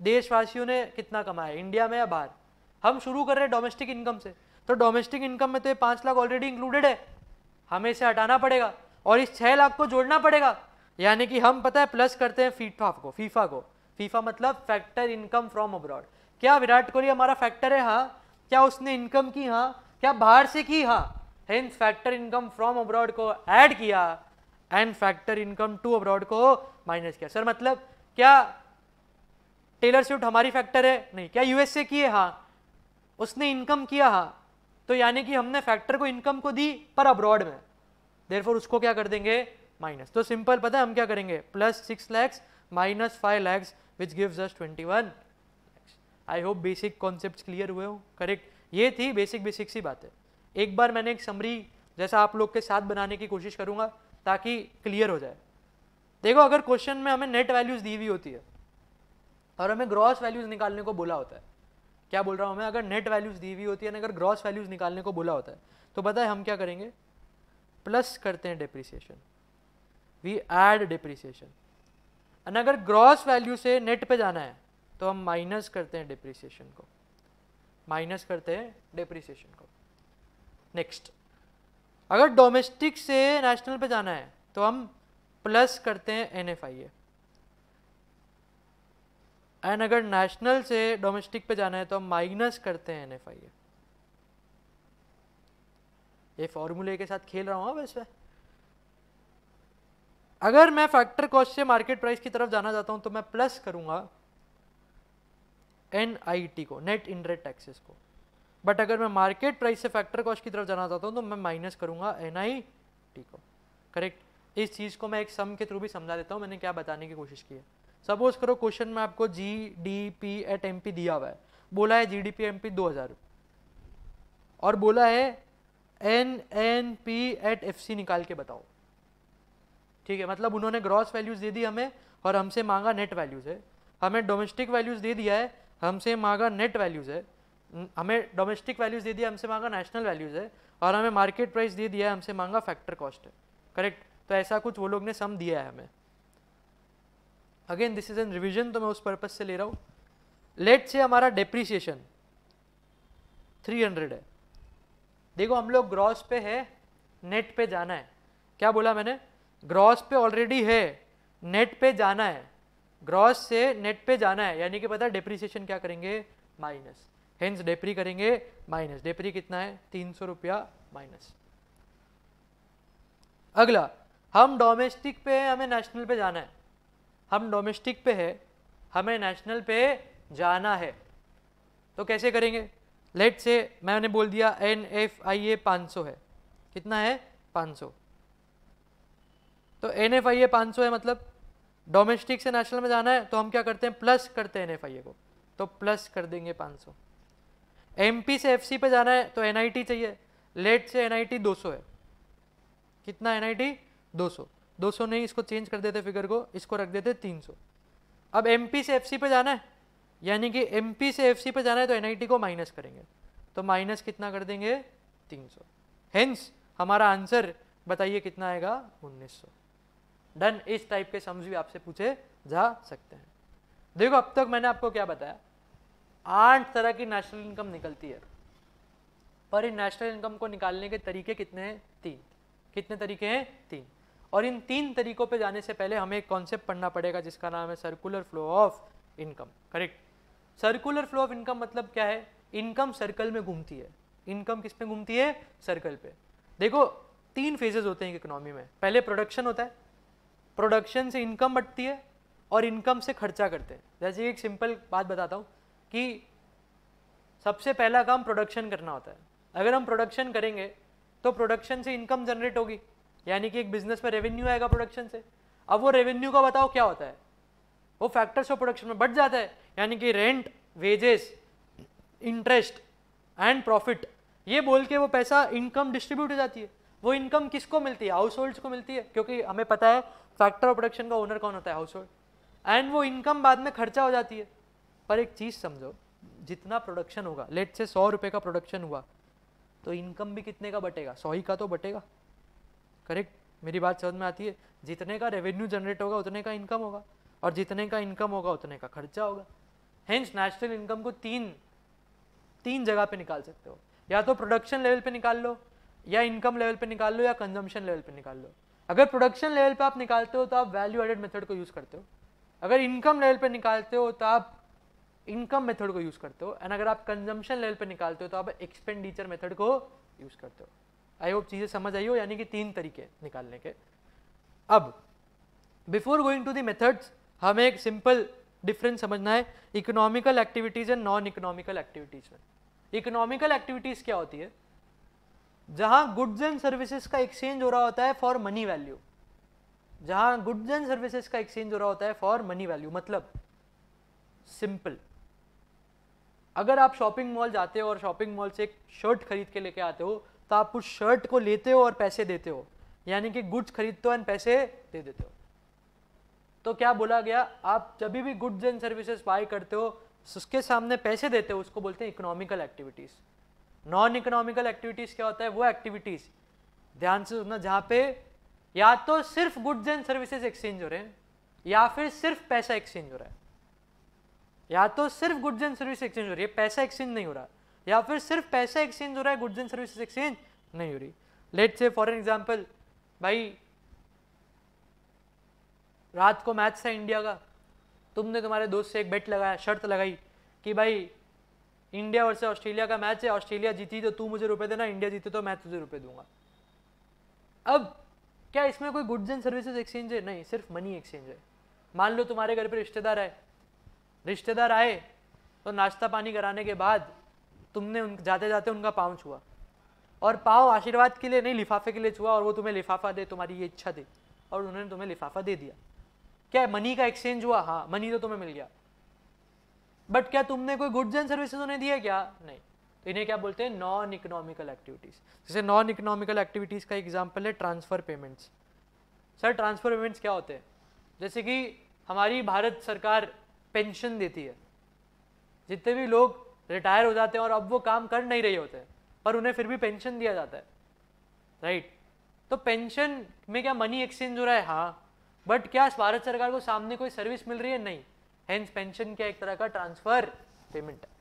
देशवासियों ने कितना कमाया? इंडिया में या बाहर? हम शुरू कर रहे हैं डोमेस्टिक इनकम से। तो डोमेस्टिक इनकम में तो ये पाँच लाख ऑलरेडी इंक्लूडेड है। हमें इसे हटाना पड़ेगा और इस छः लाख को जोड़ना पड़ेगा। यानी कि हम, पता है प्लस करते हैं फीफा को फीफा को। फीफा मतलब फैक्टर इनकम फ्रॉम अब्रॉड क्या विराट कोहली हमारा फैक्टर है? हाँ। क्या उसने इनकम की? हाँ। क्या बाहर से की? हाँ। Hence factor income from abroad को ऐड किया and factor income to abroad को माइनस किया। सर मतलब क्या टेलर स्विफ्ट हमारी फैक्टर है? नहीं। क्या यूएसए की है? हाँ। उसने इनकम किया? हाँ। तो यानी कि हमने फैक्टर को इनकम को दी पर अब्रॉड में। देर उसको क्या कर देंगे? माइनस तो सिंपल पता है हम क्या करेंगे? Plus six lakhs minus five lakhs which gives us twenty one I hope basic concept clear हुए हो? करेक्ट ये थी बेसिक बेसिक सी बात. है एक बार मैंने एक समरी जैसा आप लोग के साथ बनाने की कोशिश करूँगा ताकि क्लियर हो जाए. देखो, अगर क्वेश्चन में हमें नेट वैल्यूज़ दी हुई होती है और हमें ग्रॉस वैल्यूज़ निकालने को बोला होता है, क्या बोल रहा हूँ मैं? अगर नेट वैल्यूज़ दी हुई होती है ना, अगर ग्रॉस वैल्यूज़ निकालने को बोला होता है तो है हम क्या करेंगे? प्लस करते हैं depreciation we add depreciation and अगर ग्रॉस वैल्यू से नेट पे जाना है तो हम माइनस करते हैं डिप्रिसिएशन को। माइनस करते हैं डिप्रिसिएशन को। नेक्स्ट अगर डोमेस्टिक से नेशनल पे जाना है तो हम प्लस करते हैं N F I A and अगर नेशनल से डोमेस्टिक पे जाना है तो हम माइनस करते हैं एन एफ़ आई ए ये फॉर्मूले के साथ खेल रहा हूँ वैसे अगर मैं फैक्टर कॉस्ट से मार्केट प्राइस की तरफ़ जाना चाहता हूँ तो मैं प्लस करूँगा एन को नेट इनडायरेक्ट टैक्सेस को। बट अगर मैं मार्केट प्राइस से फैक्टर कॉस्ट की तरफ़ जाना चाहता हूँ तो मैं माइनस करूँगा एन आई टी को। करेक्ट इस चीज़ को मैं एक सम के थ्रू भी समझा देता हूँ, मैंने क्या बताने की कोशिश की है। सपोज़ करो क्वेश्चन में आपको G D P at M P दिया हुआ है। बोला है G D P M P दो हज़ार और बोला है N N P at F C निकाल के बताओ। ठीक है मतलब उन्होंने ग्रॉस वैल्यूज़ दे दी हमें और हमसे मांगा नेट वैल्यूज़ है। हमें डोमेस्टिक वैल्यूज़ दे दिया है, हमसे मांगा नेट वैल्यूज़ है। हमें डोमेस्टिक वैल्यूज़ दे दिया, हमसे मांगा नेशनल वैल्यूज़ है। और हमें मार्केट प्राइस दे दिया है, हमसे मांगा फैक्टर कॉस्ट है। करेक्ट तो ऐसा कुछ वो लोग ने सम दिया है हमें। Again this is an revision तो मैं उस पर्पज से ले रहा हूँ। लेट से हमारा डेप्रीसिएशन 300 है। देखो, हम लोग ग्रॉस पे है नेट पे जाना है। क्या बोला मैंने? ग्रॉस पे ऑलरेडी है नेट पे जाना है। ग्रॉस से नेट पे जाना है, यानी कि पता है डिप्रिसिएशन क्या करेंगे? माइनस हेंस डेप्री करेंगे माइनस डेप्री कितना है? तीन सौ रुपया माइनस अगला, हम डोमेस्टिक पे है, हमें नेशनल पे जाना है। हम डोमेस्टिक पे है, हमें नेशनल पे जाना है। तो कैसे करेंगे? लेट से मैंने बोल दिया एन एफ़ आई ए पाँच सौ है। कितना है? 500 तो एन एफ़ आई ए पाँच सौ है मतलब डोमेस्टिक से नेशनल में जाना है तो हम क्या करते हैं? प्लस करते हैं एन एफ़ आई ए को। तो प्लस कर देंगे पाँच सौ। एम पी से एफ़ सी पे जाना है तो एन आई टी चाहिए। Let say N I T दो सौ है। कितना एन आई टी दो सौ। दो सौ नहीं, इसको चेंज कर देते फिगर को, इसको रख देते 300 अब एम पी से एफ़ सी पे जाना है, यानी कि एम पी से एफ़ सी पे जाना है तो एन आई टी को माइनस करेंगे। तो माइनस कितना कर देंगे? 300 हेंस हमारा आंसर बताइए कितना आएगा? 1900 डन, इस टाइप के सम्स भी आपसे पूछे जा सकते हैं। देखो, अब तक मैंने आपको क्या बताया? आठ तरह की नेशनल इनकम निकलती है। पर इन नेशनल इनकम को निकालने के तरीके कितने हैं? तीन। कितने तरीके हैं? तीन। और इन तीन तरीकों पे जाने से पहले हमें एक कॉन्सेप्ट पढ़ना पड़ेगा, जिसका नाम है circular flow of income correct circular flow of income मतलब क्या है? इनकम सर्कल में घूमती है। इनकम किस पे घूमती है? सर्कल पे। देखो, तीन फेजेस होते हैं इकोनॉमी में। पहले प्रोडक्शन होता है प्रोडक्शन से इनकम बढ़ती है और इनकम से खर्चा करते हैं। जैसे एक सिंपल बात बताता हूँ कि सबसे पहला काम प्रोडक्शन करना होता है। अगर हम प्रोडक्शन करेंगे तो प्रोडक्शन से इनकम जनरेट होगी। यानी कि एक बिज़नेस में रेवेन्यू आएगा प्रोडक्शन से। अब वो रेवेन्यू का बताओ क्या होता है? वो फैक्टर्स ऑफ़ प्रोडक्शन में बढ़ जाता है। यानी कि rent wages interest and profit ये बोल के वो पैसा इनकम डिस्ट्रीब्यूट हो जाती है। वो इनकम किसको मिलती है? हाउस होल्ड को मिलती है? क्योंकि हमें पता है फैक्टर ऑफ़ प्रोडक्शन का ओनर कौन होता है? हाउस होल्ड एंड वो इनकम बाद में खर्चा हो जाती है। पर एक चीज़ समझो, जितना प्रोडक्शन होगा लेट से सौ रुपये का प्रोडक्शन हुआ तो इनकम भी कितने का बटेगा? सौ ही का तो बटेगा। करेक्ट मेरी बात समझ में आती है? जितने का रेवेन्यू जनरेट होगा, उतने का इनकम होगा। और जितने का इनकम होगा, उतने का खर्चा होगा। हेंस नेशनल इनकम को तीन तीन जगह पे निकाल सकते हो। या तो प्रोडक्शन लेवल पे निकाल लो या इनकम लेवल पे निकाल लो या कंजम्पशन लेवल पे निकाल लो। अगर प्रोडक्शन लेवल पे आप निकालते हो तो आप वैल्यू एडेड मेथड को यूज़ करते हो। अगर इनकम लेवल पे निकालते हो तो आप इनकम मेथड को यूज़ करते हो। एंड अगर आप कंजम्पशन लेवल पे निकालते हो तो आप एक्सपेंडिचर मेथड को यूज़ करते हो। आई होप चीज़ें समझ आई हो, यानी कि तीन तरीके निकालने के। अब before going to the methods हमें एक सिंपल डिफरेंस समझना है। Economical activities and non economical activities में। इकोनॉमिकल एक्टिविटीज़ क्या होती है? जहाँ गुड्स एंड सर्विसेज़ का एक्सचेंज हो रहा होता है फॉर मनी वैल्यू जहाँ गुड्स एंड सर्विसेज़ का एक्सचेंज हो रहा होता है फॉर मनी वैल्यू मतलब सिंपल अगर आप शॉपिंग मॉल जाते हो और शॉपिंग मॉल से एक शर्ट खरीद के लेके आते हो तो आप उस शर्ट को लेते हो और पैसे देते हो. यानी कि गुड्स खरीदते हो एंड पैसे दे देते हो. तो क्या बोला गया? आप जब भी गुड्स एंड सर्विसेज़ बाय करते हो, उसके सामने पैसे देते हो, उसको बोलते हैं economical activities non economical activities क्या होता है? वो एक्टिविटीज़ ध्यान से सुनना, जहाँ पे या तो सिर्फ़ गुड्स एंड सर्विसेज़ एक्सचेंज हो रहे हैं, या फिर सिर्फ़ पैसा एक्सचेंज हो रहा है। या तो सिर्फ़ गुड्स एंड सर्विस एक्सचेंज हो रही है, पैसा एक्सचेंज नहीं हो रहा। या फिर सिर्फ़ पैसा एक्सचेंज हो रहा है गुड्स एंड सर्विस एक्सचेंज नहीं हो रही। लेट से फॉर एग्ज़ाम्पल भाई, रात को मैच था इंडिया का। तुमने तुम्हारे दोस्त से एक बेट लगाया, शर्त लगाई कि भाई इंडिया वर्सेस ऑस्ट्रेलिया का मैच है, ऑस्ट्रेलिया जीती तो तू मुझे रुपए देना, इंडिया जीते तो मैं तुझे रुपए दूँगा। अब, क्या इसमें कोई गुड्स एंड सर्विसेज़ एक्सचेंज है? नहीं, सिर्फ़ मनी एक्सचेंज है। मान लो तुम्हारे घर पर रिश्तेदार है रिश्तेदार आए तो नाश्ता पानी कराने के बाद तुमने उन जाते जाते उनका पाँव छुआ। और पाँव आशीर्वाद के लिए नहीं, लिफाफे के लिए छुआ और वो तुम्हें लिफाफा दे, तुम्हारी ये इच्छा थी और उन्होंने तुम्हें लिफाफा दे दिया। क्या मनी का एक्सचेंज हुआ? हाँ मनी तो तुम्हें मिल गया। बट क्या तुमने कोई गुड्स एंड सर्विसेज़ उन्हें दिया क्या? नहीं। तो इन्हें क्या बोलते हैं? नॉन इकोनॉमिकल एक्टिविटीज़ जैसे नॉन इकोनॉमिकल एक्टिविटीज़ का एग्ज़ाम्पल है transfer payments sir transfer payments क्या होते हैं? जैसे कि हमारी भारत सरकार पेंशन देती है। जितने भी लोग रिटायर हो जाते हैं और अब वो काम कर नहीं रहे होते पर उन्हें फिर भी पेंशन दिया जाता है। राइट तो पेंशन में क्या मनी एक्सचेंज हो रहा है? हाँ। बट क्या भारत सरकार को सामने कोई सर्विस मिल रही है? नहीं। हेंस पेंशन क्या एक तरह का ट्रांसफ़र पेमेंट है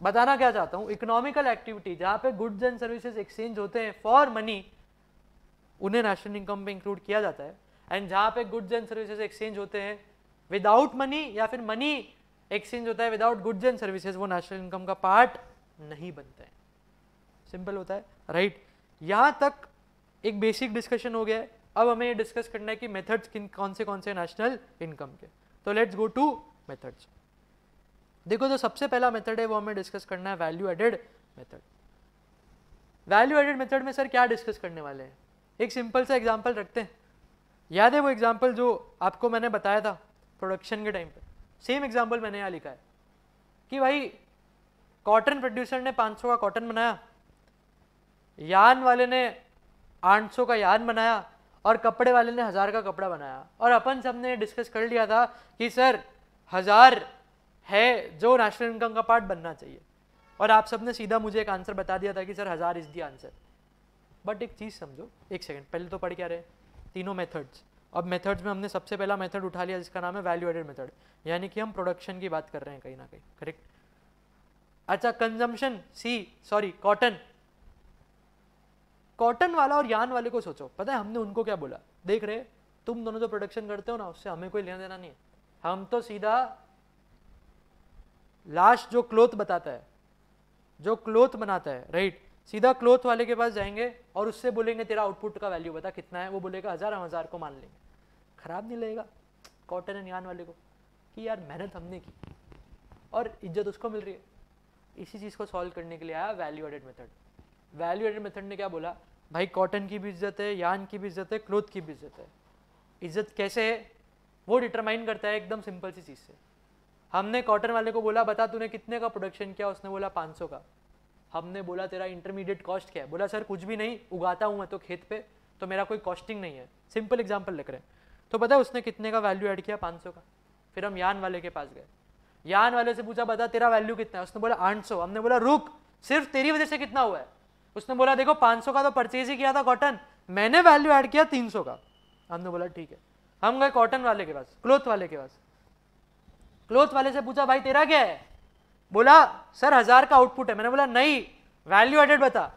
बताना क्या चाहता हूँ? इकोनॉमिकल एक्टिविटी जहाँ पे गुड्स एंड सर्विसेज़ एक्सचेंज होते हैं फॉर मनी उन्हें नेशनल इनकम में इंक्लूड किया जाता है. एंड जहाँ पे गुड्स एंड सर्विसेज़ एक्सचेंज होते हैं विदाउट मनी या फिर मनी एक्सचेंज होता है विदाउट गुड्स एंड सर्विसेज़ वो नेशनल इनकम का पार्ट नहीं बनता है. सिंपल होता है राइट right? यहाँ तक एक बेसिक डिस्कशन हो गया है. अब हमें ये डिस्कस करना है कि मेथड्स किन, कौन से कौन से नेशनल इनकम के? तो लेट्स गो टू मेथड्स देखो जो सबसे पहला मेथड है, वो हमें डिस्कस करना है value added method value added method में सर क्या डिस्कस करने वाले हैं? एक सिंपल सा एग्ज़ाम्पल रखते हैं. याद है वो एग्ज़ाम्पल जो आपको मैंने बताया था प्रोडक्शन के टाइम पे? सेम एग्ज़ाम्पल मैंने यहाँ लिखा है कि भाई कॉटन प्रोड्यूसर ने 500 का कॉटन बनाया. यान वाले ने 800 का यान बनाया. और कपड़े वाले ने हज़ार का कपड़ा बनाया। और अपन सबने डिस्कस कर लिया था कि, सर, हज़ार है जो नेशनल इनकम का पार्ट बनना चाहिए। और आप सबने सीधा मुझे एक आंसर बता दिया था कि, सर, हज़ार इज़ दी आंसर बट एक चीज़ समझो, एक सेकेंड पहले तो पढ़ क्या रहे? तीनों मेथड्स अब मेथड्स में हमने सबसे पहला मेथड उठा लिया, जिसका नाम है वैल्यू एडेड मेथड यानी कि हम प्रोडक्शन की बात कर रहे हैं कहीं ना कहीं करेक्ट अच्छा consumption C sorry cotton cotton वाला और यान वाले को सोचो। पता है हमने उनको क्या बोला? देख रहे, तुम दोनों जो प्रोडक्शन करते हो ना, उससे हमें कोई लेना देना नहीं है। हम तो सीधा लास्ट जो क्लोथ बताता है, जो क्लोथ बनाता है राइट सीधा क्लोथ वाले के पास जाएँगे और उससे बोलेंगे, तेरा आउटपुट का वैल्यू बता, कितना है? वो बोलेगा, हज़ार, हम हज़ार को मान लेंगे। खराब नहीं लगेगा? कॉटन एंड यान वाले को? कि यार, मेहनत हमने की और इज़्ज़त उसको मिल रही है। इसी चीज़ को सॉल्व करने के लिए आया value added method value added method ने क्या बोला? भाई कॉटन की भी इज़्ज़त है, यान की भी इज़्ज़त है, क्लोथ की भी इज़्ज़त है। इज़्ज़त कैसे है? वो डिटरमाइन करता है एकदम सिंपल सी चीज़ से। हमने कॉटन वाले को बोला, बता, तूने कितने का प्रोडक्शन किया? उसने बोला 500 का। हमने बोला, तेरा इंटरमीडिएट कॉस्ट क्या है? बोला, सर, कुछ भी नहीं, उगाता हूँ मैं तो खेत पे तो मेरा कोई कॉस्टिंग नहीं है। सिंपल एग्ज़ाम्पल लिख रहे हैं। तो पता है उसने कितने का वैल्यू ऐड किया? 500 का। फिर हम यान वाले के पास गए। यान वाले से पूछा, बता, तेरा वैल्यू कितना है? उसने बोला, आठ सौ। हमने बोला, रुक, सिर्फ़ तेरी वजह से कितना हुआ है? उसने बोला, देखो 500 का तो परचेज ही किया था कॉटन मैंने वैल्यू ऐड किया 300 का। हमने बोला, ठीक है। हम गए कॉटन वाले के पास क्लोथ वाले के पास। क्लोथ वाले से पूछा, भाई, तेरा क्या है? बोला, सर, हज़ार का आउटपुट है। मैंने बोला, नहीं वैल्यू एडेड बता।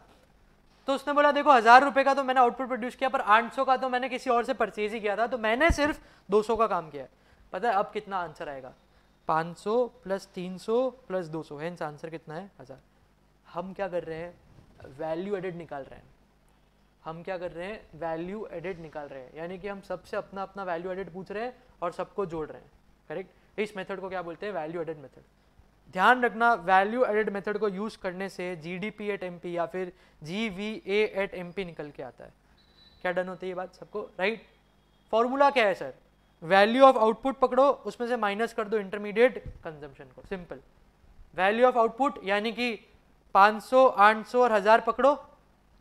तो उसने बोला, देखो, हज़ार रुपए का तो मैंने आउटपुट प्रोड्यूस किया, पर 800 का तो मैंने किसी और से परचेज ही किया था तो मैंने सिर्फ़ 200 का काम किया पता है, अब कितना आंसर आएगा? 500 प्लस 300 प्लस 200 हेंस आंसर कितना है? हज़ार। हम क्या कर रहे हैं? वैल्यू एडेड निकाल रहे हैं। हम क्या कर रहे हैं? वैल्यू एडेड निकाल रहे हैं। यानी कि हम सबसे अपना अपना वैल्यू एडेड पूछ रहे हैं और सबको जोड़ रहे हैं। करेक्ट इस मेथड को क्या बोलते हैं? वैल्यू एडेड मेथड ध्यान रखना वैल्यू एडेड मेथड को यूज़ करने से G D P at M P या फिर G V A at M P निकल के आता है। क्या डन होती है ये बात सबको? राइट फॉर्मूला क्या है सर वैल्यू ऑफ़ आउटपुट पकड़ो, उसमें से माइनस कर दो इंटरमीडिएट कंजम्पशन को। सिंपल वैल्यू ऑफ़ आउटपुट यानी कि 500, 800 और हज़ार पकड़ो।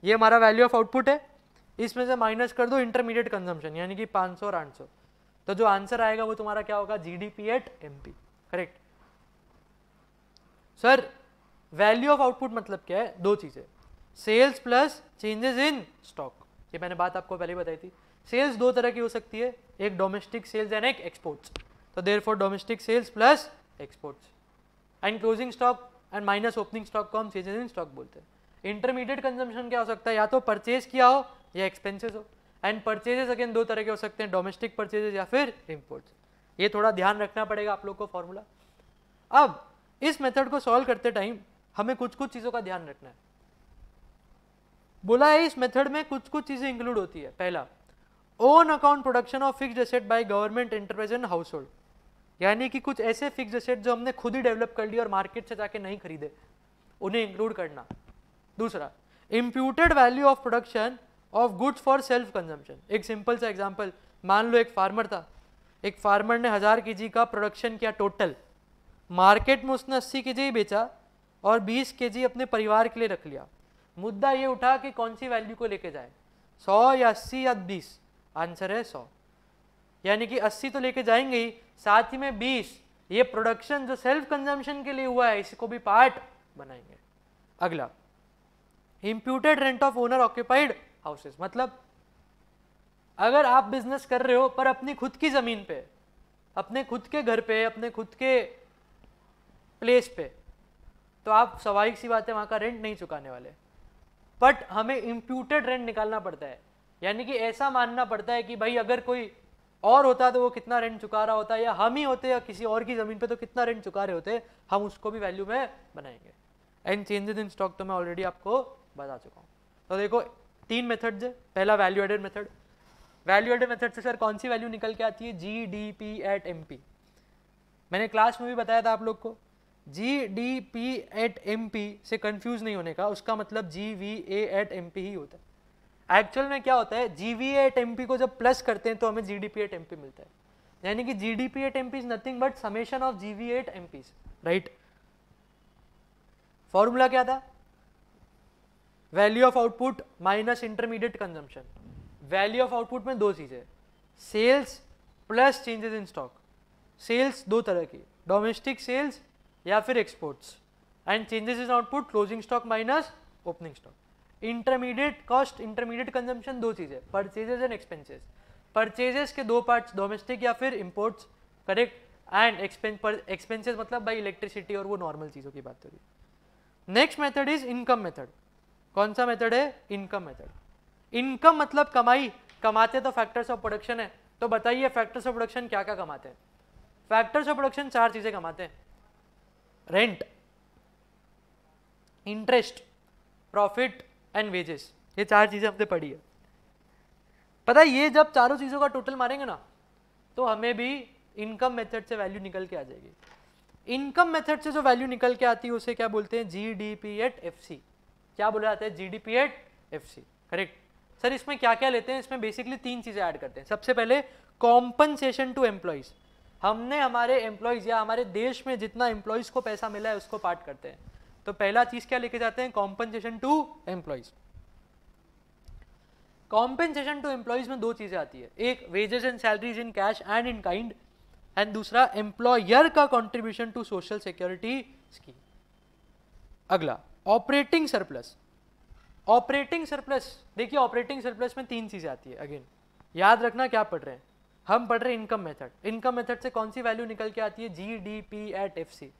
ये हमारा वैल्यू ऑफ़ आउटपुट है। इसमें से माइनस कर दो इंटरमीडिएट कंजम्पशन यानी कि 500 और 800 तो जो आंसर आएगा वो तुम्हारा क्या होगा? G D P at M P correct sir value of output मतलब क्या है? दो चीज़ें। Sales plus changes in stock ये मैंने बात आपको पहले बताई थी। सेल्स दो तरह की हो सकती है। एक डोमेस्टिक सेल्स एंड एक एक्सपोर्ट्स तो therefore domestic sales plus exports and closing stock and minus opening stock को हम चेंजेस इन स्टॉक बोलते हैं। इंटरमीडिएट कंजम्पशन क्या हो सकता है? या तो परचेज किया हो, या एक्सपेंसेस हो। एंड परचेजेस अगेन दो तरह के हो सकते हैं डोमेस्टिक परचेजेस या फिर इम्पोर्ट्स ये थोड़ा ध्यान रखना पड़ेगा आप लोग को फॉर्मूला अब, इस मेथड को सॉल्व करते टाइम हमें कुछ कुछ चीज़ों का ध्यान रखना है। बोला है, इस मेथड में कुछ कुछ चीज़ें इंक्लूड होती है। पहला own account production of fixed asset by government enterprise and house hold यानी कि कुछ ऐसे फिक्स्ड एसेट जो हमने खुद ही डेवलप कर लिए और मार्केट से जाके नहीं खरीदे, उन्हें इंक्लूड करना। दूसरा imputed value of production of goods for self consumption एक सिंपल सा एग्ज़ाम्पल मान लो एक फार्मर था। एक फार्मर ने हज़ार के का प्रोडक्शन किया टोटल मार्केट में उसने अस्सी के ही बेचा और बीस के अपने परिवार के लिए रख लिया। मुद्दा ये उठा कि कौन सी वैल्यू को लेके जाए? सौ या अस्सी या बीस? आंसर है सौ। यानी कि अस्सी तो लेके जाएँगे ही साथ ही में बीस, ये प्रोडक्शन जो सेल्फ कंजम्पशन के लिए हुआ है, इसको भी पार्ट बनाएँगे। अगला imputed rent of owner occupied houses मतलब अगर आप बिज़नेस कर रहे हो, पर अपनी खुद की ज़मीन पे, अपने खुद के घर पे, अपने खुद के प्लेस पे तो आप स्वाभाविक सी बात है, वहाँ का रेंट नहीं चुकाने वाले। बट हमें इम्प्यूटेड रेंट निकालना पड़ता है। यानी कि ऐसा मानना पड़ता है कि भाई अगर कोई और होता तो वो कितना रेंट चुका रहा होता, या हम ही होते, या किसी और की ज़मीन पे तो कितना रेंट चुका रहे होते, हम उसको भी वैल्यू में बनाएँगे। एंड चेंजेस इन स्टॉक तो मैं ऑलरेडी आपको बता चुका हूँ। तो देखो, तीन मेथड्स है। पहला value added method value added method से सर कौन सी वैल्यू निकल के आती है? G D P at M P मैंने क्लास में भी बताया था आप लोग को। G D P at M P से कंफ्यूज नहीं होने का, उसका मतलब G V A at M P ही होता है। एक्चुअल में क्या होता है जी वी एट एम को जब प्लस करते हैं तो हमें G D P at M P मिलता है। यानी कि G D P at M P is nothing but summation of G V at P right formula क्या था? Value of output minus intermediate consumption value of output में दो चीज़ें sales plus changes in stock sales दो तरह की domestic sales या फिर exports and changes in output closing stock minus opening stock intermediate cost intermediate consumption दो चीज़ें परचेजेस एंड एक्सपेंसेस परचेजेस के दो पार्ट्स डोमेस्टिक या फिर इम्पोर्ट्स करेक्ट एंड एक्सपेंसेस मतलब बाई इलेक्ट्रिसिटी और वो नॉर्मल चीज़ों की बात रही next method is income method कौन सा मेथड है? इनकम मेथड इनकम मतलब कमाई। कमाते तो फैक्टर्स ऑफ़ प्रोडक्शन है। तो बताइए फैक्टर्स ऑफ़ प्रोडक्शन क्या क्या कमाते हैं? फैक्टर्स ऑफ़ प्रोडक्शन चार चीज़ें कमाते हैं। Rent interest profit and wages ये चार चीज़ें हमने पढ़ी है। पता है, ये जब चारों चीज़ों का टोटल मारेंगे ना तो हमें भी इनकम मेथड से वैल्यू निकल के आ जाएगी। इनकम मेथड से जो वैल्यू निकल के आती है, उसे क्या बोलते हैं? G D P at F C क्या बोला जाता है? G D P at F C correct sir इसमें क्या क्या लेते हैं? इसमें बेसिकली तीन चीज़ें ऐड करते हैं। सबसे पहले कॉम्पनसेशन टू एम्प्लॉयज़ हमने हमारे एम्प्लॉयज़ या हमारे देश में जितना एम्प्लॉयज़ को पैसा मिला है, उसको पार्ट करते हैं। तो पहला चीज़ क्या लेके जाते हैं? Compensation to employees compensation to employees में दो चीज़ें आती है। एक wages and salaries in cash and in kind and दूसरा एम्प्लॉयर का contribution to social security scheme अगला ऑपरेटिंग सरप्लस ऑपरेटिंग सरप्लस देखिए ऑपरेटिंग सरप्लस में तीन चीज़ें आती है। अगेन याद रखना क्या पढ़ रहे हैं? हम पढ़ रहे हैं इनकम मेथड इनकम मेथड से कौन सी वैल्यू निकल के आती है? G D P at F C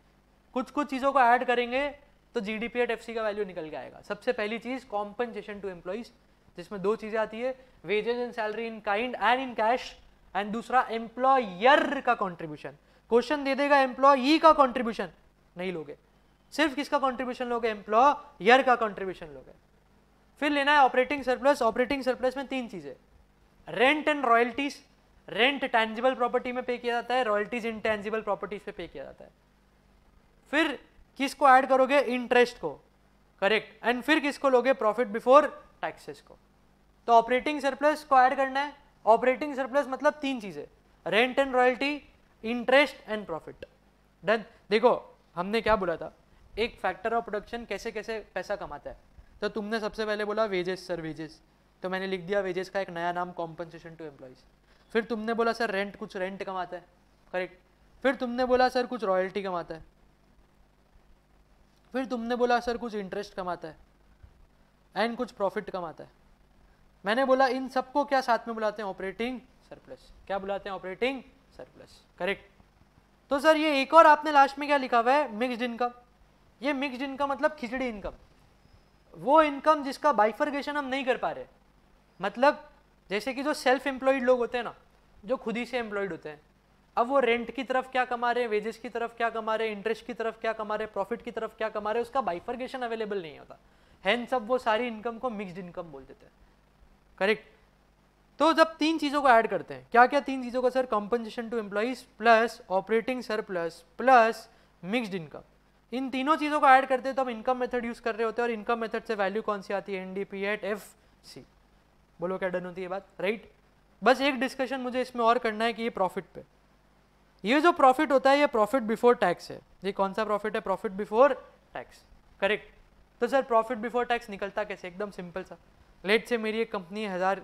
कुछ कुछ चीज़ों को ऐड करेंगे तो G D P at F C का वैल्यू निकल के आएगा। सबसे पहली चीज़ कॉम्पनसेशन टू एम्प्लॉइज जिसमें दो चीज़ें आती है wages and salary in kind and in cash and दूसरा एम्प्लॉयर का कॉन्ट्रीब्यूशन क्वेश्चन दे देगा एम्प्लॉई का कॉन्ट्रीब्यूशन नहीं लोगे। सिर्फ़ किसका कॉन्ट्रीब्यूशन लोगे? एम्प्लॉयर का कॉन्ट्रीब्यूशन लोगे। फिर लेना है ऑपरेटिंग सरप्लस ऑपरेटिंग सरप्लस में तीन चीज़ें। Rent and royalties rent tangible property में पे किया जाता है। रॉयल्टीज इनटेंजिबल प्रॉपर्टीज़ पे पे किया जाता है। फिर किसको ऐड करोगे? इंटरेस्ट को। करेक्ट। एंड फिर किसको लोगे? प्रॉफिट बिफोर टैक्सेस को। तो ऑपरेटिंग सरप्लस को ऐड करना है। ऑपरेटिंग सरप्लस मतलब तीन चीज़ें। Rent and royalty, interest and profit. Done. देखो, हमने क्या बोला था? एक फैक्टर ऑफ़ प्रोडक्शन कैसे कैसे पैसा कमाता है। तो तुमने सबसे पहले बोला वेजेस सर वेजेस तो मैंने लिख दिया वेजेस का एक नया नाम कॉम्पनसेशन टू एम्प्लॉयज़ फिर तुमने बोला सर रेंट कुछ रेंट कमाता है। करेक्ट फिर तुमने बोला सर कुछ रॉयल्टी कमाता है। फिर तुमने बोला, सर, कुछ इंटरेस्ट कमाता है एंड कुछ प्रॉफिट कमाता है. मैंने बोला, इन सबको क्या साथ में बुलाते हैं? ऑपरेटिंग सरप्लस क्या बुलाते हैं? ऑपरेटिंग सरप्लस करेक्ट तो सर, ये एक और आपने लास्ट में क्या लिखा हुआ है? मिक्सड इनकम ये मिक्सड इनकम मतलब खिचड़ी इनकम वो इनकम जिसका बाइफर्गेशन हम नहीं कर पा रहे. मतलब जैसे कि जो सेल्फ एम्प्लॉयड लोग होते हैं ना, जो खुद ही से एम्प्लॉयड होते हैं अब वो रेंट की तरफ़ क्या कमा रहे हैं वेजेस की तरफ़ क्या कमा रहे हैं इंटरेस्ट की तरफ़ क्या कमा रहे हैं प्रॉफिट की तरफ़ क्या कमा रहे हैं, उसका बाइफर्गेशन अवेलेबल नहीं होता। हैंड सब वो सारी इनकम को मिक्सड इनकम बोल देते हैं। करेक्ट तो जब तीन चीज़ों को ऐड करते हैं क्या क्या तीन चीज़ों का sir compensation to employees plus operating sir plus plus mixed income इन तीनों चीज़ों को ऐड करते हैं तो हम इनकम मेथड यूज़ कर रहे होते हैं और इनकम मेथड से वैल्यू कौन सी आती है? N D P at F C बोलो क्या डन होती है बात? राइट बस एक डिस्कशन मुझे इसमें और करना है कि ये प्रॉफिट पे। ये जो प्रॉफिट होता है, ये प्रॉफिट बिफोर टैक्स है। ये कौन सा प्रॉफिट है? प्रॉफिट बिफोर टैक्स करेक्ट तो सर प्रॉफिट बिफोर टैक्स निकलता कैसे? एकदम सिंपल सा। लेट से मेरी एक कंपनी हज़ार,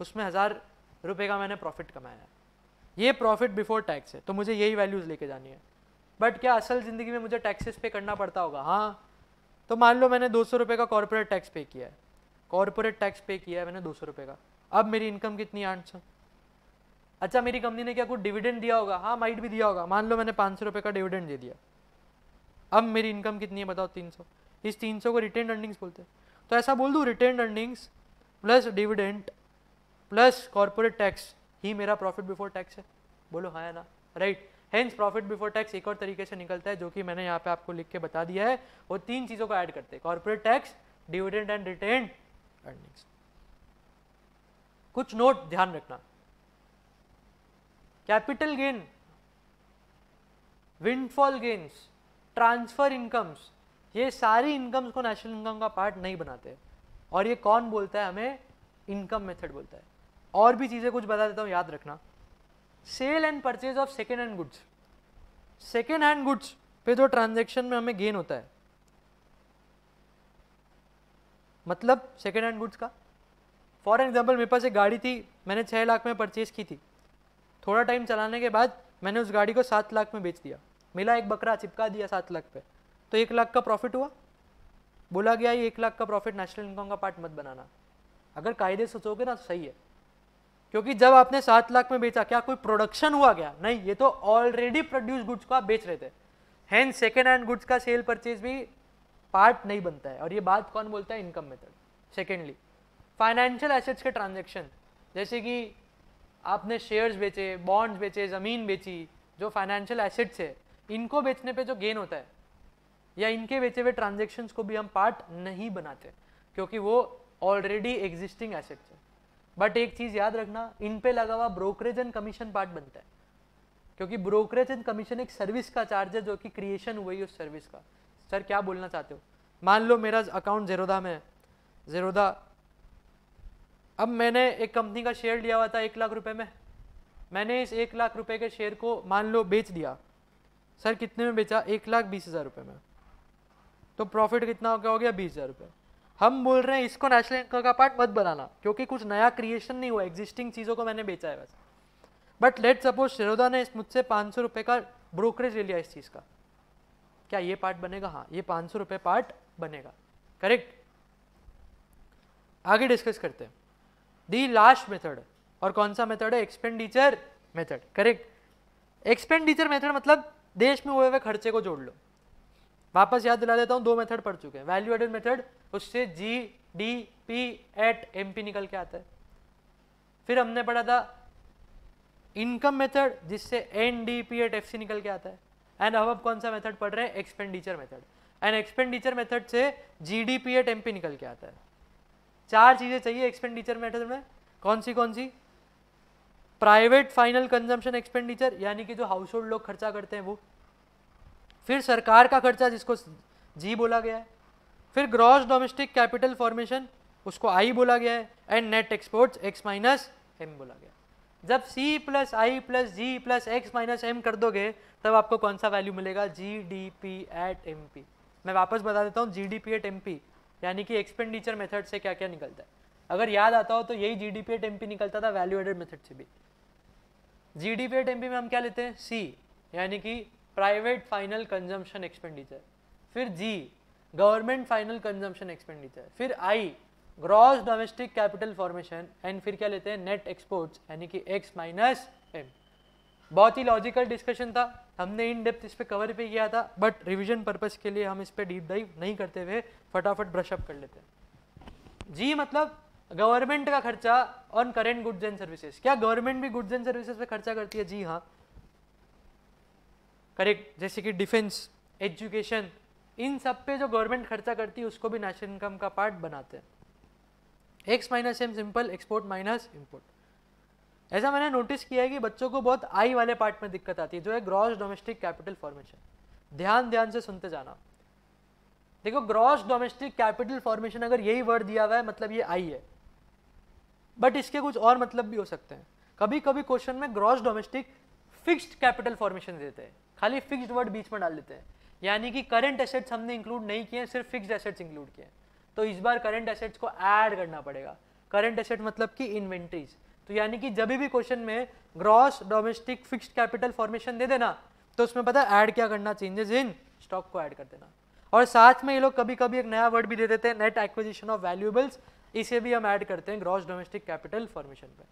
उसमें हज़ार रुपये का मैंने प्रॉफिट कमाया है। ये प्रॉफिट बिफोर टैक्स है तो मुझे यही वैल्यूज़ लेके जानी है। बट क्या असल ज़िंदगी में मुझे टैक्सेस पे करना पड़ता होगा? हाँ। तो मान लो मैंने दो सौ रुपये का कॉरपोरेट टैक्स पे किया है। कॉरपोरेट टैक्स पे किया है मैंने दो सौ रुपये का। अब मेरी इनकम कितनी आठ सौ? अच्छा मेरी कंपनी ने क्या कुछ डिविडेंड दिया होगा? हाँ माइट भी दिया होगा। मान लो मैंने पाँच सौ का डिविडेंड दे दिया। अब मेरी इनकम कितनी है बताओ? तीन सौ। इस तीन सौ को रिटेन अर्निंग्स बोलते हैं। तो ऐसा बोल दूँ retained earnings plus dividend plus corporate tax ही मेरा प्रॉफिट बिफोर टैक्स है। बोलो हाँ है ना? Right hence profit before tax एक और तरीके से निकलता है, जो कि मैंने यहाँ पे आपको लिख के बता दिया है। वो तीन चीज़ों को ऐड करते हैं। Corporate tax dividend and retained earnings कुछ नोट ध्यान रखना। Capital gain windfall gains transfer incomes ये सारी इनकम्स को नेशनल इनकम का पार्ट नहीं बनाते और ये कौन बोलता है? हमें इनकम मेथड बोलता है। और भी चीज़ें कुछ बता देता हूँ, याद रखना। Sale and purchase of second hand goods second hand goods पे जो ट्रांजेक्शन में हमें गेन होता है। मतलब सेकेंड हैंड गुड्स का। फॉर एग्ज़ाम्पल मेरे पास एक गाड़ी थी, मैंने छः लाख में परचेज की थी। थोड़ा टाइम चलाने के बाद मैंने उस गाड़ी को सात लाख में बेच दिया। मिला एक बकरा, चिपका दिया सात लाख पे। तो एक लाख का प्रॉफिट हुआ। बोला गया, ये एक लाख का प्रॉफिट नेशनल इनकम का पार्ट मत बनाना। अगर कायदे सोचोगे ना तो सही है। क्योंकि जब आपने सात लाख में बेचा, क्या कोई प्रोडक्शन हुआ क्या? नहीं, ये तो ऑलरेडी प्रोड्यूस गुड्स को आप बेच रहे थे। हैंड सेकेंड हैंड गुड्स का सेल परचेज भी पार्ट नहीं बनता है। और ये बात कौन बोलता है? Income method secondly financial assets के ट्रांजेक्शन जैसे कि आपने शेयर्स बेचे बॉन्ड्स बेचे, ज़मीन बेची, जो फाइनेंशियल एसेट्स है, इनको बेचने पे जो गेन होता है, या इनके बेचे हुए ट्रांजेक्शन्स को भी हम पार्ट नहीं बनाते, क्योंकि वो ऑलरेडी एग्जिस्टिंग एसेट्स है। बट एक चीज़ याद रखना, इन पे लगा हुआ ब्रोकरेज एंड कमीशन पार्ट बनता है। क्योंकि ब्रोकरेज एंड कमीशन एक सर्विस का चार्ज है, जो कि क्रिएशन हुई उस सर्विस का। सर क्या बोलना चाहते हो? मान लो मेरा अकाउंट जेरोदा में है। जेरोदा अब मैंने एक कंपनी का शेयर लिया हुआ था एक लाख रुपए में। मैंने इस एक लाख रुपए के शेयर को मान लो बेच दिया। सर, कितने में बेचा? एक लाख बीस हज़ार रुपये में। तो प्रॉफिट कितना हो गया? हो गया बीस हज़ार रुपये हम बोल रहे हैं, इसको नेशनल इनकम का पार्ट मत बनाना, क्योंकि कुछ नया क्रिएशन नहीं हुआ एग्जिस्टिंग चीज़ों को मैंने बेचा है बस। बट लेट सपोज़ शिरोदा ने मुझसे पाँच सौ रुपये का ब्रोकरेज ले लिया इस चीज़ का। क्या ये पार्ट बनेगा? हाँ ये पाँच सौ रुपये पार्ट बनेगा। करेक्ट आगे डिस्कस करते हैं। दी लास्ट मेथड और कौन सा मेथड है? Expenditure method correct expenditure method मतलब देश में हुए हुए खर्चे को जोड़ लो। वापस याद दिला देता हूँ, दो मेथड पढ़ चुके हैं। वैल्यू एडेड मेथड उससे G D P at M P निकल के आता है। फिर हमने पढ़ा था इनकम मेथड जिससे N D P at F C निकल के आता है। एंड अब अब कौन सा मेथड पढ़ रहे हैं? Expenditure method and expenditure method से G D P at M P निकल के आता है। चार चीज़ें चाहिए एक्सपेंडिचर मेथड में कौन सी कौन सी? प्राइवेट फाइनल कंजम्पशन एक्सपेंडिचर यानी कि जो हाउस होल्ड लोग खर्चा करते हैं वो। फिर सरकार का खर्चा, जिसको जी बोला गया है। फिर ग्रॉस डोमेस्टिक कैपिटल फॉर्मेशन उसको आई बोला गया है। And net exports X minus M बोला गया जब C plus I plus G plus X minus M कर दोगे, तब आपको कौन सा वैल्यू मिलेगा? G D P at M P मैं वापस बता देता हूँ G D P at M P यानी कि एक्सपेंडिचर मेथड से क्या क्या निकलता है। अगर याद आता हो तो यही G D P at M P निकलता था वैल्यू एडेड मेथड से भी। G D P at M P में हम क्या लेते हैं? सी यानी कि प्राइवेट फाइनल कंजम्पशन एक्सपेंडिचर फिर G government final consumption expenditure फिर I gross domestic capital formation and फिर क्या लेते हैं? नेट एक्सपोर्ट्स यानी कि एक्स माइनस एम बहुत ही लॉजिकल डिस्कशन था। हमने इन डेप्थ इस पर कवर भी किया था बट रिविजन पर्पज के लिए हम इस पर डीप डाइव नहीं करते हुए फटाफट ब्रशअप कर लेते हैं। जी मतलब गवर्नमेंट का खर्चा on current goods and services क्या गवर्नमेंट भी गुड्स एंड सर्विसेज़ पे खर्चा करती है? जी हाँ। करेक्ट जैसे कि डिफेंस एजुकेशन इन सब पे जो गवर्नमेंट खर्चा करती है, उसको भी नेशनल इनकम का पार्ट बनाते हैं। X minus M simple export minus import ऐसा मैंने नोटिस किया है कि बच्चों को बहुत आई वाले पार्ट में दिक्कत आती है, जो है ग्रॉस डोमेस्टिक कैपिटल फॉर्मेशन ध्यान ध्यान से सुनते जाना। देखो ग्रॉस डोमेस्टिक कैपिटल फॉर्मेशन अगर यही वर्ड दिया हुआ है मतलब ये आई है। बट इसके कुछ और मतलब भी हो सकते हैं। कभी कभी क्वेश्चन में gross domestic fixed capital formation देते हैं। खाली फिक्स्ड वर्ड बीच में डाल देते हैं। यानी कि करंट एसेट्स हमने इंक्लूड नहीं किए, सिर्फ़ फिक्स्ड एसेट्स इंक्लूड किए। तो इस बार करंट एसेट्स को ऐड करना पड़ेगा। करंट एसेट मतलब कि इन्वेंट्रीज तो यानी कि जब भी क्वेश्चन में gross domestic fixed capital formation दे देना तो उसमें पता ऐड क्या करना चेंजेस इन स्टॉक को ऐड कर देना। और साथ में ये लोग कभी कभी एक नया वर्ड भी दे देते हैं नेट एक्विजिशन ऑफ़ वैल्यूएबल्स इसे भी हम ऐड करते हैं ग्रॉस डोमेस्टिक कैपिटल फॉर्मेशन पे।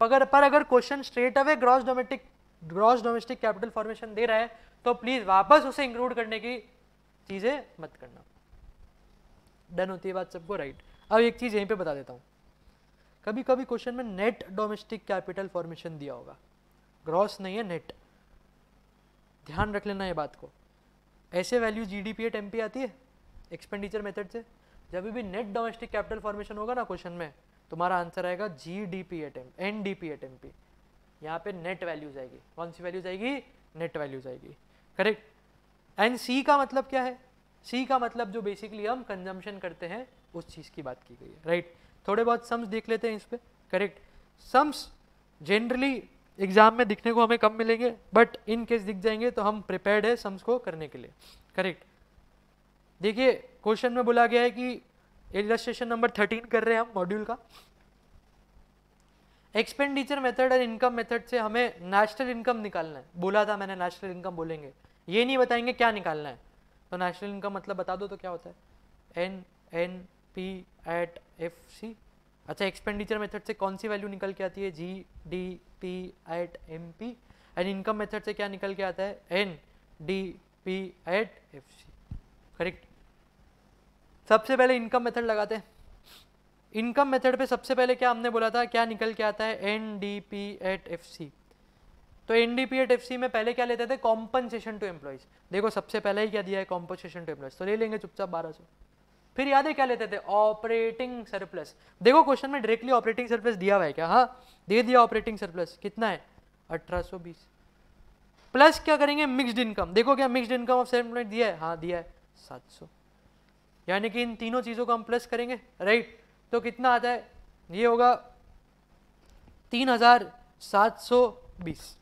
अगर, पर अगर question straight away gross domestic gross domestic capital formation दे रहा है तो प्लीज़ वापस उसे इंक्लूड करने की चीज़ें मत करना। डन होती है बात सबको राइट अब एक चीज़ यहीं पे बता देता हूँ। कभी कभी क्वेश्चन में नेट डोमेस्टिक कैपिटल फॉर्मेशन दिया होगा। ग्रॉस नहीं है, नेट। ध्यान रख लेना ये बात को। ऐसे value G D P at M P आती है एक्सपेंडिचर मेथड से? जब भी नेट डोमेस्टिक कैपिटल फॉर्मेशन होगा ना क्वेश्चन में, तुम्हारा आंसर आएगा G D P at M N D P at M P यहाँ पे नेट वैल्यू जाएगी। कौन सी वैल्यू जाएगी? नेट वैल्यू जाएगी। करेक्ट एंड सी का मतलब क्या है? सी का मतलब जो बेसिकली हम कंजम्पशन करते हैं, उस चीज़ की बात की गई है राइट right? थोड़े बहुत सम्स देख लेते हैं इस पर करेक्ट सम्स जनरली एग्ज़ाम में दिखने को हमें कम मिलेंगे बट इन केस दिख जाएँगे तो हम प्रिपेयर्ड है सम्स को करने के लिए। करेक्ट देखिए क्वेश्चन में बोला गया है कि इलस्ट्रेशन नंबर थर्टीन कर रहे हैं हम मॉड्यूल का। एक्सपेंडिचर मेथड और इनकम मेथड से हमें नेशनल इनकम निकालना है। बोला था मैंने नेशनल इनकम बोलेंगे। ये नहीं बताएँगे क्या निकालना है। तो नेशनल इनकम मतलब बता दो तो क्या होता है? N N P at F C अच्छा एक्सपेंडिचर मेथड से कौन सी वैल्यू निकल के आती है? G D P at M P and income method से क्या निकल के आता है? N D P at F C correct सबसे पहले इनकम मेथड लगाते हैं। इनकम मेथड पे सबसे पहले क्या हमने बोला था? क्या निकल के आता है? N D P at F C तो N D P at F C में पहले क्या लेते थे? कॉम्पनसेशन टू एम्प्लॉयज़ देखो, सबसे पहले ही क्या दिया है? कॉम्पनसेशन टू एम्प्लॉयज़ तो ले लेंगे चुपचाप बारह सौ। फिर याद है क्या लेते थे? ऑपरेटिंग सरप्लस देखो क्वेश्चन में डायरेक्टली ऑपरेटिंग सरप्लस दिया हुआ है क्या? हाँ दे दिया ऑपरेटिंग सरप्लस कितना है? अठारह प्लस क्या करेंगे? मिक्सड इनकम देखो क्या मिक्सड इनकम ऑफ़ सेवन दिया है? हाँ दिया है सात सौ. यानी कि इन तीनों चीज़ों को हम प्लस करेंगे राइट तो कितना आता है? ये होगा तीन हज़ार सात सौ बीस.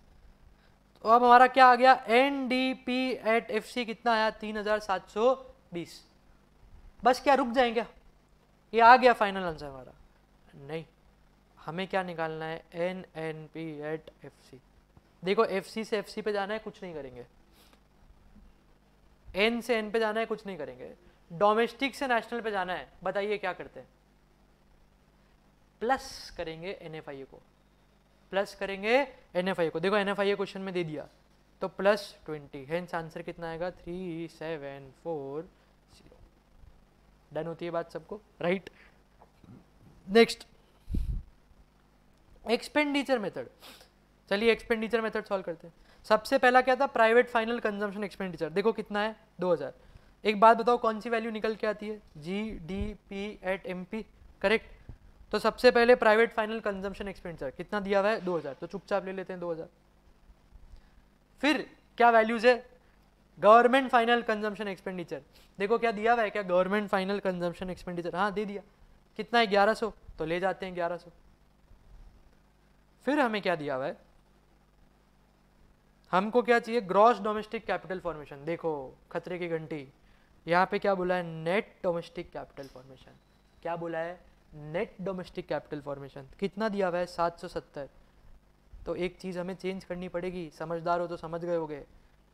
तो अब हमारा क्या आ गया? N D P at F C कितना आया? तीन हज़ार सात सौ बीस. बस क्या रुक जाएँगे ये आ गया फाइनल आंसर हमारा। नहीं, हमें क्या निकालना है? N N P at F C देखो एफ़ सी से एफ़ सी पे जाना है, कुछ नहीं करेंगे। एन से एन पे जाना है, कुछ नहीं करेंगे। डोमेस्टिक से नेशनल पे जाना है, बताइए क्या करते हैं? प्लस करेंगे एन एफ़ आई ए को। प्लस करेंगे एन एफ़ आई ए को। देखो N F I A question में दे दिया। तो प्लस ट्वेंटी हेंस आंसर कितना आएगा? थ्री सेवन फोर डन होती है बात सबको राइट नेक्स्ट एक्सपेंडिचर मेथड चलिए एक्सपेंडिचर मेथड सॉल्व करते हैं। सबसे पहला क्या था? प्राइवेट फाइनल कंजम्पशन एक्सपेंडिचर देखो कितना है? 2000 एक बात बताओ, कौन सी वैल्यू निकल के आती है? G D P at M P correct तो सबसे पहले प्राइवेट फाइनल कंजम्पशन एक्सपेंडिचर कितना दिया हुआ है? 2000 तो चुपचाप ले लेते हैं 2000 फिर क्या वैल्यूज़ है? Government final consumption expenditure. देखो क्या दिया हुआ है क्या? Government final consumption expenditure. हाँ दे दिया। कितना है? 1100 तो ले जाते हैं 1100 फिर हमें क्या दिया हुआ है? हमको क्या चाहिए? Gross domestic capital formation. देखो, खतरे की घंटी। यहाँ पे क्या बोला है? Net domestic capital formation. क्या बोला है? Net domestic capital formation. कितना दिया हुआ है? सात सौ सत्तर। तो एक चीज़ हमें चेंज करनी पड़ेगी। समझदार हो तो समझ गए होगे।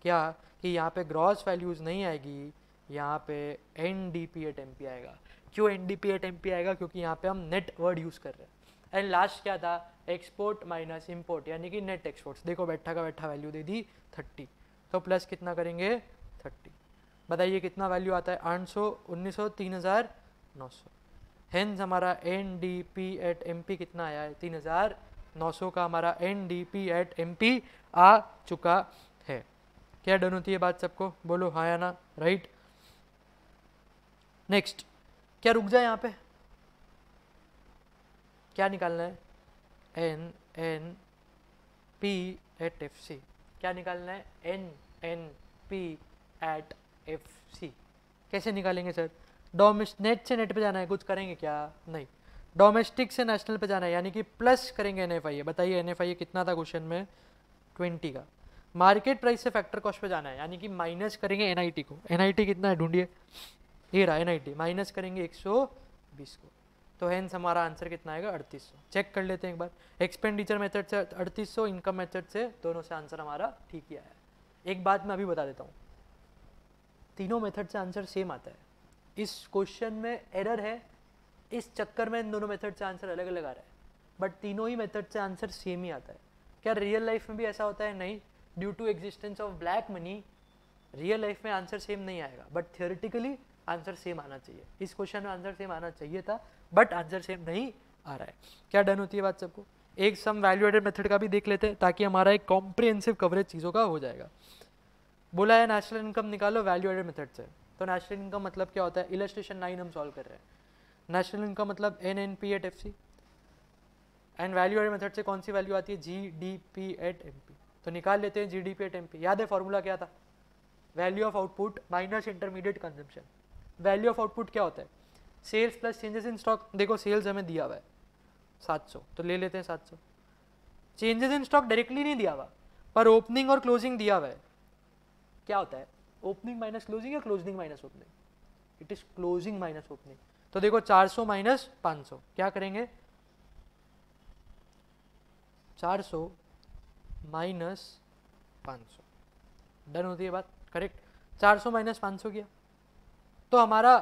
क्या कि यहाँ पे ग्रॉस वैल्यूज़ नहीं आएगी, यहाँ पे N D P at M P आएगा। क्यों N D P at M P आएगा? क्योंकि यहाँ पे हम नेट वर्ड यूज़ कर रहे हैं। एंड लास्ट क्या था? एक्सपोर्ट माइनस इम्पोर्ट यानी कि नेट एक्सपोर्ट्स देखो, बैठा का बैठा वैल्यू दे दी थर्टी तो प्लस कितना करेंगे? थर्टी बताइए, कितना वैल्यू आता है? आठ सौ, उन्नीस सौ, तीन हज़ार, नौ सौ। हेंस हमारा N D P at M P कितना आया है? तीन हज़ार नौ सौ का हमारा N D P at M P आ चुका क्या डन होती है बात सबको? बोलो हाँ या ना? राइट नेक्स्ट क्या रुक जाए यहाँ पे? क्या निकालना है? N N P at F C क्या निकालना है? N N P at F C कैसे निकालेंगे सर डोमेस्ट नेट से नेट पे जाना है, कुछ करेंगे क्या? नहीं. डोमेस्टिक से नेशनल पे जाना है, यानी कि प्लस करेंगे एन एफ़ आई बताइए एन एफ़ आई कितना था क्वेश्चन में? ट्वेंटी का. मार्केट प्राइस से फैक्टर कॉस्ट पे जाना है। यानी कि माइनस करेंगे एन आई टी को। एन आई टी कितना है? ढूंढिए। ये रहा एन आई टी माइनस करेंगे एक सौ बीस को। तो हेंस हमारा आंसर कितना आएगा? अड़तीस सौ। चेक कर लेते हैं एक बार। एक्सपेंडिचर मेथड से अड़तीस सौ इनकम मेथड से दोनों से आंसर हमारा ठीक ही आया है। एक बात मैं अभी बता देता हूँ। तीनों मेथड से आंसर सेम आता है। इस क्वेश्चन में एरर है। इस चक्कर में इन दोनों मेथड से आंसर अलग अलग आ रहा है। बट तीनों ही मेथड से आंसर सेम ही आता है। क्या रियल लाइफ में भी ऐसा होता है? नहीं। Due to existence of black money real life में आंसर सेम नहीं आएगा. बट थियोरिटिकली आंसर सेम आना चाहिए. इस क्वेश्चन में आंसर सेम आना चाहिए था बट आंसर सेम नहीं आ रहा है. क्या डन होती है बात सबको? एक सम वैल्यूएटेड मेथड का भी देख लेते हैं, ताकि हमारा एक कॉम्प्रिहेंसिव कवरेज चीज़ों का हो जाएगा. बोला है नेशनल इनकम निकालो वैल्यू एडेड मेथड से तो नेशनल इनकम मतलब क्या होता है? इलस्ट्रेशन नाइन हम सॉल्व कर रहे हैं. नेशनल इनकम मतलब N N P at F C and value add method से कौन सी वैल्यू आती है? G D P at M P तो निकाल लेते हैं जी डी पी। याद है फॉर्मूला क्या था? Value of output minus intermediate consumption value of output क्या होता है? Sales plus changes in stock देखो सेल्स हमें दिया हुआ है। 700 तो ले लेते हैं 700 चेंजेस इन स्टॉक डायरेक्टली नहीं दिया हुआ, पर ओपनिंग और क्लोजिंग दिया हुआ है। क्या होता है? ओपनिंग माइनस क्लोजिंग या closing minus opening it is closing minus opening तो देखो 400 माइनस 500 क्या करेंगे? 400 माइनस 500 डन होती है बात, करेक्ट। 400 माइनस पाँच सौ किया। तो हमारा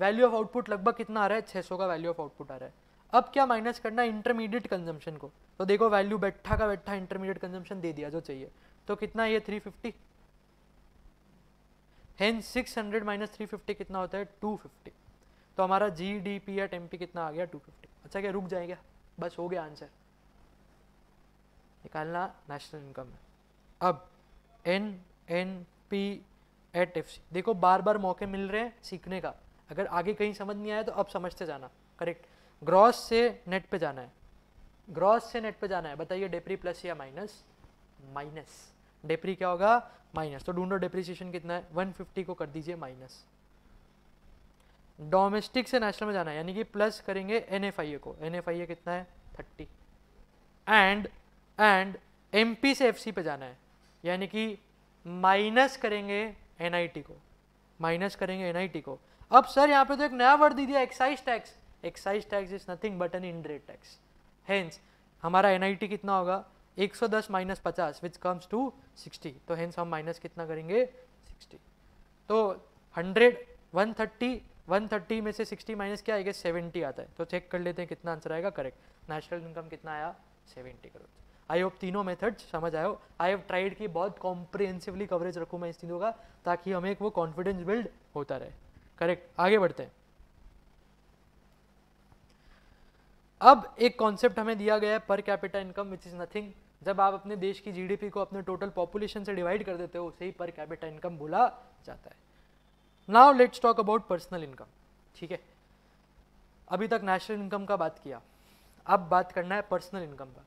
वैल्यू ऑफ़ आउटपुट लगभग कितना आ रहा है? 600 का वैल्यू ऑफ़ आउटपुट आ रहा है। अब क्या माइनस करना है इंटरमीडिएट कंजम्पशन को? तो देखो वैल्यू बैठा का बैठा इंटरमीडिएट कंजम्पशन दे दिया, जो चाहिए। तो कितना ये? 350 हेंस 600 माइनस थ्री फिफ्टी कितना होता है? 250 तो हमारा जी डी पी या टेम्पी कितना आ गया? 250 अच्छा क्या, रुक जाएगा? बस हो गया आंसर निकालना नेशनल इनकम है। अब N N P at F C देखो बार बार मौके मिल रहे हैं सीखने का। अगर आगे कहीं समझ नहीं आया तो अब समझते जाना। करेक्ट ग्रॉस से नेट पे जाना है। ग्रॉस से नेट पे जाना है। बताइए डेप्री प्लस या माइनस माइनस डेप्री क्या होगा? माइनस तो ढूंढो डेप्रीसिएशन कितना है? 150 को कर दीजिए माइनस डोमेस्टिक से नेशनल में जाना है। यानी कि प्लस करेंगे एन को। एन कितना है? 30 एंड एंड एम पी से एफ़ सी पे जाना है। यानी कि माइनस करेंगे एन आई टी को। माइनस करेंगे एन आई टी को। अब सर यहाँ पे तो एक नया वर्ड दे दिया excise tax excise tax is nothing but an indirect tax hence हमारा एनआईटी कितना होगा? 110 माइनस पचास विच कम्स टू 60 तो हेंस हम माइनस कितना करेंगे? 60 तो 100 130 130 में से 60 माइनस क्या आएगा 70 आता है। तो चेक कर लेते हैं कितना आंसर आएगा। करेक्ट नेशनल इनकम कितना आया? 70 करोड़ आई होप तीनों मेथड समझ आयो आई हैव ट्राइड की बहुत कॉम्प्रिहेंसिवली कवरेज रखूँ मैं इस तीनों का, ताकि हमें एक वो कॉन्फिडेंस बिल्ड होता रहे। करेक्ट आगे बढ़ते हैं। अब एक कॉन्सेप्ट हमें दिया गया है per capita income which is nothing जब आप अपने देश की जीडीपी को अपने टोटल पॉपुलेशन से डिवाइड कर देते हो, उसे ही पर कैपिटा इनकम बोला जाता है। Now let's talk about personal income ठीक है? अभी तक नेशनल इनकम का बात किया। अब बात करना है पर्सनल इनकम का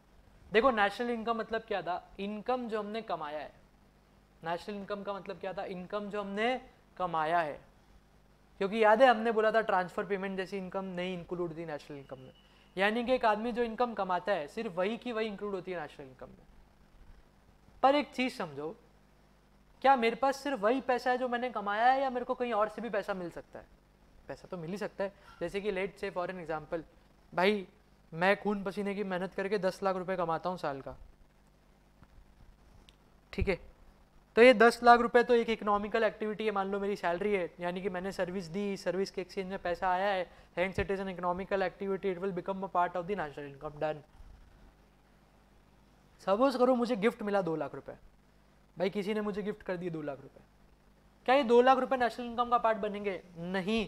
देखो नेशनल इनकम मतलब क्या था? इनकम जो हमने कमाया है। नेशनल इनकम का मतलब क्या था? इनकम जो हमने कमाया है। क्योंकि याद है, हमने बोला था ट्रांसफ़र पेमेंट जैसी इनकम नहीं इंक्लूड थी नेशनल इनकम में। यानी कि एक आदमी जो इनकम कमाता है, सिर्फ़ वही की वही इंक्लूड होती है नेशनल इनकम में। पर एक चीज़ समझो, क्या मेरे पास सिर्फ़ वही पैसा है जो मैंने कमाया है या मेरे को कहीं और से भी पैसा मिल सकता है? पैसा तो मिल ही सकता है। जैसे कि लेट से फॉर एन एग्ज़ाम्पल भाई मैं खून पसीने की मेहनत करके दस लाख रुपए कमाता हूँ साल का। ठीक है? तो ये दस लाख रुपए तो एक इकोनॉमिकल एक्टिविटी है, मान लो मेरी सैलरी है, यानी कि मैंने सर्विस दी सर्विस के एक्सचेंज में पैसा आया है hence it is an economical activity it will become a part of the national income done suppose करो मुझे गिफ्ट मिला दो लाख रुपए। भाई किसी ने मुझे गिफ्ट कर दिए दो लाख रुपए। क्या ये दो लाख रुपए नेशनल इनकम का पार्ट बनेंगे? नहीं,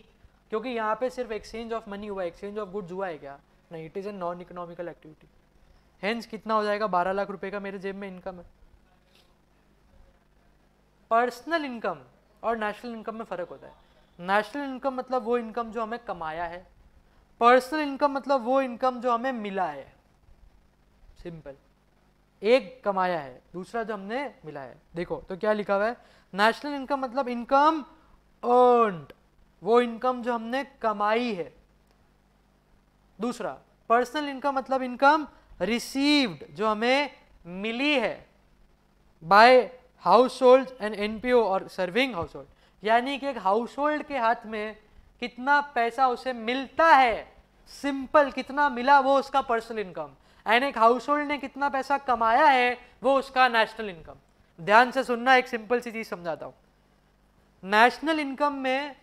क्योंकि यहाँ पे सिर्फ़ एक्सचेंज ऑफ़ मनी हुआ एक्सचेंज ऑफ़ गुड्स हुआ है क्या? नहीं it is a non economical activity hence कितना हो जाएगा? बारह लाख रुपए का मेरे जेब में इनकम है। पर्सनल इनकम और नेशनल इनकम में फ़र्क होता है। नेशनल इनकम मतलब वो इनकम जो हमें कमाया है। पर्सनल इनकम मतलब वो इनकम जो हमें मिला है। सिंपल एक कमाया है, दूसरा जो हमने मिला है। देखो तो क्या लिखा हुआ है? नेशनल इनकम मतलब इनकम अर्नड वो इनकम जो हमने कमाई है। दूसरा पर्सनल इनकम मतलब इनकम रिसीव्ड जो हमें मिली है by house hold and NPO और सर्विंग हाउस होल्ड यानी कि एक हाउस होल्ड के हाथ में कितना पैसा उसे मिलता है सिंपल कितना मिला वो उसका पर्सनल इनकम एंड एक हाउस होल्ड ने कितना पैसा कमाया है, वो उसका नेशनल इनकम ध्यान से सुनना, एक सिंपल सी चीज़ समझाता हूँ. नेशनल इनकम में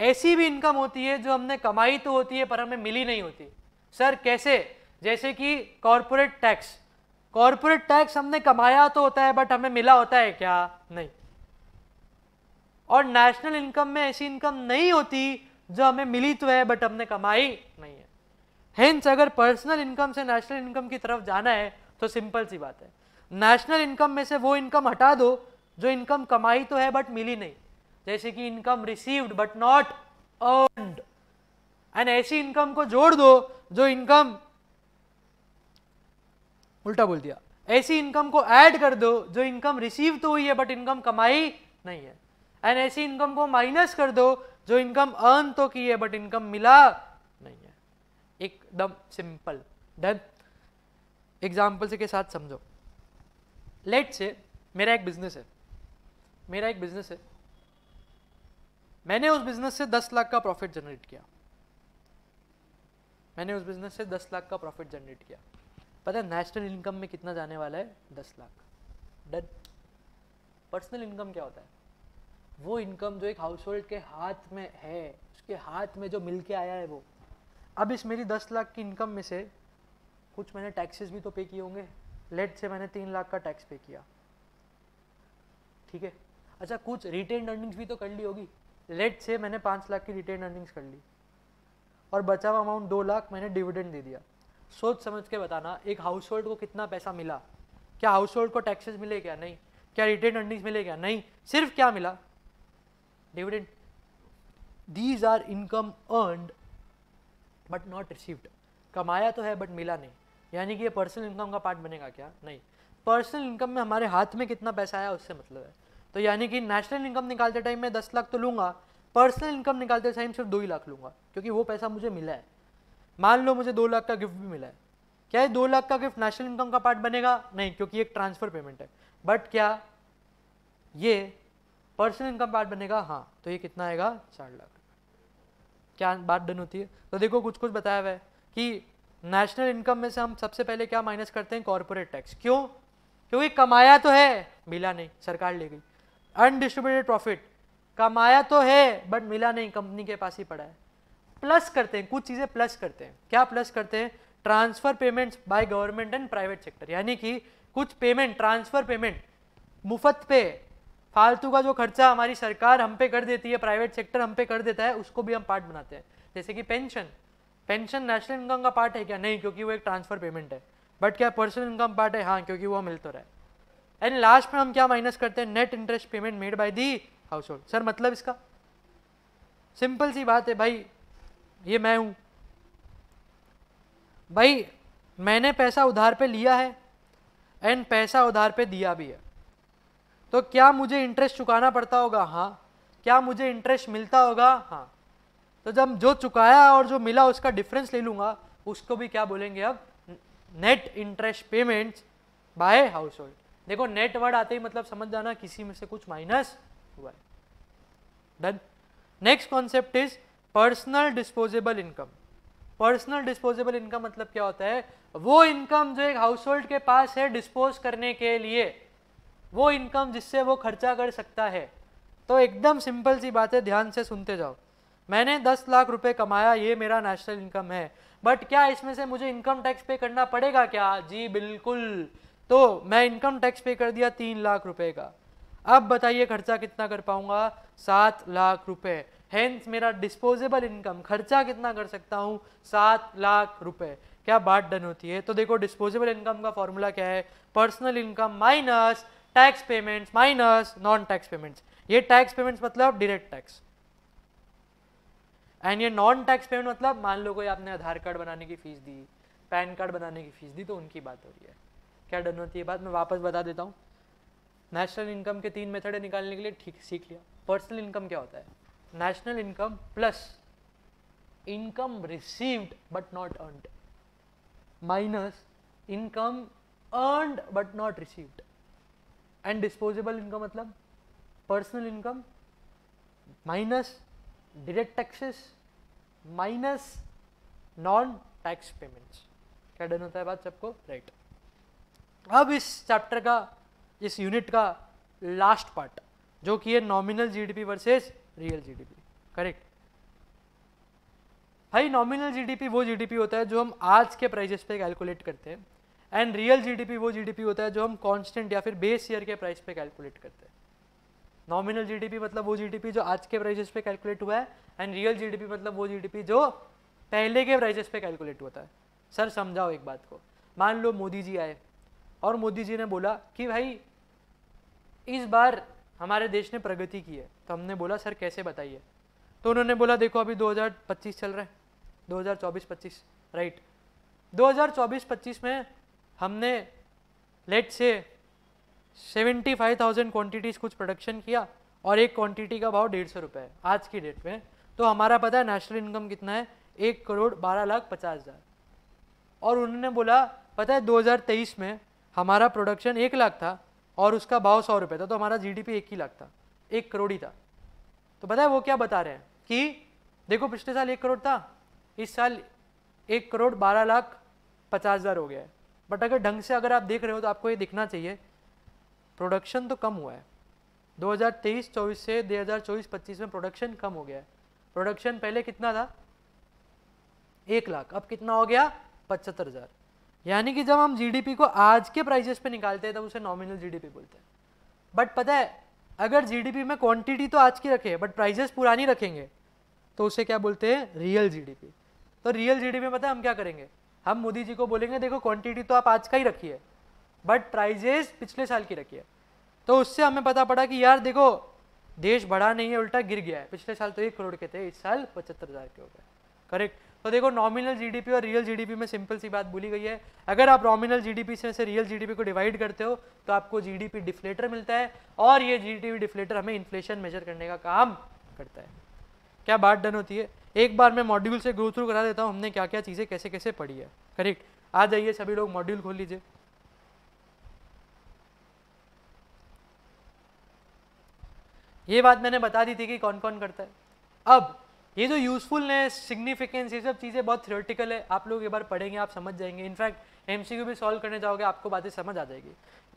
ऐसी भी इनकम होती है जो हमने कमाई तो होती है, पर हमें मिली नहीं होती। सर, कैसे? जैसे कि कॉरपोरेट टैक्स कॉरपोरेट टैक्स हमने कमाया तो होता है बट हमें मिला होता है क्या? नहीं। और नेशनल इनकम में ऐसी इनकम नहीं होती जो हमें मिली तो है बट हमने कमाई नहीं है। हेंस अगर पर्सनल इनकम से नेशनल इनकम की तरफ़ जाना है तो सिंपल सी बात है। नेशनल इनकम में से वो इनकम हटा दो, जो इनकम कमाई तो है बट मिली नहीं। जैसे कि income received but not earned and ऐसी इनकम को जोड़ दो, जो इनकम उल्टा बोल दिया। ऐसी इनकम को ऐड कर दो, जो इनकम रिसीव तो हुई है बट इनकम कमाई नहीं है। एंड ऐसी इनकम को माइनस कर दो, जो इनकम अर्न तो की है बट इनकम मिला नहीं है। एकदम सिंपल डन एग्ज़ाम्पल से के साथ समझो। लेट से मेरा एक बिज़नेस है। मेरा एक बिज़नेस है। मैंने उस बिज़नेस से दस लाख का प्रॉफिट जनरेट किया। मैंने उस बिज़नेस से दस लाख का प्रॉफिट जनरेट किया। पता है नेशनल इनकम में कितना जाने वाला है? दस लाख। डन पर्सनल इनकम क्या होता है? वो इनकम जो एक हाउस होल्ड के हाथ में है, उसके हाथ में जो मिल के आया है वो। अब इस मेरी दस लाख की इनकम में से कुछ मैंने टैक्सेस भी तो पे किए होंगे। लेट से मैंने तीन लाख का टैक्स पे किया। ठीक है? अच्छा कुछ रिटेन अर्निंग्स भी तो कर ली होगी। लेट से मैंने पाँच लाख की रिटेन अर्निंग्स कर ली। और बचा हुआ अमाउंट दो लाख मैंने डिविडेंड दे दिया। सोच समझ के बताना, एक हाउस होल्ड को कितना पैसा मिला? क्या हाउस होल्ड को टैक्सेस मिले क्या? नहीं। क्या रिटेन अर्निंग्स मिले क्या? नहीं। सिर्फ़ क्या मिला? Dividend these are income earned but not received कमाया तो है बट मिला नहीं। यानी कि ये पर्सनल इनकम का पार्ट बनेगा क्या? नहीं। पर्सनल इनकम में हमारे हाथ में कितना पैसा आया, उससे मतलब है। तो यानी कि नेशनल इनकम निकालते टाइम मैं दस लाख तो लूँगा पर्सनल इनकम निकालते टाइम सिर्फ़ दो ही लाख लूँगा, क्योंकि वो पैसा मुझे मिला है। मान लो मुझे दो लाख का गिफ्ट भी मिला है। क्या ये दो लाख का गिफ्ट नेशनल इनकम का पार्ट बनेगा? नहीं, क्योंकि एक ट्रांसफ़र पेमेंट है। बट क्या ये पर्सनल इनकम पार्ट बनेगा? हाँ तो ये कितना आएगा? चार लाख। क्या बात डन होती है? तो देखो कुछ कुछ बताया हुआ है कि नेशनल इनकम में से हम सबसे पहले क्या माइनस करते हैं? कॉरपोरेट टैक्स क्यों? क्योंकि कमाया तो है, मिला नहीं, सरकार ले गई। अनडिस्ट्रीब्यूटेड प्रॉफिट कमाया तो है बट मिला नहीं कंपनी के पास ही पड़ा है। प्लस करते हैं, कुछ चीज़ें प्लस करते हैं। क्या प्लस करते हैं? Transfer payments by government and private sector यानी कि कुछ पेमेंट ट्रांसफ़र पेमेंट मुफ़्त पे। फालतू का जो खर्चा हमारी सरकार हम पे कर देती है प्राइवेट सेक्टर हम पे कर देता है, उसको भी हम पार्ट बनाते हैं। जैसे कि पेंशन पेंशन नेशनल इनकम का पार्ट है क्या? नहीं, क्योंकि वो एक ट्रांसफ़र पेमेंट है। बट क्या पर्सनल इनकम पार्ट है? हाँ क्योंकि वो मिल तो रहा है। एंड लास्ट में हम क्या माइनस करते हैं? Net interest payment made by the household sir मतलब इसका? सिंपल सी बात है भाई। ये मैं हूँ। भाई, मैंने पैसा उधार पे लिया है एंड पैसा उधार पे दिया भी है। तो क्या मुझे इंटरेस्ट चुकाना पड़ता होगा? हाँ। क्या मुझे इंटरेस्ट मिलता होगा? हाँ। तो जब जो चुकाया और जो मिला उसका डिफरेंस ले लूँगा। उसको भी क्या बोलेंगे अब? Net interest payments by household देखो नेट वर्ड आते ही मतलब समझ जाना किसी में से कुछ माइनस हुआ है। Done next concept is personal disposable income personal disposable income मतलब क्या होता है? वो इनकम जो एक हाउस होल्ड के पास है डिस्पोज करने के लिए, वो इनकम जिससे वो खर्चा कर सकता है। तो एकदम सिंपल सी बात है, ध्यान से सुनते जाओ। मैंने दस लाख रुपए कमाया, ये मेरा नेशनल इनकम है। बट क्या इसमें से मुझे इनकम टैक्स पे करना पड़ेगा क्या? जी, बिल्कुल। तो मैं इनकम टैक्स पे कर दिया तीन लाख रुपए का। अब बताइए खर्चा कितना कर पाऊँगा? सात लाख रुपए। हेंस मेरा डिस्पोजेबल इनकम खर्चा कितना कर सकता हूँ? सात लाख रुपए। क्या बात डन होती है? तो देखो डिस्पोजेबल इनकम का फॉर्मूला क्या है? Personal income minus tax payments minus non tax payments ये टैक्स पेमेंट्स मतलब डायरेक्ट टैक्स एंड ये नॉन टैक्स पेमेंट मतलब मान लो कोई आपने आधार कार्ड बनाने की फ़ीस दी, पैन कार्ड बनाने की फ़ीस दी तो उनकी बात हो रही है। क्या डन होती है बात मैं वापस बता देता हूँ। नेशनल इनकम के तीन मेथड निकालने के लिए ठीक, सीख लिया। पर्सनल इनकम क्या होता है? National income plus income received but not earned minus income earned but not received and disposable income मतलब? Personal income minus direct taxes minus non tax payments क्या डन होता है बात सबको? राइट अब इस चैप्टर का इस यूनिट का लास्ट पार्ट जो कि है nominal GDP versus real GDP correct भाई नॉमिनल जीडीपी वो जीडीपी होता है जो हम आज के प्राइजेस पे कैलकुलेट करते हैं एंड रियल जीडीपी वो जीडीपी होता है जो हम कांस्टेंट या फिर बेस ईयर के प्राइस पे कैलकुलेट करते हैं नॉमिनल जीडीपी मतलब वो जीडीपी जो आज के प्राइजेस पे कैलकुलेट हुआ है एंड रियल जीडीपी मतलब वो जीडीपी जो पहले के प्राइजेस पे कैलकुलेट होता है सर समझाओ एक बात को मान लो मोदी जी आए और मोदी जी ने बोला कि भाई, इस बार हमारे देश ने प्रगति की है। तो हमने बोला, सर, कैसे बताइए? तो उन्होंने बोला, देखो, अभी 2025 चल रहा है। 2024-25 राइट 2024-25 में हमने let's say seventy five thousand quantities कुछ प्रोडक्शन किया और एक क्वांटिटी का भाव डेढ़ सौ रुपये है, आज की डेट में। तो हमारा पता है नेशनल इनकम कितना है? एक करोड़ बारह लाख पचास हज़ार। और उन्होंने बोला, पता है 2023 में हमारा प्रोडक्शन एक लाख था और उसका भाव सौ रुपये था तो हमारा जीडीपी एक ही लाख था, एक करोड़ ही था। तो पता है वो क्या बता रहे हैं? कि देखो पिछले साल एक करोड़ था, इस साल एक करोड़ बारह लाख पचास हज़ार हो गया है। बट अगर ढंग से अगर आप देख रहे हो तो आपको ये दिखना चाहिए प्रोडक्शन तो कम हुआ है। 2023-24 से 2024-25 में प्रोडक्शन कम हो गया है। प्रोडक्शन पहले कितना था? एक लाख, अब कितना हो गया? पचहत्तर हज़ार। यानी कि जब हम जीडीपी को आज के प्राइजेस पे निकालते हैं, तब उसे नॉमिनल जीडीपी बोलते हैं। बट पता है, अगर जीडीपी में क्वांटिटी तो आज की रखे बट प्राइजेस पुरानी रखेंगे तो उसे क्या बोलते हैं? रियल जीडीपी तो रियल जीडीपी में पता है हम क्या करेंगे? हम मोदी जी को बोलेंगे, देखो क्वांटिटी तो आप आज का ही रखिए बट प्राइजेस पिछले साल की रखिए। तो उससे हमें पता पड़ा कि यार देखो, देश बढ़ा नहीं है, उल्टा गिर गया है। पिछले साल तो एक करोड़ के थे, इस साल पचहत्तर हज़ार के हो गए। करेक्ट तो देखो नॉमिनल जीडीपी और रियल जीडीपी में सिंपल सी बात बोली गई है। अगर आप नॉमिनल जीडीपी से से रियल जीडीपी को डिवाइड करते हो तो आपको जीडीपी डिफ्लेटर मिलता है और ये जीडीपी डिफ्लेटर हमें इन्फ्लेशन मेजर करने का काम करता है। क्या बात डन होती है? एक बार मैं मॉड्यूल से गो थ्रू करा देता हूँ, हमने क्या क्या चीज़ें कैसे कैसे पढ़ी है। करेक्ट आ जाइए, सभी लोग मॉड्यूल खोल लीजिए। ये बात मैंने बता दी थी कि कौन कौन करता है। अब ये जो यूजफुलनेस सिग्निफिकेंस ये सब चीज़ें बहुत थियोरटिकल है। आप लोग एक बार पढ़ेंगे, आप समझ जाएँगे। इनफैक्ट एम भी सॉल्व करने जाओगे, आपको बातें समझ आ जाएगी।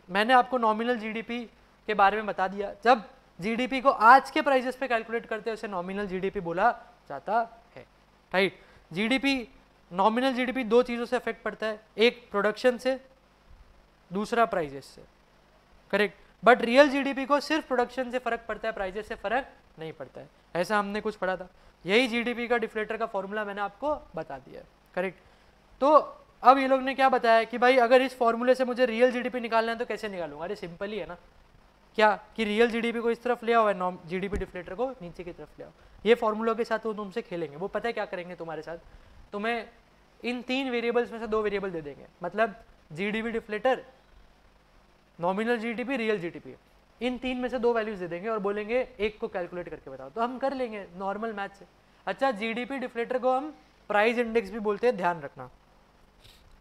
मैंने आपको नॉमिनल जीडीपी के बारे में बता दिया। जब जीडीपी को आज के प्राइजेस पे कैलकुलेट करते हैं, उसे नॉमिनल जीडीपी बोला जाता है। राइट जीडीपी नॉमिनल जीडीपी दो चीज़ों से अफेक्ट पड़ता है। एक प्रोडक्शन से, दूसरा प्राइजेस से। करेक्ट बट रियल जीडीपी को सिर्फ़ प्रोडक्शन से फ़र्क पड़ता है प्राइजेस से फ़र्क नहीं पड़ता है। ऐसा हमने कुछ पढ़ा था। यही जीडीपी का डिफ्लेटर का फॉर्मूला मैंने आपको बता दिया है। करेक्ट तो अब ये लोग ने क्या बताया कि भाई, अगर इस फॉर्मूले से मुझे रियल जीडीपी निकालना है तो कैसे निकालूँगा अरे सिंपल ही है ना। क्या? कि रियल जीडीपी को इस तरफ़ ले आओ नॉम जीडीपी डिफ्लेटर को नीचे की तरफ़ ले आओ। ये फॉर्मूलों के साथ वो तुमसे खेलेंगे। वो पता है क्या करेंगे तुम्हारे साथ? तुम्हें इन तीन वेरिएबल्स में से दो वेरिएबल दे देंगे। मतलब GDP deflator nominal GDP real GDP इन तीन में से दो वैल्यूज़ दे देंगे और बोलेंगे एक को कैलकुलेट करके बताओ। तो हम कर लेंगे नॉर्मल मैथ से। अच्छा जीडीपी डिफ्लेटर को हम प्राइस इंडेक्स भी बोलते हैं, ध्यान रखना।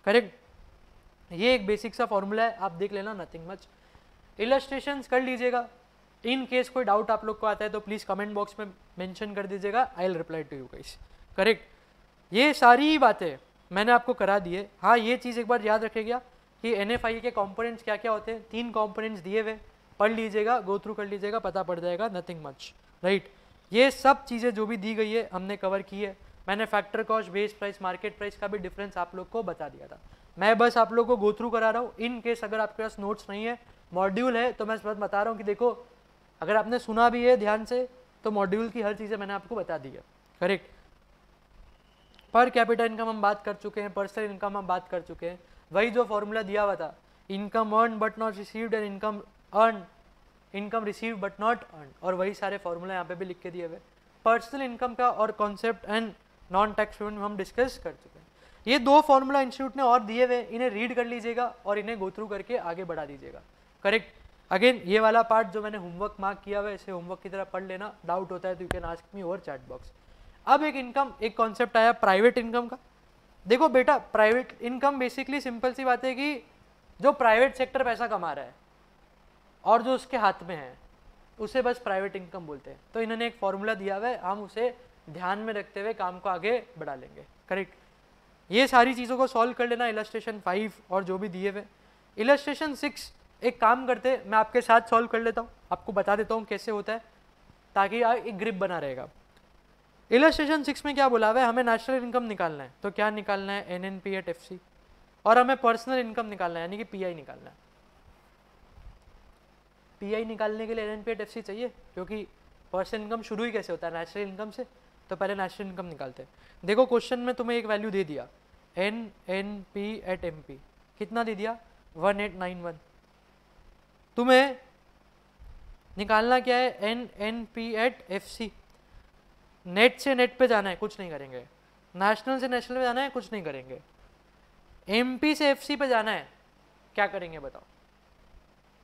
करेक्ट ये एक बेसिक सा फॉर्मूला है, आप देख लेना नथिंग मच इलस्ट्रेशन कर लीजिएगा। इन केस कोई डाउट आप लोग को आता है तो प्लीज़ कमेंट बॉक्स में मेंशन कर दीजिएगा। I'll reply to you guys correct ये सारी बातें मैंने आपको करा दिए हाँ। ये चीज़ एक बार याद रखेगा कि एनएफआय के कॉम्पोनेंट्स क्या क्या होते हैं? तीन कॉम्पोनेंट्स दिए हुए। पढ़ लीजिएगा गो थ्रू कर लीजिएगा, पता पड़ जाएगा नथिंग मच राइट ये सब चीज़ें जो भी दी गई है, हमने कवर की है। मैंने factor cost base price market price का भी डिफरेंस आप लोग को बता दिया था। मैं बस आप लोग को गो थ्रू करा रहा हूँ। इन केस अगर आपके पास नोट्स नहीं है मॉड्यूल है तो मैं बस बता रहा हूँ कि देखो, अगर आपने सुना भी है ध्यान से तो मॉड्यूल की हर चीज़ें मैंने आपको बता दी है। करेक्ट पर कैपिटल इनकम हम बात कर चुके हैं पर्सनल इनकम हम बात कर चुके हैं। वही जो फॉर्मूला दिया हुआ था income earn but not received and income earn income receive but not earn और वही सारे फॉर्मूला यहाँ पे भी लिख के दिए हुए पर्सनल इनकम का और concept and non tax payment हम डिस्कस कर चुके हैं। ये दो फॉर्मूला इंस्टीट्यूट ने और दिए हुए इन्हें रीड कर लीजिएगा और इन्हें गो थ्रू करके आगे बढ़ा दीजिएगा। करेक्ट अगेन ये वाला पार्ट जो मैंने होमवर्क मार्क किया हुआ है, इसे होमवर्क की तरह पढ़ लेना। डाउट होता है तो you can ask me over chat box अब एक इनकम एक कॉन्सेप्ट आया प्राइवेट इनकम का। देखो बेटा प्राइवेट इनकम बेसिकली सिंपल सी बात है कि जो प्राइवेट सेक्टर पैसा कमा रहा है और जो उसके हाथ में है, उसे बस प्राइवेट इनकम बोलते हैं। तो इन्होंने एक फॉर्मूला दिया हुआ है, हम उसे ध्यान में रखते हुए काम को आगे बढ़ा लेंगे। करेक्ट ये सारी चीज़ों को सॉल्व कर लेना इलस्ट्रेशन फाइव और जो भी दिए हुए। इलस्ट्रेशन सिक्स एक काम करते, मैं आपके साथ सॉल्व कर लेता हूँ। आपको बता देता हूँ कैसे होता है, ताकि एक ग्रिप बना रहेगा। इलस्ट्रेशन सिक्स में क्या बोला हुआ है, हमें नेशनल इनकम निकालना है। तो क्या निकालना है? N N P at F C और हमें पर्सनल इनकम निकालना है, यानी कि पी आई निकालना है। पी आई निकालने के लिए एन पी एफ़ चाहिए? क्योंकि पर्सनल इनकम शुरू ही कैसे होता है? नेशनल इनकम से तो पहले नेशनल इनकम निकालते हैं। देखो क्वेश्चन में तुम्हें एक वैल्यू दे दिया। N N P at M P कितना दे दिया? वन एट नाइन वन तुम्हें निकालना क्या है? N N P at F C net से नेट पे जाना है, कुछ नहीं करेंगे। नेशनल से नेशनल पे जाना है, कुछ नहीं करेंगे। एम पी से एफ़ सी पे जाना है, क्या करेंगे बताओ?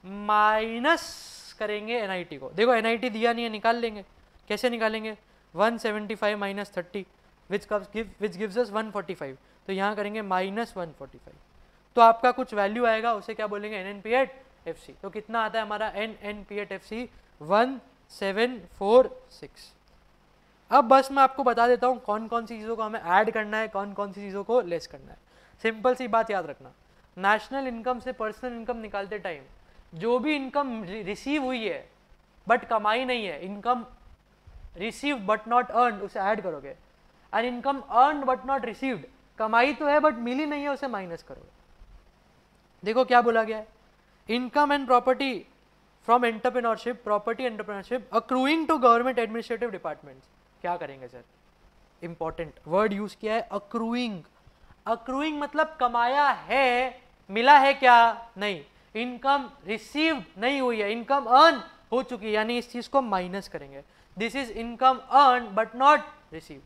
माइनस करेंगे एनआईटी को। देखो एनआईटी दिया नहीं है, निकाल लेंगे। कैसे निकालेंगे? 175 seventy five minus thirty which which gives us 145 तो यहाँ करेंगे माइनस वन तो आपका कुछ वैल्यू आएगा, उसे क्या बोलेंगे? N N P at F C तो कितना आता है हमारा N N P at F C one seven four six. अब बस मैं आपको बता देता हूँ कौन कौन सी चीज़ों को हमें ऐड करना है, कौन कौन सी चीज़ों को लेस करना है। सिंपल सी बात याद रखना। नेशनल इनकम से पर्सनल इनकम निकालते टाइम जो भी इनकम रिसीव हुई है, बट कमाई नहीं है, income receive but not earn उसे ऐड करोगे। And income earn but not received, कमाई तो है बट मिली नहीं है, उसे माइनस करोगे। देखो क्या बोला गया है। Income and property from entrepreneurship, property entrepreneurship accruing to government administrative department क्या करेंगे सर? इंपॉर्टेंट वर्ड यूज़ किया है अक्रूइंग अक्रूइंग मतलब कमाया है, मिला है क्या? नहीं। इनकम रिसीव्ड नहीं हुई है, इनकम अर्न हो चुकी है, यानी इस चीज़ को माइनस करेंगे। This is income earn but not receive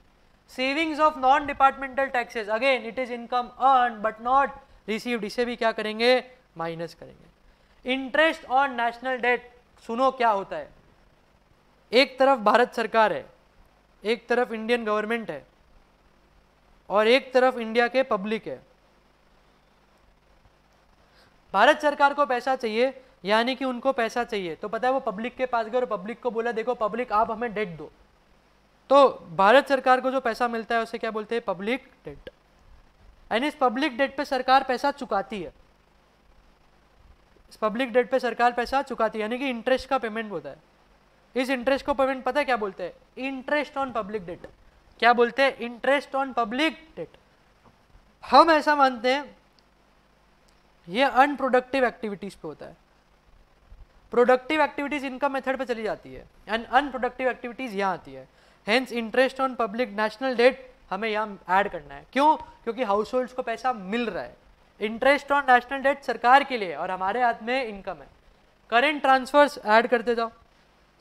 savings of non departmental taxes again it is income earn but not received इसे भी क्या करेंगे? माइनस करेंगे। इंटरेस्ट ऑन नेशनल डेट सुनो क्या होता है। एक तरफ़ भारत सरकार है, एक तरफ़ इंडियन गवर्नमेंट है, और एक तरफ़ इंडिया के पब्लिक है। भारत सरकार को पैसा चाहिए, यानी कि उनको पैसा चाहिए। तो पता है वो पब्लिक के पास गए और पब्लिक को बोला, देखो पब्लिक आप हमें डेट दो। तो भारत सरकार को जो पैसा मिलता है, उसे क्या बोलते हैं? पब्लिक डेट यानी इस पब्लिक डेट पे सरकार पैसा चुकाती है। इस पब्लिक डेट पे सरकार पैसा चुकाती है, यानी कि इंटरेस्ट का पेमेंट होता है। इस इंटरेस्ट को पेमेंट पता है क्या बोलते हैं? इंटरेस्ट ऑन पब्लिक डेट क्या बोलते हैं? इंटरेस्ट ऑन पब्लिक डेट हम ऐसा मानते हैं ये अनप्रोडक्टिव एक्टिविटीज़ पे होता है। प्रोडक्टिव एक्टिविटीज़ इनकम मेथड पे चली जाती है। एंड अनप्रोडक्टिव एक्टिविटीज़ यहाँ आती है। Hence interest on public national debt हमें यहाँ ऐड करना है। क्यों? क्योंकि हाउस होल्ड को पैसा मिल रहा है। इंटरेस्ट ऑन नेशनल डेट सरकार के लिए और हमारे हाथ में इनकम है। करेंट ट्रांसफर्स ऐड करते जाओ।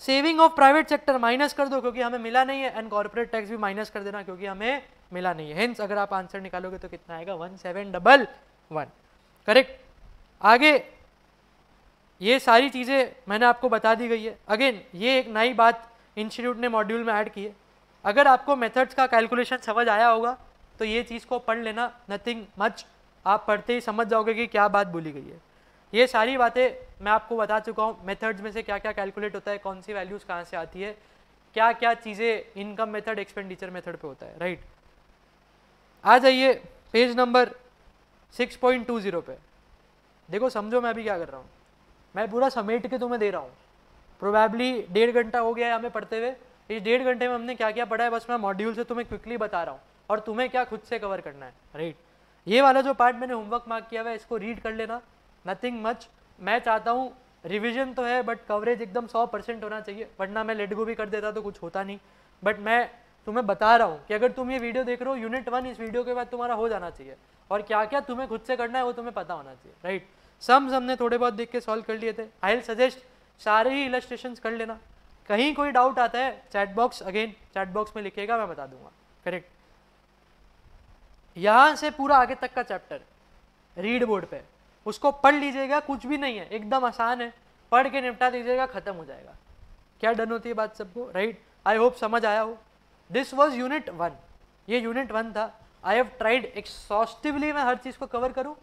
Saving of private sector minus कर दो क्योंकि हमें मिला नहीं है। एंड कॉर्पोरेट टैक्स भी माइनस कर देना क्योंकि हमें मिला नहीं है। हेंस अगर आप आंसर निकालोगे तो कितना आएगा? One seven double one correct आगे, ये सारी चीज़ें मैंने आपको बता दी गई है। अगेन ये एक नई बात इंस्टीट्यूट ने मॉड्यूल में ऐड की है। अगर आपको मेथड्स का कैलकुलेशन समझ आया होगा तो ये चीज़ को पढ़ लेना। नथिंग मच आप पढ़ते ही समझ जाओगे कि क्या बात बोली गई है। ये सारी बातें मैं आपको बता चुका हूँ मेथड्स में से क्या क्या कैलकुलेट होता है कौन सी वैल्यूज़ कहाँ से आती है क्या क्या चीज़ें इनकम मेथड एक्सपेंडिचर मेथड पे होता है राइट आ जाइए पेज नंबर 6.20 पे। देखो, समझो मैं अभी क्या कर रहा हूँ। मैं पूरा समेट के तुम्हें दे रहा हूँ। प्रोबेबली डेढ़ घंटा हो गया है हमें पढ़ते हुए। इस डेढ़ घंटे में हमने क्या क्या पढ़ा है, बस मैं मॉड्यूल से तुम्हें क्विकली बता रहा हूँ। और तुम्हें क्या खुद से कवर करना है। राइट ये वाला जो पार्ट मैंने होमवर्क मार्क किया हुआ है, इसको रीड कर लेना। नथिंग मच मैं चाहता हूँ रिविजन तो है बट कवरेज एकदम सौ परसेंट होना चाहिए। वरना मैं लेट गो भी कर देता तो कुछ होता नहीं। बट मैं तुम्हें बता रहा हूँ कि अगर तुम ये वीडियो देख रहे हो यूनिट वन इस वीडियो के बाद तुम्हारा हो जाना चाहिए। और क्या क्या तुम्हें खुद से करना है, वो तुम्हें पता होना चाहिए राइट सम्स हमने थोड़े बहुत देख के सॉल्व कर लिए थे। आई विल सजेस्ट सारे ही इलस्ट्रेशन कर लेना। कहीं कोई डाउट आता है chat box again chat box में लिखेगा, मैं बता दूँगा। करेक्ट यहाँ से पूरा आगे तक का चैप्टर रीड बोर्ड पे। उसको पढ़ लीजिएगा, कुछ भी नहीं है, एकदम आसान है। पढ़ के निपटा दीजिएगा, खत्म हो जाएगा। क्या डन होती है बात सबको राइट आई होप समझ आया हो। दिस वॉज़ यूनिट वन ये यूनिट वन था। आई हैव ट्राइड एक्सॉस्टिवली मैं हर चीज़ को कवर करूँ।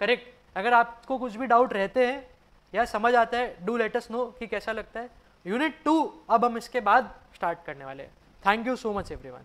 करेक्ट अगर आपको कुछ भी डाउट रहते हैं, या समझ आता है डू लेटस नो कि कैसा लगता है। यूनिट टू अब हम इसके बाद स्टार्ट करने वाले हैं। Thank you so much everyone